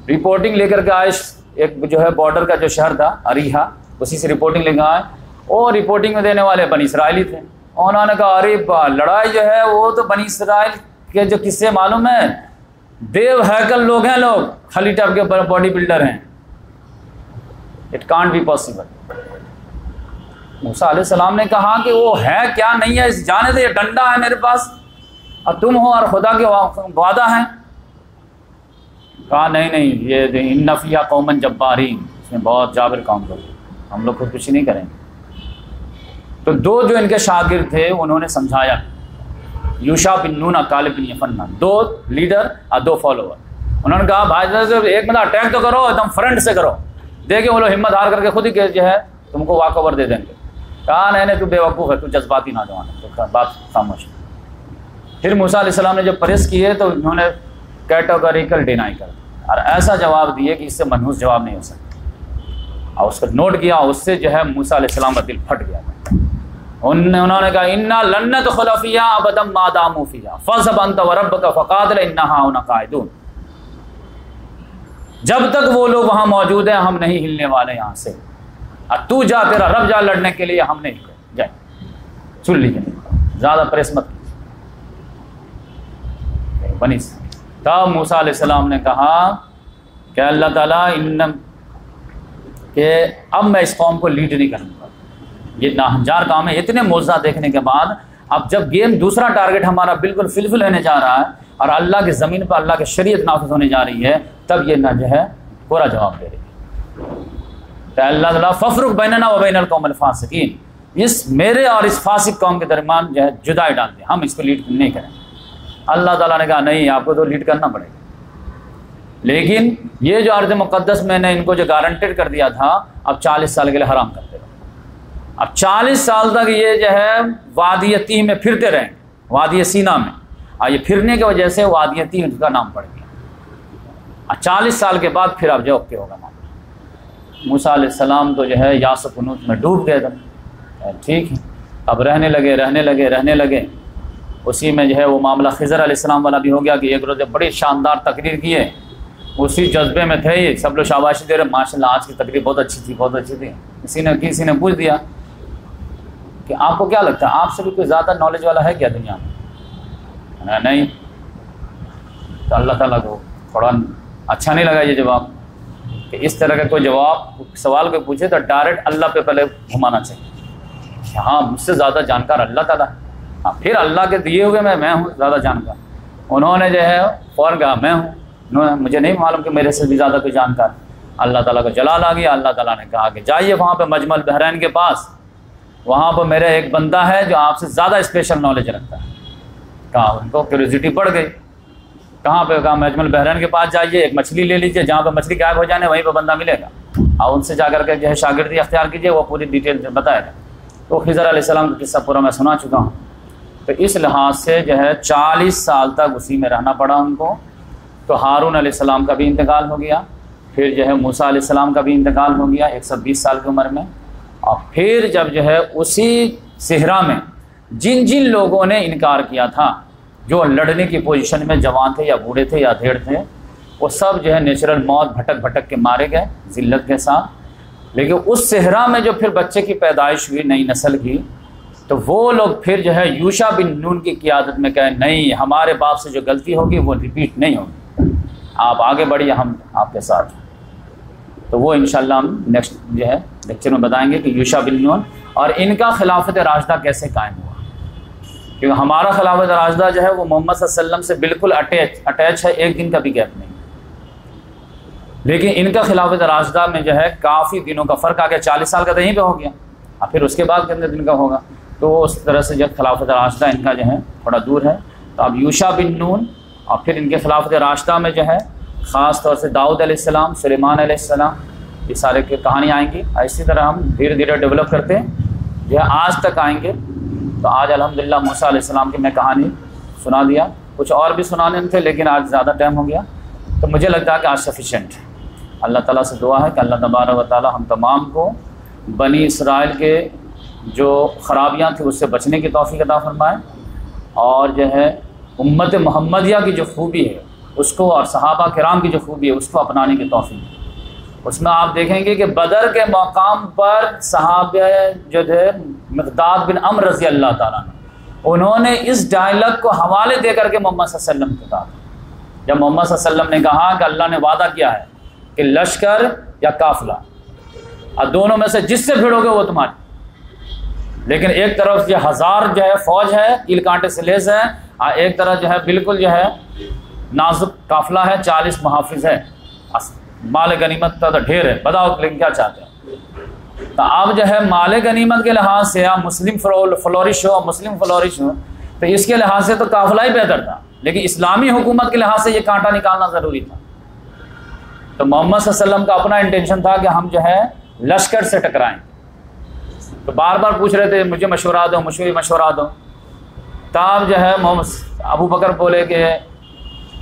رپورٹنگ لے کر کے آئے، ایک جو ہے بارڈر کا جو شہر تھا اریحا اسی سے رپورٹنگ لے کے آئے۔ اور رپورٹنگ میں دینے والے بنی اسرائیلی تھے۔ انہوں نے کہا، ارے لڑائی جو ہے، وہ تو بنی اسرائیل کے جو قصے معلوم ہے دیو ہیکل لوگ ہیں لوگ، خالی ٹاپ کے باڈی بلڈر ہیں۔ It can't be possible Musa علیہ السلام نے کہا کہ وہ ہے کیا نہیں ہے جانے دے، یہ ڈنڈا ہے میرے پاس۔ اور تم ہو اور خدا کے وعدہ ہیں۔ کہا، نہیں نہیں، یہ نفیہ قومن جبارین، اس میں بہت جابر کام کرو۔ ہم لوگ خود کچھ نہیں کریں۔ گے تو دو جو ان کے شاگرد تھے، انہوں نے سمجھایا۔ یوشا بن نون کالب بن یفنا۔ دو لیڈر اور دو فالوور انہوں نے کہا، بھائی ایک مطلب اٹیک تو کرو، ایک دم فرنٹ سے کرو۔ دیکھیں وہ لوگ ہمت ہار کر کے خود ہی جو ہے، تم کو واک اوور دے دیں گے۔ کہا، نہیں نہیں، تو بے وقوف ہے، تو جذباتی نوجوان ہے۔ تو بات خاموش پھر موسیٰ علیہ السلام نے جب پریس کیے تو انہوں نے کیٹاگوریکل ڈینائی کر اور ایسا جواب دیے کہ اس سے منحوس جواب نہیں ہو سکتا۔ اور اس کو نوٹ کیا اس سے جو ہے، موسیٰ علیہ السلام کا دل پھٹ گیا۔ انہوں نے کہا انا لنت خلفیہ ابدم مادام فیا فضب انت ورب کا فقاتل انہا قائدون جب تک وہ لوگ وہاں موجود ہیں، ہم نہیں ہلنے والے یہاں سے۔ اور تو جا، تیرا رب جا لڑنے کے لیے ہم نہیں جائے۔ سن لیجیے زیادہ پریس مت بنی تب موسا علیہ السلام نے کہا کہ اللہ تعالیٰ ان کہ اب میں اس قوم کو لیڈ نہیں کروں یہ ناہنجار کام ہے۔ اتنے موضاء دیکھنے کے بعد اب جب گیم دوسرا ٹارگٹ ہمارا بالکل فلفل ہونے جا رہا ہے اور اللہ کی زمین پر اللہ کی شریعت نافذ ہونے جا رہی ہے، تب یہ نہ جو ہے پورا جواب دے رہی ہے۔ تو اللہ تعالیٰ ففرق بیننا و بین القوم الفاسقین۔ اس میرے اور اس فاسق قوم کے درمیان جو ہے جدائی ڈال دیں ہم اس کو لیڈ نہیں کریں۔ اللہ تعالیٰ نے کہا، نہیں، آپ کو تو لیڈ کرنا پڑے گا۔ لیکن یہ جو عرض مقدس میں نے ان کو جو گارنٹیڈ کر دیا تھا، اب چالیس سال کے لیے حرام کر دے رہا اب چالیس سال تک یہ جو ہے وادیتی میں پھرتے رہیں وادی سینا میں۔ اور یہ پھرنے کی وجہ سے وادیتی ان کا نام پڑ گیا۔ اور چالیس سال کے بعد پھر اب جو اوکے ہوگا معاملہ موسیٰ علیہ السلام تو جو ہے یاسف انوت میں ڈوب گئے تھے۔ ٹھیک ہے۔ اب رہنے لگے رہنے لگے رہنے لگے۔ اسی میں جو ہے وہ معاملہ خضر علیہ السلام والا بھی ہو گیا کہ ایک روز بڑی شاندار تقریر کیے اسی جذبے میں تھے یہ، سب لوگ شاباشی دے رہے ماشاء اللہ آج کی تقریر بہت اچھی تھی، بہت اچھی تھی۔ کسی نے کسی نے پوچھ دیا۔ کہ آپ کو کیا لگتا ہے؟ آپ سے بھی کوئی زیادہ نالج والا ہے کیا دنیا میں؟ نہیں۔ تو اللہ تعالیٰ کو تھوڑا اچھا نہیں لگا یہ جواب۔ کہ اس طرح کا کوئی جواب، سوال کو پوچھے تو ڈائریکٹ اللہ پہ پہلے گھمانا چاہیے۔ کہ ہاں مجھ سے زیادہ جانکار اللہ تعالیٰ ہاں پھر اللہ کے دیے ہوئے میں میں ہوں زیادہ جانکار۔ انہوں نے جو ہے، فوراً کہا، میں ہوں۔ انہوں نے، مجھے نہیں معلوم کہ میرے سے بھی زیادہ کوئی جانکار۔ اللہ تعالیٰ کو جلال آ گیا، اللہ تعالیٰ نے کہا کہ جائیے وہاں پہ مجمل بحرین کے پاس۔ وہاں پہ میرا ایک بندہ ہے جو آپ سے زیادہ اسپیشل نالج رکھتا ہے۔ کہا، ان کو کیوریوزٹی بڑھ گئی۔ کہاں پہ؟ کہا مجمل بحرین کے پاس جائیے، ایک مچھلی لے لیجیے جہاں پہ مچھلی غائب ہو جانے، وہیں پہ بندہ ملے گا۔ اور ان سے جا کر کے جو ہے شاگردی اختیار کیجیے وہ پوری ڈیٹیل بتائے گا۔ تو خضر علیہ السلام کا قصہ پورا میں سنا چکا ہوں۔ تو اس لحاظ سے جو ہے چالیس سال تک اسی میں رہنا پڑا ان کو۔ تو ہارون علیہ السلام کا بھی انتقال ہو گیا۔ پھر جو ہے موسا علیہ السلام کا بھی انتقال ہو گیا، ایک سو بیس سال کی عمر میں۔ اور پھر جب جو ہے اسی صحرا میں جن جن لوگوں نے انکار کیا تھا، جو لڑنے کی پوزیشن میں جوان تھے یا بوڑھے تھے یا دھیڑ تھے، وہ سب جو ہے نیچرل موت بھٹک بھٹک کے مارے گئے ذلت کے ساتھ۔ لیکن اس صحرا میں جو پھر بچے کی پیدائش ہوئی، نئی نسل کی، تو وہ لوگ پھر جو ہے یوشا بن نون کی قیادت میں کہیں نہیں، ہمارے باپ سے جو غلطی ہوگی، وہ ریپیٹ نہیں ہوگی۔ آپ آگے بڑھیے، ہم آپ کے ساتھ تو وہ انشاءاللہ ہم نیکسٹ جو ہے لیکچر میں بتائیں گے کہ یوشا بن نون اور ان کا خلافت راجدہ کیسے قائم ہوا۔ کیونکہ ہمارا خلافت راجدہ جو ہے وہ محمد صلی اللہ علیہ وسلم سے بالکل اٹیچ اٹیچ ہے، ایک دن کا بھی گیپ نہیں۔ لیکن ان کا خلافت راجدہ میں جو ہے کافی دنوں کا فرق آ گیا چالیس سال کا تو یہیں پہ ہو گیا۔ اور پھر اس کے بعد کتنے دن کا ہوگا۔ تو اس طرح سے جب خلافت راشدہ ان کا جو ہے تھوڑا دور ہے، تو اب یوشا بن نون اور پھر ان کے خلافت راشدہ میں جو ہے خاص طور سے داؤد علیہ السلام، سلیمان علیہ السلام، یہ سارے کی کہانی آئیں گی۔ اسی طرح ہم دھیرے دھیرے ڈیولپ کرتے ہیں۔ جو ہے آج تک آئیں گے۔ تو آج الحمد للہ موسیٰ علیہ السلام کی میں کہانی سنا دیا۔ کچھ اور بھی سنانے تھے، لیکن آج زیادہ ٹائم ہو گیا۔ تو مجھے لگتا ہے کہ آج سفیشینٹ ہے اللہ تعالیٰ سے دعا ہے کہ اللہ تبارک و تعالیٰ ہم تمام کو بنی اسرائیل کے جو خرابیاں تھیں، اس سے بچنے کی توفیق عطا فرمائے۔ اور جو ہے امت محمدیہ کی جو خوبی ہے اس کو اور صحابہ کرام کی جو خوبی ہے، اس کو اپنانے کی توفیق۔ اس میں آپ دیکھیں گے کہ بدر کے مقام پر صحابہ جو ہے مقداد بن امر رضی اللہ تعالیٰ نے انہوں نے اس ڈائلگ کو حوالے دے کر کے محمد صلی اللہ علیہ وسلم کو کہا۔ جب محمد صلی اللہ علیہ وسلم نے کہا کہ اللہ نے وعدہ کیا ہے کہ لشکر یا قافلہ اور دونوں میں سے جس سے بھیڑو گے وہ تمہاری لیکن ایک طرف یہ ہزار جو ہے فوج ہے کیل کانٹے سے لیس ہے اور ایک طرف جو ہے بالکل جو ہے نازک قافلہ ہے، چالیس محافظ ہے مال غنیمت کا تو ڈھیر ہے۔ بتاؤ لیکن کیا چاہتے ہیں؟ تو اب جو ہے مال غنیمت کے لحاظ سے آپ مسلم فلورش ہو، مسلم فلورش ہو، تو اس کے لحاظ سے تو قافلہ ہی بہتر تھا۔ لیکن اسلامی حکومت کے لحاظ سے یہ کانٹا نکالنا ضروری تھا۔ تو محمد صلی اللہ علیہ وسلم کا اپنا انٹینشن تھا کہ ہم جو ہے لشکر سے ٹکرائیں۔ تو بار بار پوچھ رہے تھے، مجھے مشورہ دو مشورے مشورہ دو۔ تب جو ہے محمد ابو بکر بولے کہ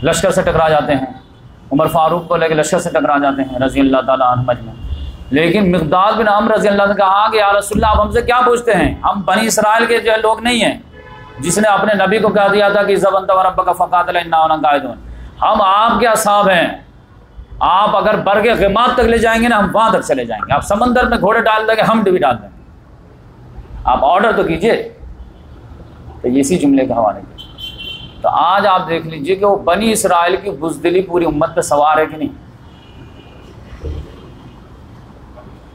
لشکر سے ٹکرا جاتے ہیں۔ عمر فاروق بولے کہ لشکر سے ٹکرا جاتے ہیں رضی اللہ تعالیٰ عنہ مجمع لیکن مقداد بن عمر رضی اللہ نے کہا کہ یا رسول اللہ آپ ہم سے کیا پوچھتے ہیں؟ ہم بنی اسرائیل کے جو ہے لوگ نہیں ہیں۔ جس نے اپنے نبی کو کہہ دیا تھا کہ زبن رب کا فقات ہم آپ کے اصحاب ہیں۔ آپ اگر برگ غمات تک لے جائیں گے نا، ہم وہاں تک چلے جائیں گے۔ آپ سمندر میں گھوڑے ڈال دیں گے، ہم بھی ڈال دیں گے۔ آپ آرڈر تو کیجیے۔ تو اسی جملے کا حوالے۔ تو آج آپ دیکھ لیجیے کہ وہ بنی اسرائیل کی بزدلی پوری امت پہ سوار ہے کہ نہیں؟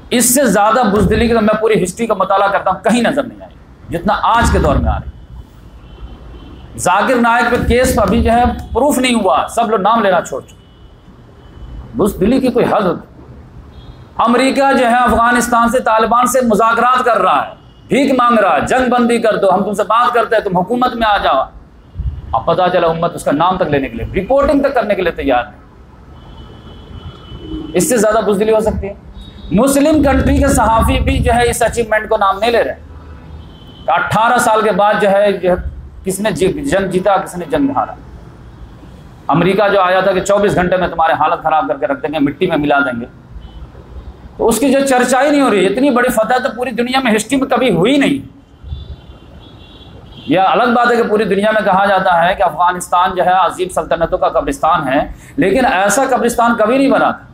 اس سے زیادہ بزدلی کی تو میں پوری ہسٹری کا مطالعہ کرتا ہوں، کہیں نظر نہیں آئی، جتنا آج کے دور میں آ رہی ذاکر نائک پہ کیس ابھی جو ہے پروف نہیں ہوا، سب لوگ نام لینا چھوڑ چکے۔ بزدلی کی کوئی حد ہوتی۔ امریکہ جو ہے افغانستان سے طالبان سے مذاکرات کر رہا ہے، بھیک مانگ رہا ہے، جنگ بندی کر دو، ہم تم سے بات کرتے ہیں، تم حکومت میں آ جاؤ۔ اب پتا چلا امت اس کا نام تک لینے کے لیے رپورٹنگ تک کرنے کے لیے تیار نہیں اس سے زیادہ بزدلی ہو سکتی ہے۔ مسلم کنٹری کے صحافی بھی جو ہے اس اچیومنٹ کو نام نہیں لے رہے۔ اٹھارہ سال کے بعد جو ہے کس نے جی، جنگ جیتا، کس نے جنگ ہارا۔ امریکہ جو آیا تھا کہ چوبیس گھنٹے میں تمہارے حالت خراب کر کے رکھ دیں گے، مٹی میں ملا دیں گے۔ تو اس کی جو چرچا ہی نہیں ہو رہی، اتنی بڑی فتح تو پوری دنیا میں ہسٹری میں کبھی ہوئی نہیں۔ یہ الگ بات ہے کہ پوری دنیا میں کہا جاتا ہے کہ افغانستان جو ہے عظیم سلطنتوں کا قبرستان ہے، لیکن ایسا قبرستان کبھی نہیں بنا تھا۔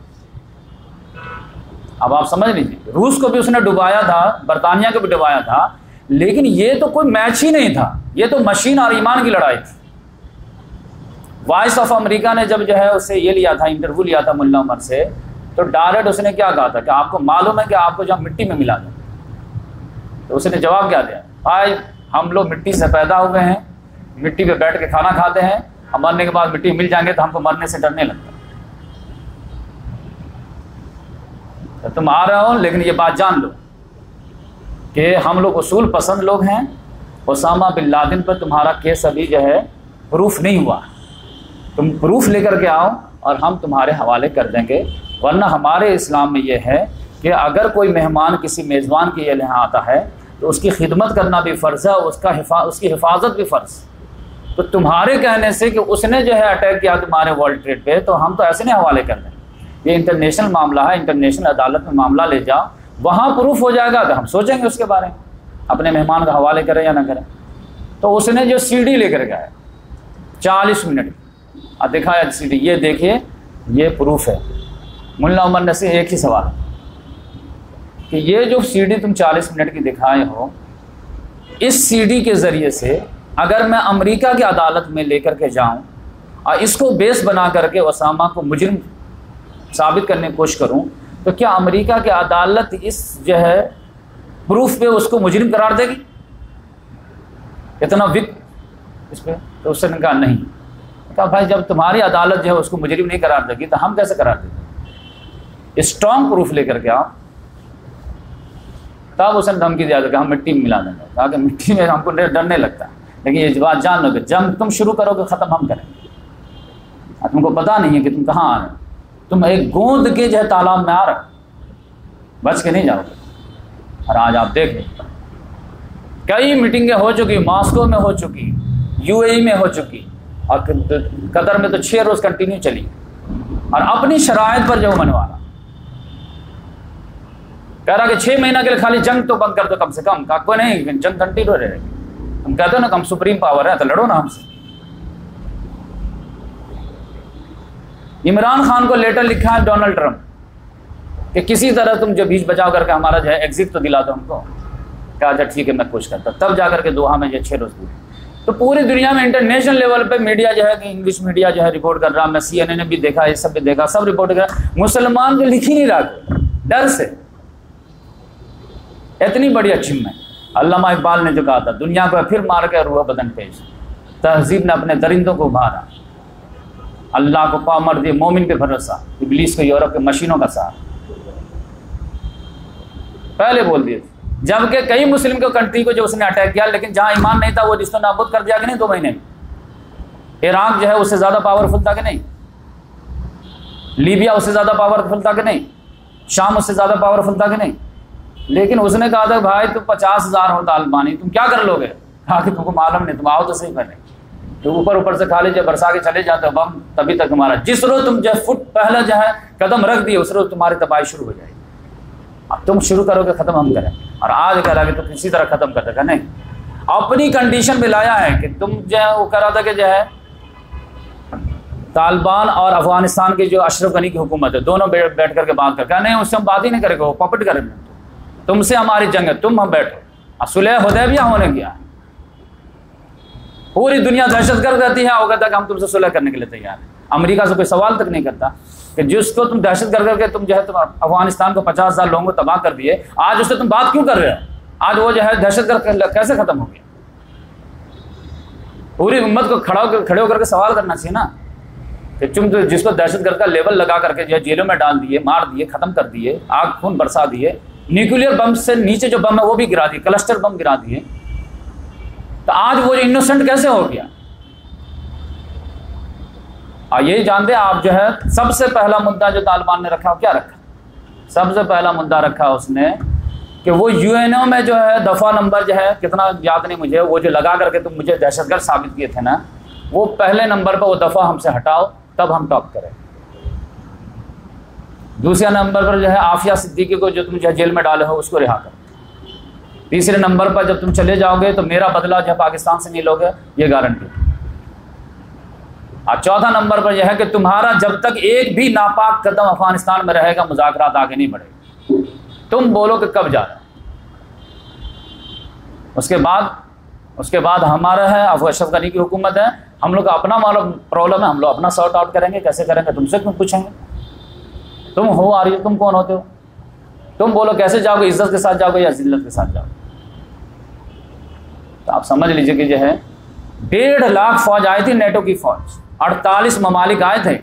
اب آپ سمجھ لیجیے روس کو بھی اس نے ڈبایا تھا، برطانیہ کو بھی ڈبایا تھا، لیکن یہ تو کوئی میچ ہی نہیں تھا۔ یہ تو مشین اور ایمان کی لڑائی تھی۔ وائس آف امریکہ نے جب جو ہے اس سے یہ لیا تھا انٹرویو لیا تھا ملا عمر سے، تو ڈائریکٹ اس نے کیا کہا تھا کہ آپ کو معلوم ہے کہ آپ کو جب مٹی میں ملا دیں تو اس نے جواب کیا دیا، بھائی ہم لوگ مٹی سے پیدا ہوئے ہیں، مٹی پہ بیٹھ کے کھانا کھاتے ہیں، ہم مرنے کے بعد مٹی مل جائیں گے تو ہم کو مرنے سے ڈرنے لگتا تم آ رہے ہو، لیکن یہ بات جان لو کہ ہم لوگ اصول پسند لوگ ہیں۔ اسامہ بن لادن پر تمہارا کیس ابھی جو ہے پروف نہیں ہوا۔ تم پروف لے کر کے آؤ اور ہم تمہارے حوالے کر دیں گے۔ ورنہ ہمارے اسلام میں یہ ہے کہ اگر کوئی مہمان کسی میزبان کے یہاں آتا ہے تو اس کی خدمت کرنا بھی فرض ہے اس کا اس کی حفاظت بھی فرض تو تمہارے کہنے سے کہ اس نے جو ہے اٹیک کیا تمہارے ورلڈ ٹریڈ پہ، تو ہم تو ایسے نہیں حوالے کر دیں۔ یہ انٹرنیشنل معاملہ ہے انٹرنیشنل عدالت میں معاملہ لے جاؤ۔ وہاں پروف ہو جائے گا، تو ہم سوچیں گے اس کے بارے میں۔ اپنے مہمان کا حوالے کریں یا نہ کریں۔ تو اس نے جو سی ڈی لے کر گیا چالیس منٹ۔ اور دکھایا سی ڈی یہ دیکھیے، یہ پروف ہے۔ ملا عمر نے سے ایک ہی سوال۔ کہ یہ جو سی ڈی تم چالیس منٹ کی دکھائے ہو، اس سی ڈی کے ذریعے سے اگر میں امریکہ کی عدالت میں لے کر کے جاؤں، اور اس کو بیس بنا کر کے اسامہ کو مجرم ثابت کرنے کی کوشش کروں، تو کیا امریکہ کی عدالت اس جو ہے پروف پہ اس کو مجرم قرار دے گی؟ اتنا وک اس پہ تو اس نے کہا نہیں۔ کہا بھائی جب تمہاری عدالت جو ہے اس کو مجرم نہیں قرار دے گی، تو ہم کیسے قرار دیں گے؟ اسٹرانگ پروف لے کر کے آؤ۔ تب اس نے دھمکی دیا تھا کہ ہم مٹی میں ملا دیں گے۔ کہا کہ مٹی میں ہم کو ڈرنے لگتا ہے۔ لیکن یہ بات جان لو کہ جنگ تم شروع کرو گے، ختم ہم کریں گے۔ تم کو پتا نہیں ہے کہ تم کہاں آ رہے تم ایک گوند کے جو ہے تالاب میں آ رہا بچ کے نہیں جاؤ گے۔ اور آج آپ دیکھیں کئی میٹنگیں ہو چکی، ماسکو میں ہو چکی، یو اے ای میں ہو چکی۔ اور قطر میں تو چھ روز کنٹینیو چلی۔ اور اپنی شرائط پر جو منوانا کہہ رہا کہ چھ مہینہ کے لیے خالی جنگ تو بند کر دو کم سے کم کا کوئی نہیں جنگ کنٹینیو رہے۔ گی ہم کہتے ہو نا کم سپریم پاور ہے تو لڑو نا ہم سے۔ عمران خان کو لیٹر لکھا ہے ڈونلڈ ٹرمپ کہ کسی طرح تم جو بیچ بچاؤ کر کے ہمارا جو ہے ایگزٹ تو دلا دو ہم کو۔ کہا اچھا ٹھیک ہے، میں کوشش کرتا تب جا کر کے دوہا میں جو چھ روز دی تو پوری دنیا میں انٹرنیشنل لیول پہ میڈیا جو ہے کہ انگلش میڈیا جو ہے رپورٹ کر رہا میں سی این اے نے بھی دیکھا، یہ سب بھی دیکھا، سب رپورٹ کر رہا مسلمان جو لکھ ہی نہیں رہا، ڈر سے۔ اتنی بڑی اچیومنٹ علامہ اقبال نے جو کہا تھا، دنیا کو پھر مار کے روح بدن پیش تہذیب نے اپنے درندوں کو ابھارا۔ اللہ کو پا مر دے مومن پہ بھروسہ۔ ابلیس کو، یورپ کے مشینوں کا ساتھ پہلے بول دیے تھے۔ جبکہ کئی مسلم کو کنٹری کو جو اس نے اٹیک کیا، لیکن جہاں ایمان نہیں تھا، وہ جس کو نابود کر دیا کہ نہیں دو مہینے۔ میں عراق جو ہے، اس سے زیادہ پاورفل تھا کہ نہیں۔ لیبیا اس سے زیادہ پاورفل تھا کہ نہیں۔ شام اس سے زیادہ پاورفل تھا کہ نہیں۔ لیکن اس نے کہا تھا، بھائی تم پچاس ہزار ہو طالبانی، تم کیا کر لو گے کہا کہ تم کو معلوم نہیں، تم آؤ تو صحیح پہلے. تو اوپر اوپر سے کھا لیجیے برسا کے چلے جاتے بم، تبھی تک تمہارا جس روز تم جو فٹ پہلے جو ہے، قدم رکھ دیے، اس روز تمہاری تباہی شروع ہو جائے گی۔ اب تم شروع کرو گے، ختم ہم کریں۔ اور آج کہہ رہا کہ تم اسی طرح ختم کر دے گا، نہیں؟ اپنی کنڈیشن میں لایا ہے کہ تم جو ہے، وہ کہہ رہا تھا کہ جو ہے، طالبان اور افغانستان کی جو اشرف غنی کی حکومت ہے، دونوں بیٹھ کر کے بات کر نہیں، اس سے ہم بات ہی نہیں کریں گے، وہ پپٹ کریں تم سے ہماری جنگ ہے، تم ہم بیٹھو۔ سلح حدیبیہ ہونے گیا۔ پوری دنیا دہشت گرد رہتی ہے وہ کہتا ہے کہ ہم تم سے صلح کرنے کے لیے تیار ہیں۔ امریکہ سے کوئی سوال تک نہیں کرتا کہ جس کو تم دہشت گرد کر کے تم جو ہے تم افغانستان کو پچاس ہزار لوگوں کو تباہ کر دیے، آج اس سے تم بات کیوں کر رہے ہو؟ آج وہ جو ہے دہشت گرد کیسے ختم ہو گیا؟ پوری امت کو کھڑا کھڑے ہو کر کے سوال کرنا چاہیے نا کہ تم جس کو دہشت گرد کا لیول لگا کر کے جو ہے جیلوں میں ڈال دیے، مار دیے، ختم کر دیے، آگ خون برسا دیے۔ نیوکلیر بم سے نیچے جو بم ہے وہ بھی گرا دیے، کلسٹر بم گرا دیے۔ تو آج وہ انوسنٹ کیسے ہو گیا؟ یہی جانتے آپ جو ہے سب سے پہلا مدعا جو طالبان نے رکھا، وہ کیا رکھا؟ سب سے پہلا مدعا رکھا اس نے کہ وہ یو این او میں جو ہے دفعہ نمبر جو ہے، کتنا یاد نہیں مجھے، وہ جو لگا کر کے تم مجھے دہشت گرد ثابت کیے تھے نا، وہ پہلے نمبر پہ وہ دفعہ ہم سے ہٹاؤ، تب ہم ٹاپ کریں۔ دوسرے نمبر پر جو ہے آفیہ صدیقی کو جو تم جو ہے جیل میں ڈالے ہو، اس کو رہا کر۔ تیسرے نمبر پر جب تم چلے جاؤ گے تو میرا بدلہ جو ہے پاکستان سے نہیں لوگے، یہ گارنٹی اور چوتھا نمبر پر یہ ہے کہ تمہارا جب تک ایک بھی ناپاک قدم افغانستان میں رہے گا، مذاکرات آگے نہیں بڑھے گا تم بولو کہ کب جا رہے اس کے بعد، اس کے بعد ہمارا ہے اشرف غنی کی حکومت ہے۔ ہم لوگ کا اپنا پرابلم ہے، ہم لوگ اپنا سارٹ آؤٹ کریں گے۔ کیسے کریں گے؟ تم سے کیوں پوچھیں گے؟ تم ہو آ رہی ہو تم کون ہوتے ہو؟ تم بولو کیسے جاؤ گے؟ عزت کے ساتھ جاؤ گے یا ذلت کے ساتھ جاؤ گے؟ تو آپ سمجھ لیجیے کہ جو ہے، ڈیڑھ لاکھ فوج آئی تھی نیٹو کی فوج۔ اڑتالیس ممالک آئے تھے۔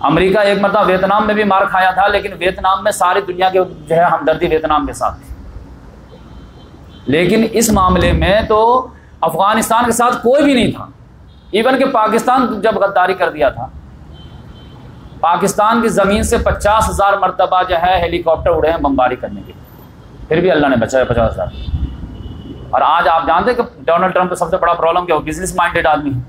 امریکہ ایک مرتبہ ویتنام میں بھی مار کھایا تھا، لیکن ویتنام میں ساری دنیا کے جو ہے ہمدردی ویتنام کے ساتھ تھی۔ لیکن اس معاملے میں تو افغانستان کے ساتھ کوئی بھی نہیں تھا۔ ایون کہ پاکستان جب غداری کر دیا تھا۔ پاکستان کی زمین سے پچاس ہزار مرتبہ جو ہے ہیلی کاپٹر اڑے ہیں بمباری کرنے کے پھر بھی اللہ نے بچایا پچاس ہزار۔ اور آج آپ جانتے کہ ڈونلڈ ٹرمپ کا سب سے بڑا پرابلم کیا؟ وہ بزنس مائنڈیڈ آدمی ہے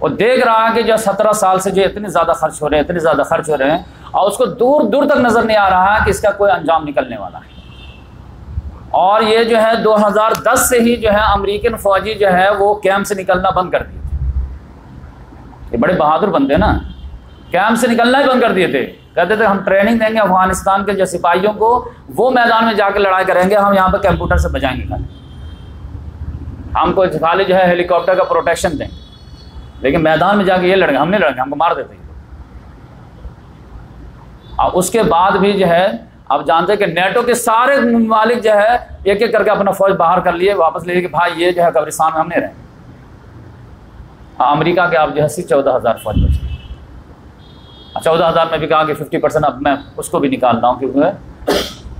وہ دیکھ رہا ہے کہ جو سترہ سال سے جو اتنے زیادہ خرچ ہو رہے ہیں اتنے زیادہ خرچ ہو رہے ہیں، اور اس کو دور دور تک نظر نہیں آ رہا ہے کہ اس کا کوئی انجام نکلنے والا ہے۔ اور یہ جو ہے دو ہزار دس سے ہی جو ہے امریکن فوجی جو ہے وہ کیمپ سے نکلنا بند کر دیے۔ تھے یہ بڑے بہادر بندے نا۔ کیمپ سے نکلنا ہی بند کر دیے تھے۔ کہتے تھے ہم ٹریننگ دیں گے افغانستان کے جو سپاہیوں کو، وہ میدان میں جا کے لڑائی کریں گے، ہم یہاں پہ کمپیوٹر سے بجائیں گے۔ ہم کو خالی جو ہے ہیلی کاپٹر کا پروٹیکشن دیں۔ گے لیکن میدان میں جا کے یہ لڑیں گے، ہم نہیں لڑیں گے، ہم کو مار دیتے اور اس کے بعد بھی جو ہے، آپ جانتے ہیں کہ نیٹو کے سارے ممالک جو ہے، ایک ایک کر کے اپنا فوج باہر کر لیے، واپس لے کہ بھائی یہ جو ہے قبرستان میں ہم نہیں رہیں امریکہ کے آپ جو ہے سی چودہ ہزار فوج بچے۔ اچھا، چودہ ہزار میں بھی کہا کہ ففٹی پرسینٹ اب میں اس کو بھی نکال رہا ہوں کیونکہ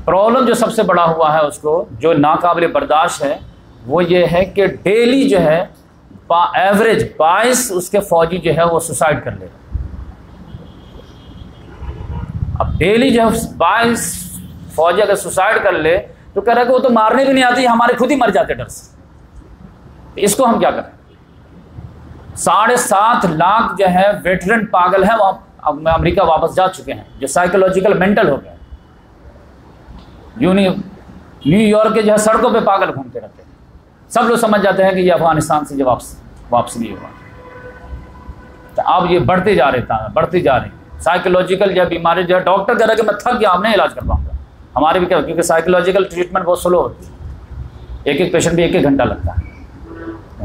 پرابلم جو سب سے بڑا ہوا ہے اس کو، جو ناقابل برداشت ہے، وہ یہ ہے کہ ڈیلی جو ہے ایوریج بائیس اس کے فوجی جو ہے وہ سوسائڈ کر لے گا۔ اب ڈیلی جو بائیس فوجی اگر سوسائڈ کر لے، تو کہہ رہا کہ وہ تو مارنے بھی نہیں آتی، ہمارے خود ہی مر جاتے ڈر سے۔ اس کو ہم کیا کریں؟ ساڑھے سات لاکھ جو ہے ویٹرن پاگل ہیں وہ امریکہ واپس جا چکے ہیں، جو سائیکولوجیکل مینٹل ہو گئے یوں نہیں نیو یارک کے جو ہے سڑکوں پہ پاگل گھومتے رہتے ہیں۔ سب لوگ سمجھ جاتے ہیں کہ یہ افغانستان سے جو واپس واپس نہیں ہوا۔ تو اب یہ بڑھتے جا رہے تھا بڑھتے جا رہے ہیں۔ سائیکولوجیکل جو بیماری جو ہے، ڈاکٹر کہہ رہا کہ میں تھک گیا آپ نہیں علاج کر پاؤں گا۔ ہمارے بھی کیا کیونکہ سائیکولوجیکل ٹریٹمنٹ بہت سلو ہوتی ہے۔ ایک ایک پیشنٹ بھی ایک ایک گھنٹہ لگتا ہے۔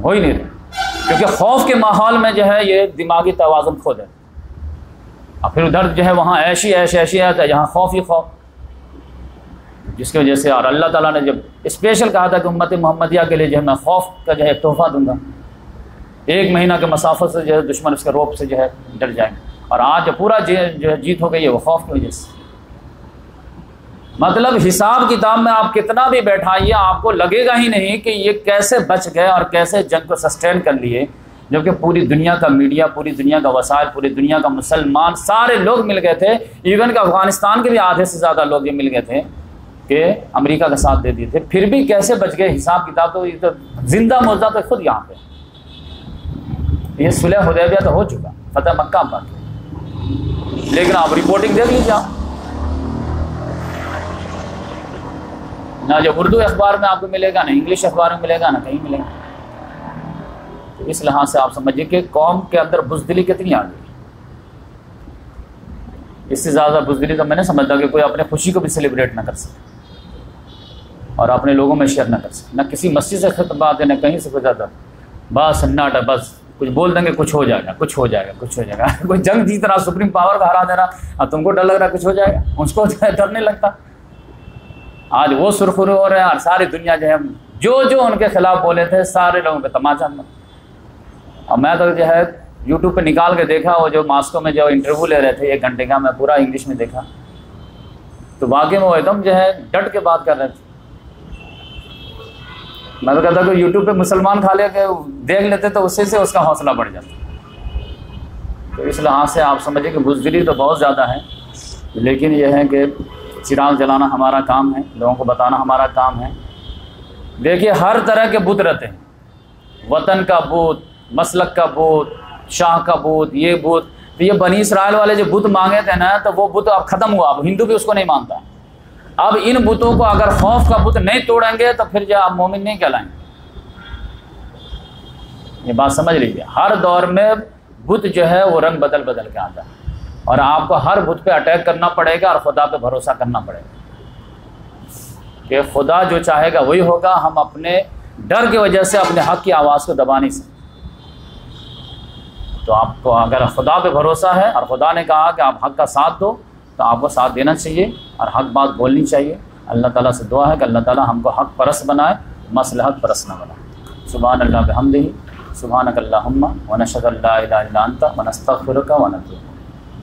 ہو ہی نہیں رہے کیونکہ خوف کے ماحول میں جو ہے یہ دماغی توازن کھو دے اور پھر ادھر جو ہے وہاں ایشی ایش ایشی ہے، جہاں خوف ہی خوف۔ جس کی وجہ سے، اور اللہ تعالیٰ نے جب اسپیشل کہا تھا کہ امت محمدیہ کے لیے جو ہے میں خوف کا جو ہے ایک تحفہ دوں گا، ایک مہینہ کے مسافت سے جو ہے دشمن اس کے روپ سے جو ہے ڈر جائیں گے۔ اور آج جو پورا جی- جو ہے جیت ہو گئی ہے وہ خوف کی وجہ سے۔ مطلب حساب کتاب میں آپ کتنا بھی بیٹھائیے، آپ کو لگے گا ہی نہیں کہ یہ کیسے بچ گئے اور کیسے جنگ کو سسٹین کر لیے۔ جبکہ پوری دنیا کا میڈیا، پوری دنیا کا وسائل، پوری دنیا کا مسلمان سارے لوگ مل گئے تھے۔ ایون کہ افغانستان کے بھی آدھے سے زیادہ لوگ یہ مل گئے تھے کہ امریکہ کا ساتھ دے دیے تھے۔ پھر بھی کیسے بچ گئے؟ حساب کتاب تو یہ تو زندہ موضوع تو خود یہاں پہ۔ یہ سلح حدیبیہ تو ہو چکا، فتح مکہ بات لیکن آپ رپورٹنگ دے دیجیے آپ۔ نہ جو اردو اخبار میں آپ کو ملے گا، نہ انگلش اخبار میں ملے گا، نہ کہیں ملے گا۔ تو اس لحاظ سے آپ سمجھیے کہ قوم کے اندر بزدلی کتنی آ گئی۔ اس سے زیادہ بزدلی تو میں نے سمجھتا کہ کوئی اپنے خوشی کو بھی سیلیبریٹ نہ کر سکے اور اپنے لوگوں میں شیئر نہ کر سکے۔ نہ کسی مسجد سے خطبات ہے نہ کہیں سے کوئی زیادہ۔ بس سناٹا بس۔ کچھ بول دیں گے، کچھ ہو جائے گا، کچھ ہو جائے گا، کچھ ہو جائے گا۔ کوئی جنگ جیت رہا سپریم پاور کا ہرا دے رہا، اب تم کو ڈر لگ رہا کچھ ہو جائے گا۔ اس کو ڈر نہیں لگتا۔ آج وہ سرخرو ہو رہے ہیں، اور ساری دنیا جو ہے جو جو ان کے خلاف بولے تھے، سارے لوگوں پہ تماچا اور میں تو جو ہے یوٹیوب پہ نکال کے دیکھا وہ جو ماسکو میں جو انٹرویو لے رہے تھے ایک گھنٹے کا میں پورا انگلش میں دیکھا۔ تو واقعی میں وہ ایک دم جو ہے ڈٹ کے بات کر رہے تھے۔ میں تو کہتا کہ یوٹیوب پہ مسلمان کھا لے کے دیکھ لیتے تو اسی سے اس کا حوصلہ بڑھ جاتا۔ تو اس لحاظ سے آپ سمجھیں کہ بزدلی تو بہت زیادہ ہے، لیکن یہ ہے کہ چراغ جلانا ہمارا کام ہے، لوگوں کو بتانا ہمارا کام ہے۔ دیکھیے ہر طرح کے بت رہتے ہیں۔ وطن کا بت مسلک کا بت شاہ کا بت یہ بت تو یہ بنی اسرائیل والے جو بت مانگے تھے نا، تو وہ بت اب ختم ہوا۔ اب ہندو بھی اس کو نہیں مانتا۔ اب ان بتوں کو اگر خوف کا بت نہیں توڑیں گے، تو پھر جو آپ مومن نہیں کہلائیں گے۔ یہ بات سمجھ لیجیے ہر دور میں بت جو ہے، وہ رنگ بدل بدل کے آتا ہے۔ اور آپ کو ہر بت پہ اٹیک کرنا پڑے گا اور خدا پہ بھروسہ کرنا پڑے گا۔ کہ خدا جو چاہے گا، وہی ہوگا۔ ہم اپنے ڈر کی وجہ سے اپنے حق کی آواز کو دبا نہیں سکتے۔ تو آپ کو اگر خدا پہ بھروسہ ہے اور خدا نے کہا کہ آپ حق کا ساتھ دو، تو آپ کو ساتھ دینا چاہیے اور حق بات بولنی چاہیے۔ اللہ تعالیٰ سے دعا ہے کہ اللہ تعالیٰ ہم کو حق پرس بنائے مسلحت پرس نہ بنائے۔ سبحان اللہ بحمدہ سبحان اللہ ونشد اللہ الہ الا انت ونستغفرک ونتوب